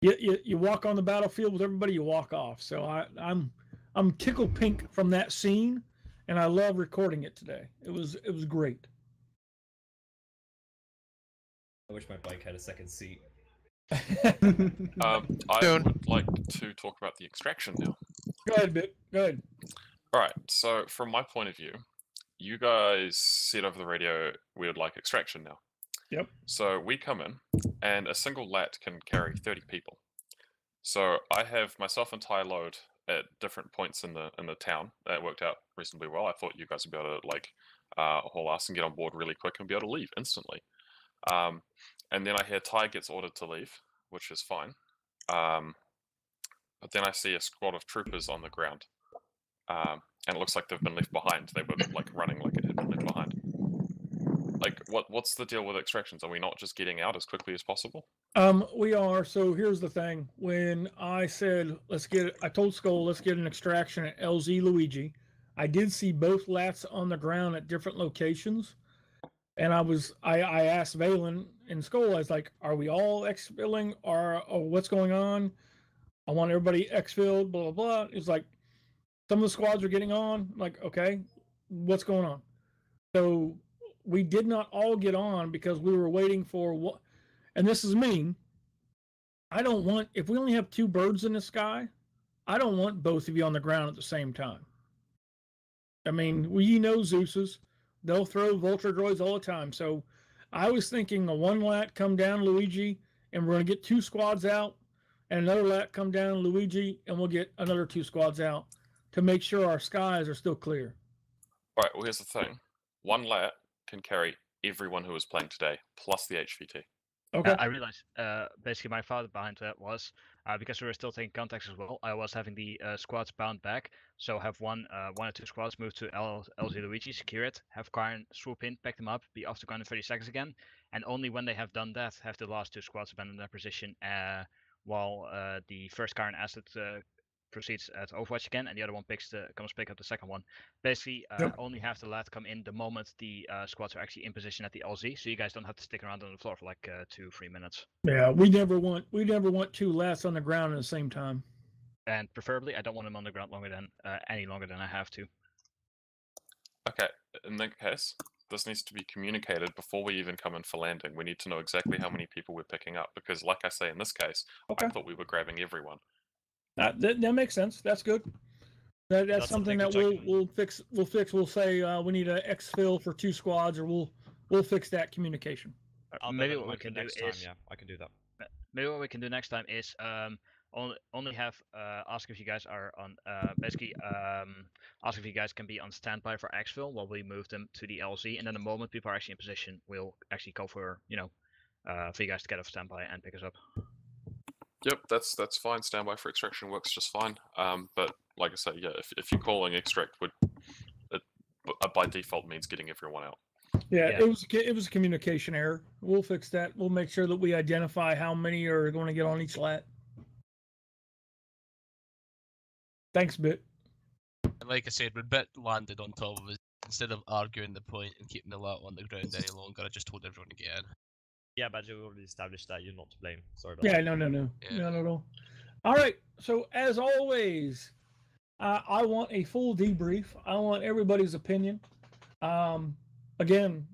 you, you you walk on the battlefield with everybody, you walk off. So I I'm I'm tickled pink from that scene, and I love recording it today. It was it was great. I wish my bike had a second seat. Um, I would like to talk about the extraction now. Go ahead, bit. Go ahead. Alright, so from my point of view, you guys said over the radio we would like extraction now. Yep. So we come in, and a single LAAT can carry 30 people. So I have myself and Ty load at different points in the in the town. That worked out reasonably well. I thought you guys would be able to like uh, haul us and get on board really quick and be able to leave instantly. Um, and then I hear Ty gets ordered to leave, which is fine. Um, but then I see a squad of troopers on the ground, um, and it looks like they've been left behind. They were like running like it had been left behind. Like, what what's the deal with extractions? Are we not just getting out as quickly as possible? Um, we are. So here's the thing. When I said let's get, I told Skull let's get an extraction at LZ Luigi. I did see both LAATs on the ground at different locations, and I was I I asked Valen in Skull, I was like, are we all expelling or, or oh, what's going on? I want everybody exfilled, blah blah blah. It's like some of the squads are getting on. Like, okay, what's going on? So we did not all get on because we were waiting for what. And this is me. I don't want if we only have two birds in the sky. I don't want both of you on the ground at the same time. I mean, we know Zeus's. They'll throw vulture droids all the time. So I was thinking a one LAAT come down Luigi, and we're gonna get two squads out, and another LAAT come down Luigi, and we'll get another two squads out to make sure our skies are still clear. All right. Well, here's the thing. One LAAT can carry everyone who was playing today, plus the HVT. Okay. I realized uh, basically my thought behind that was uh, because we were still taking contacts as well. I was having the uh, squads bound back, so have one uh, one or two squads move to L- LZ Luigi, secure it, have Karn swoop in, pick them up, be off the ground in 30 seconds again, and only when they have done that have the last two squads abandon their position uh, while uh, the first Karn asset uh, proceeds at Overwatch again, and the other one picks the comes pick up the second one. Basically, uh, Yep. only have the LAAT come in the moment the uh, squads are actually in position at the LZ, so you guys don't have to stick around on the floor for like uh, two, three minutes. Yeah, we never want we never want two LAATs on the ground at the same time. And preferably, I don't want them on the ground longer than uh, any longer than I have to. Okay. In that case, this needs to be communicated before we even come in for landing. We need to know exactly how many people we're picking up because, like I say, in this case, I thought we were grabbing everyone. Uh, that, that makes sense. That's good. That, that's, That's something something that we'll we'll fix. We'll fix. We'll say uh, we need a exfil for two squads, or we'll we'll fix that communication. I'll maybe what we in mind for can do next time, is yeah, I can do that. Maybe what we can do next time is um only only have uh ask if you guys are on uh basically um ask if you guys can be on standby for exfil while we move them to the LZ, and then the moment people are actually in position, we'll actually go for you know uh for you guys to get off standby and pick us up. Yep, that's that's fine. Standby for extraction works just fine. Um, but like I say, yeah, if if you're calling extract, would it uh, by default means getting everyone out. Yeah, it was a- it was a communication error. We'll fix that. We'll make sure that we identify how many are going to get on each LAAT. Thanks, bit. And like I said, when Bit landed on top of us, instead of arguing the point and keeping the LAAT on the ground any longer, I just told everyone to get in. Yeah, but you already established that you're not to blame. Sorry about Yeah, that. no, no, no, no, no, no. All right. So as always, uh, I want a full debrief. I want everybody's opinion. Um, again,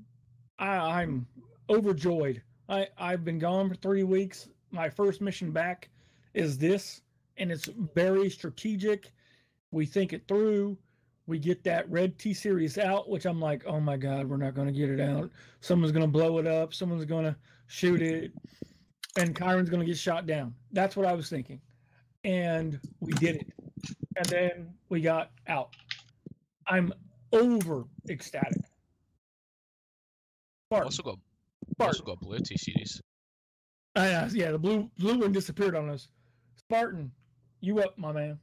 I, I'm overjoyed. I I've been gone for three weeks. My first mission back is this, and it's very strategic. We think it through. We get that red T series out, which I'm like, oh my god, we're not going to get it out. Someone's going to blow it up. Someone's going to shoot it, and Kyron's going to get shot down. That's what I was thinking, and we did it. And then we got out. I'm over ecstatic. I've also got, I've also got Blue T series. Uh, yeah, the blue blue one disappeared on us. Spartan, you up, my man?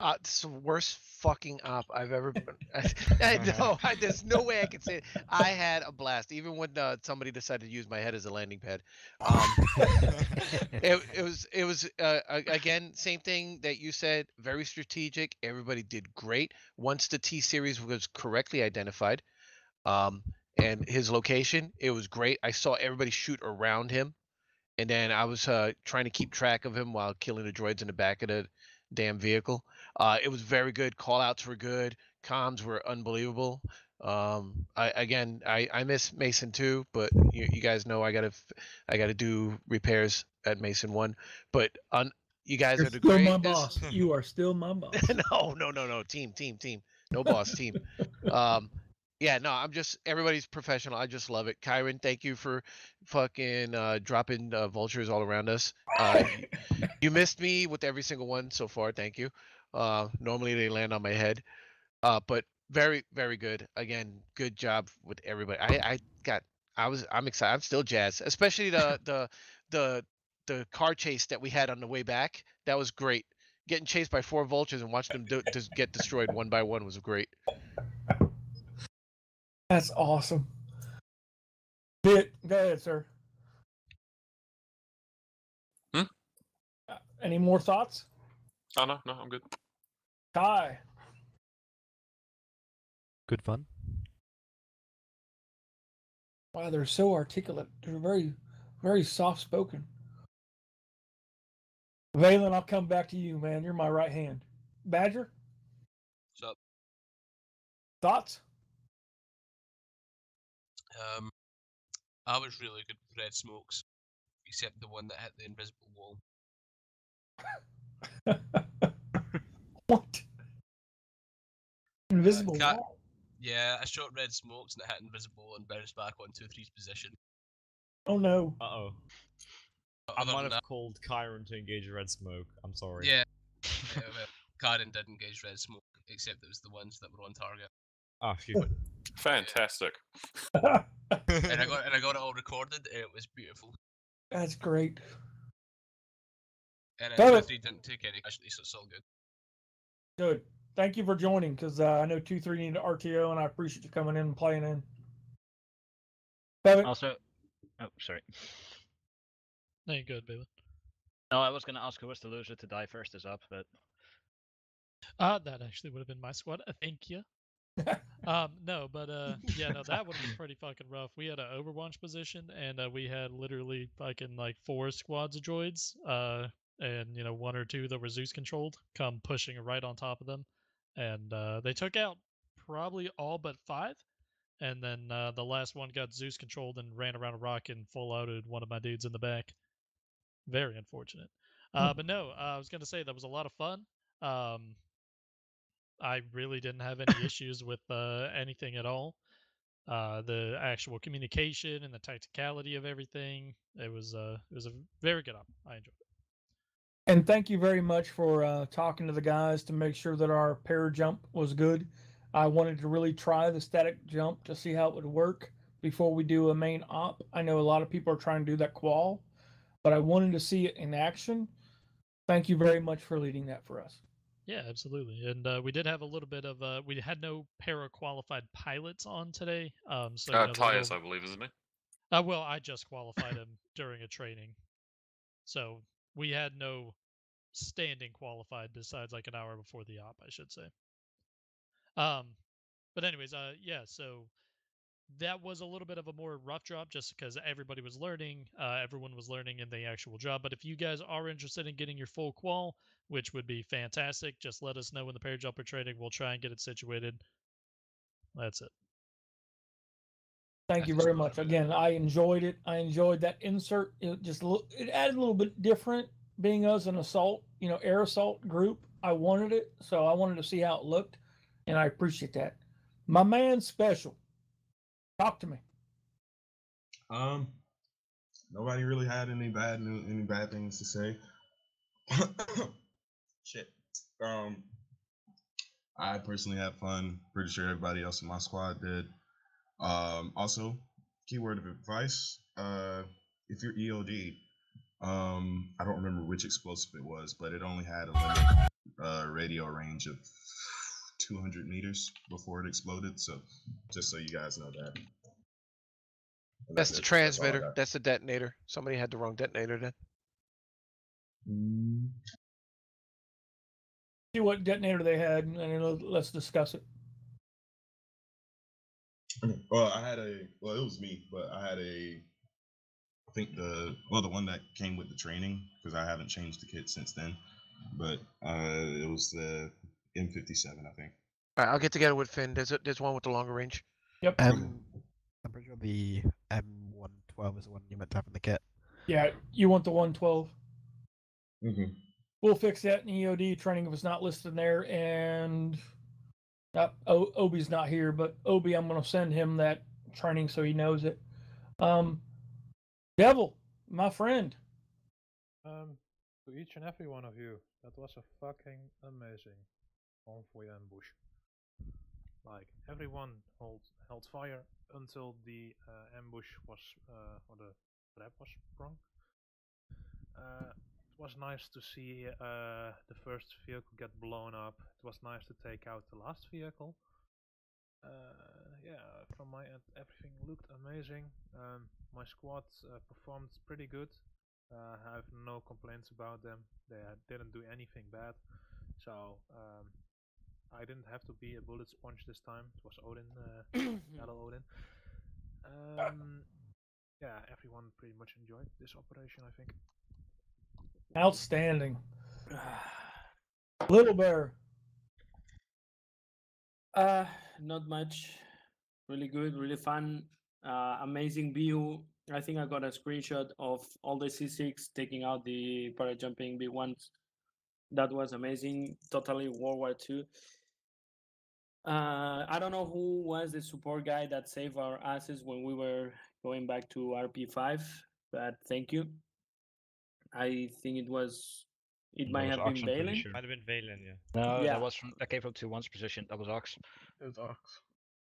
Uh, it's the worst fucking op I've ever been. I, I know. I, there's no way I can say it. I had a blast, even when uh, somebody decided to use my head as a landing pad. Um, it, it was it was uh, again same thing that you said. Very strategic. Everybody did great. Once the T series was correctly identified, um, and his location, it was great. I saw everybody shoot around him, and then I was uh, trying to keep track of him while killing the droids in the back of the damn vehicle. Uh, it was very good. Call outs were good. Comms were unbelievable. Um, I again, I, I miss Mason too, but you, you guys know I gotta I gotta do repairs at Mason one. But on you guys You're are the still my boss. You are still my boss. no, no, no, no. Team, team, team. No boss, team. Um, yeah, no, I'm just everybody's professional. I just love it. Kyron, thank you for fucking uh, dropping uh, vultures all around us. Uh, you missed me with every single one so far. Thank you. Uh, normally they land on my head, uh, but very, very good. Again, good job with everybody. I, I got, I was, I'm excited. I'm still jazzed, especially the the the the car chase that we had on the way back. That was great. Getting chased by four vultures and watching them do, just get destroyed one by one was great. That's awesome. Bit, go ahead, sir. Hmm? Uh, Any more thoughts? Oh no, no, I'm good. Ty. Good fun. Wow, they're so articulate. They're very, very soft spoken. Valen, I'll come back to you, man. You're my right hand. Badger, What's up? thoughts? Um, I was really good with red smokes, except the one that hit the invisible wall. Invisible Cat- wall. Yeah, I shot red smokes and it hit invisible and bounced back on two three's position. Oh no. Uh oh. I might have that- called Kyron to engage a red smoke. I'm sorry. Yeah. yeah well, Karen did engage red smoke, except it was the ones that were on target. Ah, phew. Fantastic. and I got and I got it all recorded. And it was beautiful. That's great. And uh, it. three didn't take any casualties, so it's all good. Good. Thank you for joining because uh, I know 2 3 needed RTO and I appreciate you coming in and playing in. Bevan, Also, oh, sorry. No, you're good, baby. No, I was gonna ask who was the loser to die first is up, but Uh, that actually would have been my squad. Uh, thank you. um, no, but uh, yeah, no, that one was pretty fucking rough. We had an Overwatch position, and uh, we had literally fucking like four squads of droids, uh, and you know one or two that were Zeus controlled come pushing right on top of them, and uh, they took out probably all but five, and then uh, the last one got Zeus controlled and ran around a rock and full outed one of my dudes in the back. Very unfortunate. Uh, but no, uh, I was gonna say that was a lot of fun. Um, I really didn't have any issues with uh, anything at all. Uh, the actual communication and the tacticality of everything, it was uh, it was a very good op. I enjoyed it. And thank you very much for uh, talking to the guys to make sure that our pair jump was good. I wanted to really try the static jump to see how it would work before we do a main op. I know a lot of people are trying to do that qual, but I wanted to see it in action. Thank you very much for leading that for us. Yeah, absolutely. And uh, we did have a little bit of uh, we had no para qualified pilots on today. Um, so you Uh, know, the Tyus, little- I believe, isn't he? Uh, well, I just qualified him during a training, so we had no standing qualified besides like an hour before the op, I should say. Um, but anyways, uh, yeah, so that was a little bit of a more rough job just because everybody was learning, uh, everyone was learning in the actual job. But if you guys are interested in getting your full qual, which would be fantastic, just let us know when the pair jumper training. We'll try and get it situated. That's it. Thank you very much. Again, I enjoyed it. I enjoyed that insert. It just a it added a little bit different being us an assault, you know, air assault group. I wanted it, so I wanted to see how it looked, and I appreciate that. My man, special. Talk to me. Um, nobody really had any bad any bad things to say. Shit. Um, I personally had fun. Pretty sure everybody else in my squad did. Um, also, keyword of advice: uh, if you're EOD, um, I don't remember which explosive it was, but it only had a limit uh, radio range of 200 meters before it exploded. So, just so you guys know that. And That's the it. transmitter. got. That's the detonator. Somebody had the wrong detonator then. See what detonator they had, and let's discuss it. Well, I had a well, it was me, but I had a I think the well the one that came with the training because I haven't changed the kit since then. But uh it was the M57, I think. All right, I'll get together with Finn. There's a, there's one with the longer range. Yep. Um, I'm pretty sure the M112 is the one you meant to have in the kit. Yeah, you want the 112. Mm-hmm. We'll fix that in EOD training if it's not listed there. And uh, o- Obi's not here, but Obi, I'm going to send him that training so he knows it. Um, Devil, my friend. Um, to each and every one of you, that was a fucking amazing convoy ambush. Like everyone held held fire until the uh, ambush was uh, or the trap was sprung. Uh, it was nice to see uh, the first vehicle get blown up. It was nice to take out the last vehicle. Uh, yeah, from my end, everything looked amazing. Um, my squad uh, performed pretty good. Uh, I have no complaints about them. They uh, didn't do anything bad, so um, I didn't have to be a bullet sponge this time. It was Odin, uh, Yellow Odin. Um, yeah, everyone pretty much enjoyed this operation, I think. Outstanding. Little Bear. Uh, not much. Really good, really fun. Uh, amazing view. I think I got a screenshot of all the C6 taking out the parajumping B1s. That was amazing. Totally World War II. Uh, I don't know who was the support guy that saved our asses when we were going back to RP5, but thank you. I think it was, it might That was have been Ox, I'm pretty Valen. sure. Might have been Valen, yeah. No, Yeah. that was from that came from two one's position. That was Ox. It was Ox.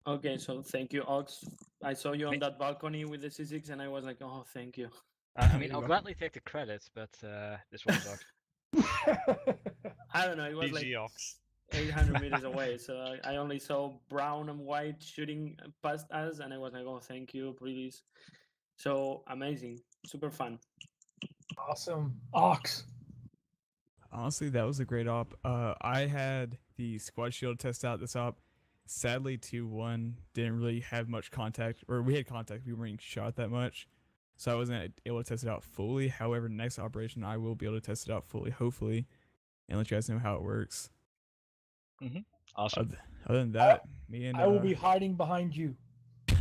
Okay, so thank you, Ox. I saw you on that balcony with the C6, and I was like, oh, thank you. I I mean, I'll gladly take the credit, but uh, this one was Ox. I don't know. It was like Ox. 800 meters away, so I, I only saw brown and white shooting past us, and I was like, "Oh, thank you, please." So amazing, super fun. Awesome. Ox. Honestly, that was a great op. Uh, I had the squad shield test out this op. Sadly, 2 1 didn't really have much contact, or we had contact, we weren't shot that much. So I wasn't able to test it out fully. However, next operation, I will be able to test it out fully, hopefully, and let you guys know how it works. Mm-hmm. Awesome. Other, other than that, me and I will uh, be hiding behind you.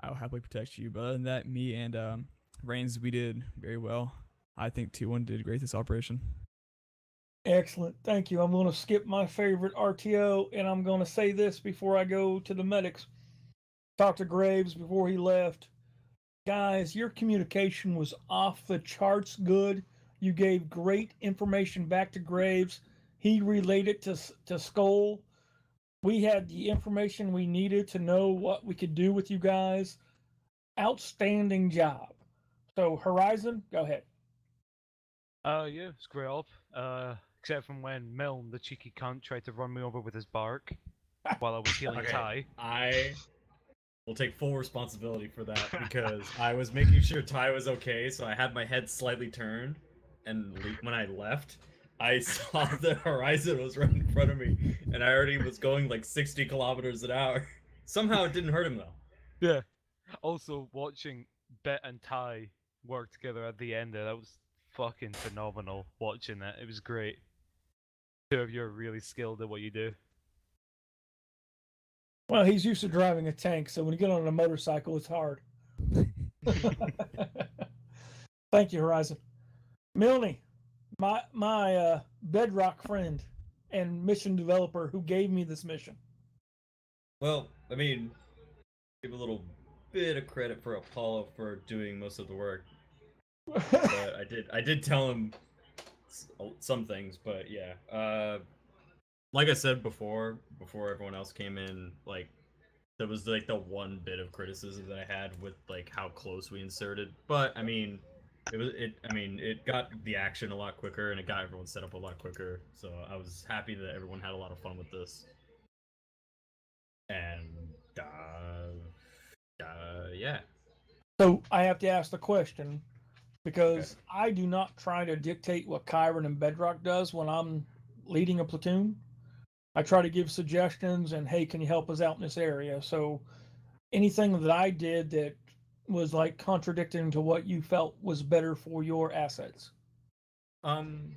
I'll happily protect you. But other than that, me and um, Reigns, we did very well. I think 2 1 did great this operation. Excellent. Thank you. I'm going to skip my favorite RTO and I'm going to say this before I go to the medics. Talk to Graves before he left. Guys, your communication was off the charts good. You gave great information back to Graves. He relayed to to Skull. We had the information we needed to know what we could do with you guys. Outstanding job. So Horizon, go ahead. Uh, yeah, it's great. Uh, except from when Milne, the cheeky cunt, tried to run me over with his BARC while I was healing Okay, Ty. I will take full responsibility for that because I was making sure Ty was okay, so I had my head slightly turned, and le- when I left, I saw the horizon was right in front of me, and I already was going like 60 kilometers an hour. Somehow it didn't hurt him though. Yeah. Also, watching Bet and Ty work together at the end there, that was fucking phenomenal watching that. It was great. Two of you are really skilled at what you do. Well, he's used to driving a tank, so when you get on a motorcycle, it's hard. Thank you, Horizon. Milne, my my uh, bedrock friend and mission developer who gave me this mission. Well, I mean, give a little bit of credit for Apollo for doing most of the work. but I did I did tell him s- some things, but yeah. Uh like I said before, before everyone else came in, like there was like the one bit of criticism that I had with like how close we inserted. But I mean, it was it I mean, it got the action a lot quicker and it got everyone set up a lot quicker. So I was happy that everyone had a lot of fun with this. And uh, uh yeah. So I have to ask the question because I do not try to dictate what Kyron and Bedrock does when I'm leading a platoon. I try to give suggestions and hey, can you help us out in this area? So anything that I did that was like contradicting to what you felt was better for your assets. Um.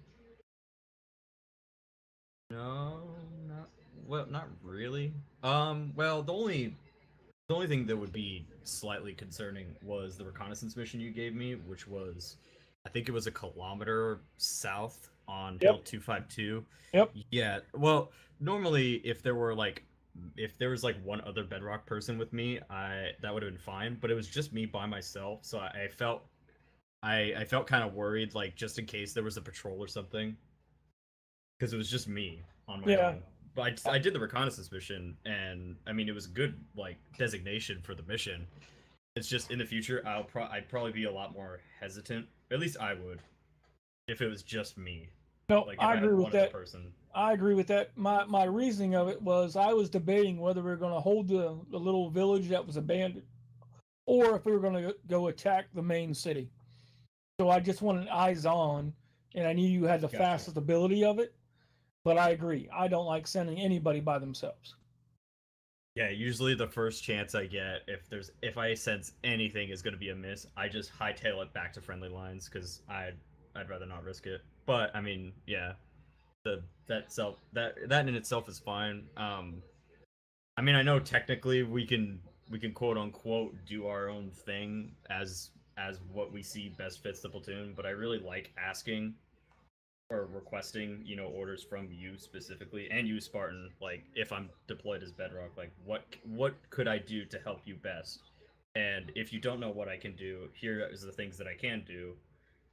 No, not well, not really. Um. Well, the only the only thing that would be slightly concerning was the reconnaissance mission you gave me, which was, I think it was a kilometer south on Yep. Hill two five two. Yep. Yeah. Well, normally if there were like if there was like one other bedrock person with me, I that would have been fine. But it was just me by myself, so I, I felt I I felt kind of worried, like just in case there was a patrol or something, because it was just me on my Yeah. own. But I, I did the reconnaissance mission, and I mean it was a good like designation for the mission. It's just in the future, I'll pro- I'd probably be a lot more hesitant. At least I would, if it was just me. No, like I agree with that. Person. I agree with that. My my reasoning of it was I was debating whether we were going to hold the, the little village that was abandoned, or if we were going to go attack the main city. So I just wanted eyes on, and I knew you had the Gotcha. fastest ability of it. But I agree. I don't like sending anybody by themselves. Yeah, usually the first chance I get, if there's if I sense anything is going to be amiss, I just hightail it back to friendly lines because I I'd rather not risk it. But I mean, yeah, the that self that that in itself is fine. Um, I mean, I know technically we can we can quote unquote do our own thing as as what we see best fits the platoon, but I really like asking or requesting, you know, orders from you specifically and you Spartan, like if I'm deployed as Bedrock, like what what could I do to help you best? And if you don't know what I can do, here is the things that I can do.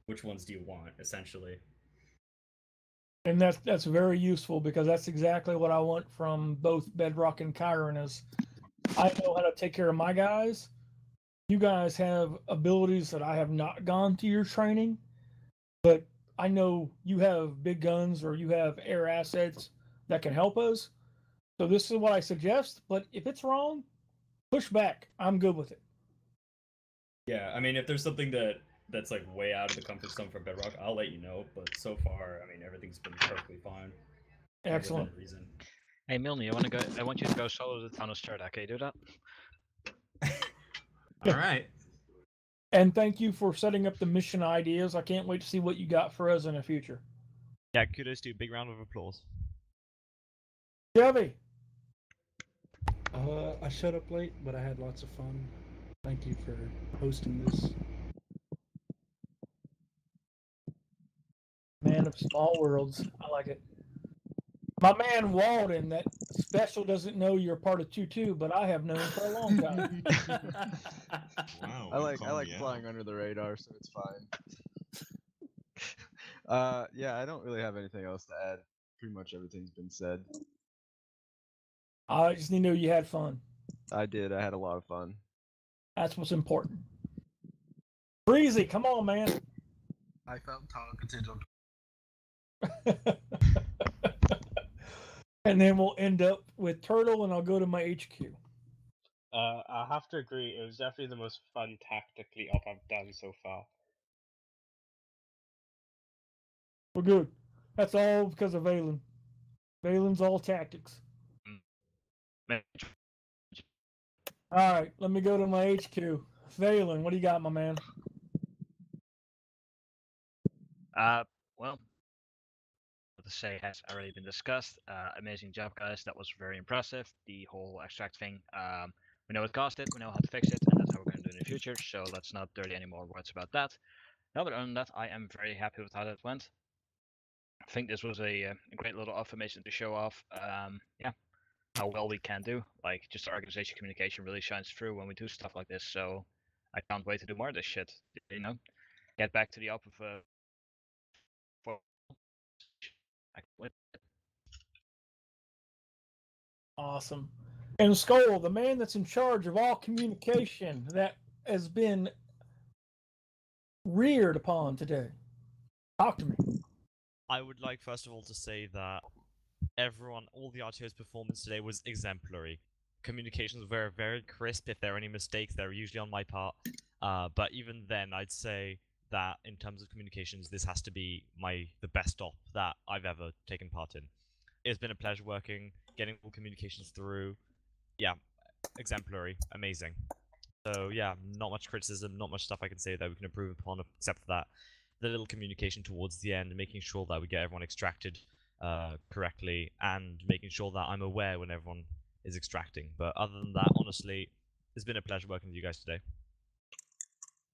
Which ones do you want, essentially? And that's that's very useful because that's exactly what I want from both Bedrock and Kyron is I know how to take care of my guys. You guys have abilities that I have not gone to your training, but I know you have big guns or you have air assets that can help us. So this is what I suggest, but if it's wrong, push back. I'm good with it. Yeah, I mean, if there's something that that's like way out of the comfort zone for Bedrock, I'll let you know. But so far, I mean, everything's been perfectly fine. Excellent. Reason. Hey Milne, I want to go. I want you to go solo to the town of Starda. Can you do that? All right. And thank you for setting up the mission ideas. I can't wait to see what you got for us in the future. Yeah, kudos to you. Big round of applause. Chevy, Uh, I shut up late, but I had lots of fun. Thank you for hosting this. man of small worlds. I like it. My man Walden, that special doesn't know you're part of 2 2, but I have known for a long time. Wow. I like I like me out. flying under the radar, so it's fine. uh, yeah, I don't really have anything else to add. Pretty much everything's been said. I just need to know you had fun. I did. I had a lot of fun. That's what's important. Breezy, come on, man. I felt talkative. And then we'll end up with Turtle, and I'll go to my HQ. Uh, I have to agree, it was definitely the most fun tactically up I've done so far. We're good. That's all because of Valen. Valen's all tactics. All right, let me go to my HQ. Valen, what do you got, my man? Uh, well, what to say has already been discussed. Uh, amazing job, guys. That was very impressive. The whole extract thing. Um, we know it costed. We know how to fix it, and that's how we're going to do it in the future. So let's not dirty any more words about that. Other than that, I am very happy with how that went. I think this was a, uh, a great little affirmation to show off. Um, yeah, how well we can do. Like just our organization communication really shines through when we do stuff like this. So I can't wait to do more of this shit. You know, get back to the op of uh, I can't. Awesome. And Skull, the man that's in charge of all communication that has been reared upon today. Talk to me. I would like first of all to say that everyone, all the RTO's performance today was exemplary. Communications were very crisp. If there are any mistakes, they're usually on my part. Uh, but even then, I'd say that in terms of communications, this has to be my the best op that I've ever taken part in. It's been a pleasure working, getting all communications through. Yeah, exemplary, amazing. So yeah, not much criticism, not much stuff I can say that we can improve upon, except for that the little communication towards the end, making sure that we get everyone extracted uh, correctly, and making sure that I'm aware when everyone is extracting. But other than that, honestly, it's been a pleasure working with you guys today.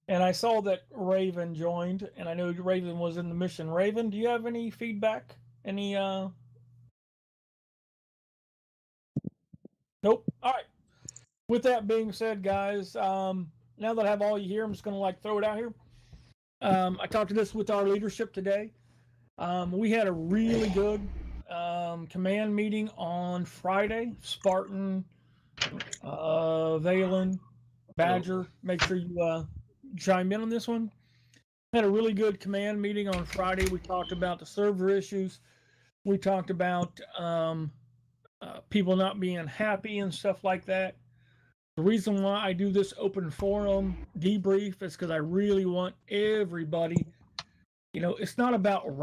And I saw that Raven joined, and I know Raven was in the mission. Raven, do you have any feedback? Any uh Nope. All right. With that being said, guys, um, now that I have all you here, I'm just gonna like throw it out here. Um, I talked to this with our leadership today. Um, we had a really good um, command meeting on Friday. Spartan, uh, Valen, Badger. Make sure you uh, chime in on this one. Had a really good command meeting on Friday. We talked about the server issues. We talked about um, uh, people not being happy and stuff like that. The reason why I do this open forum debrief is because I really want everybody, you know, it's not about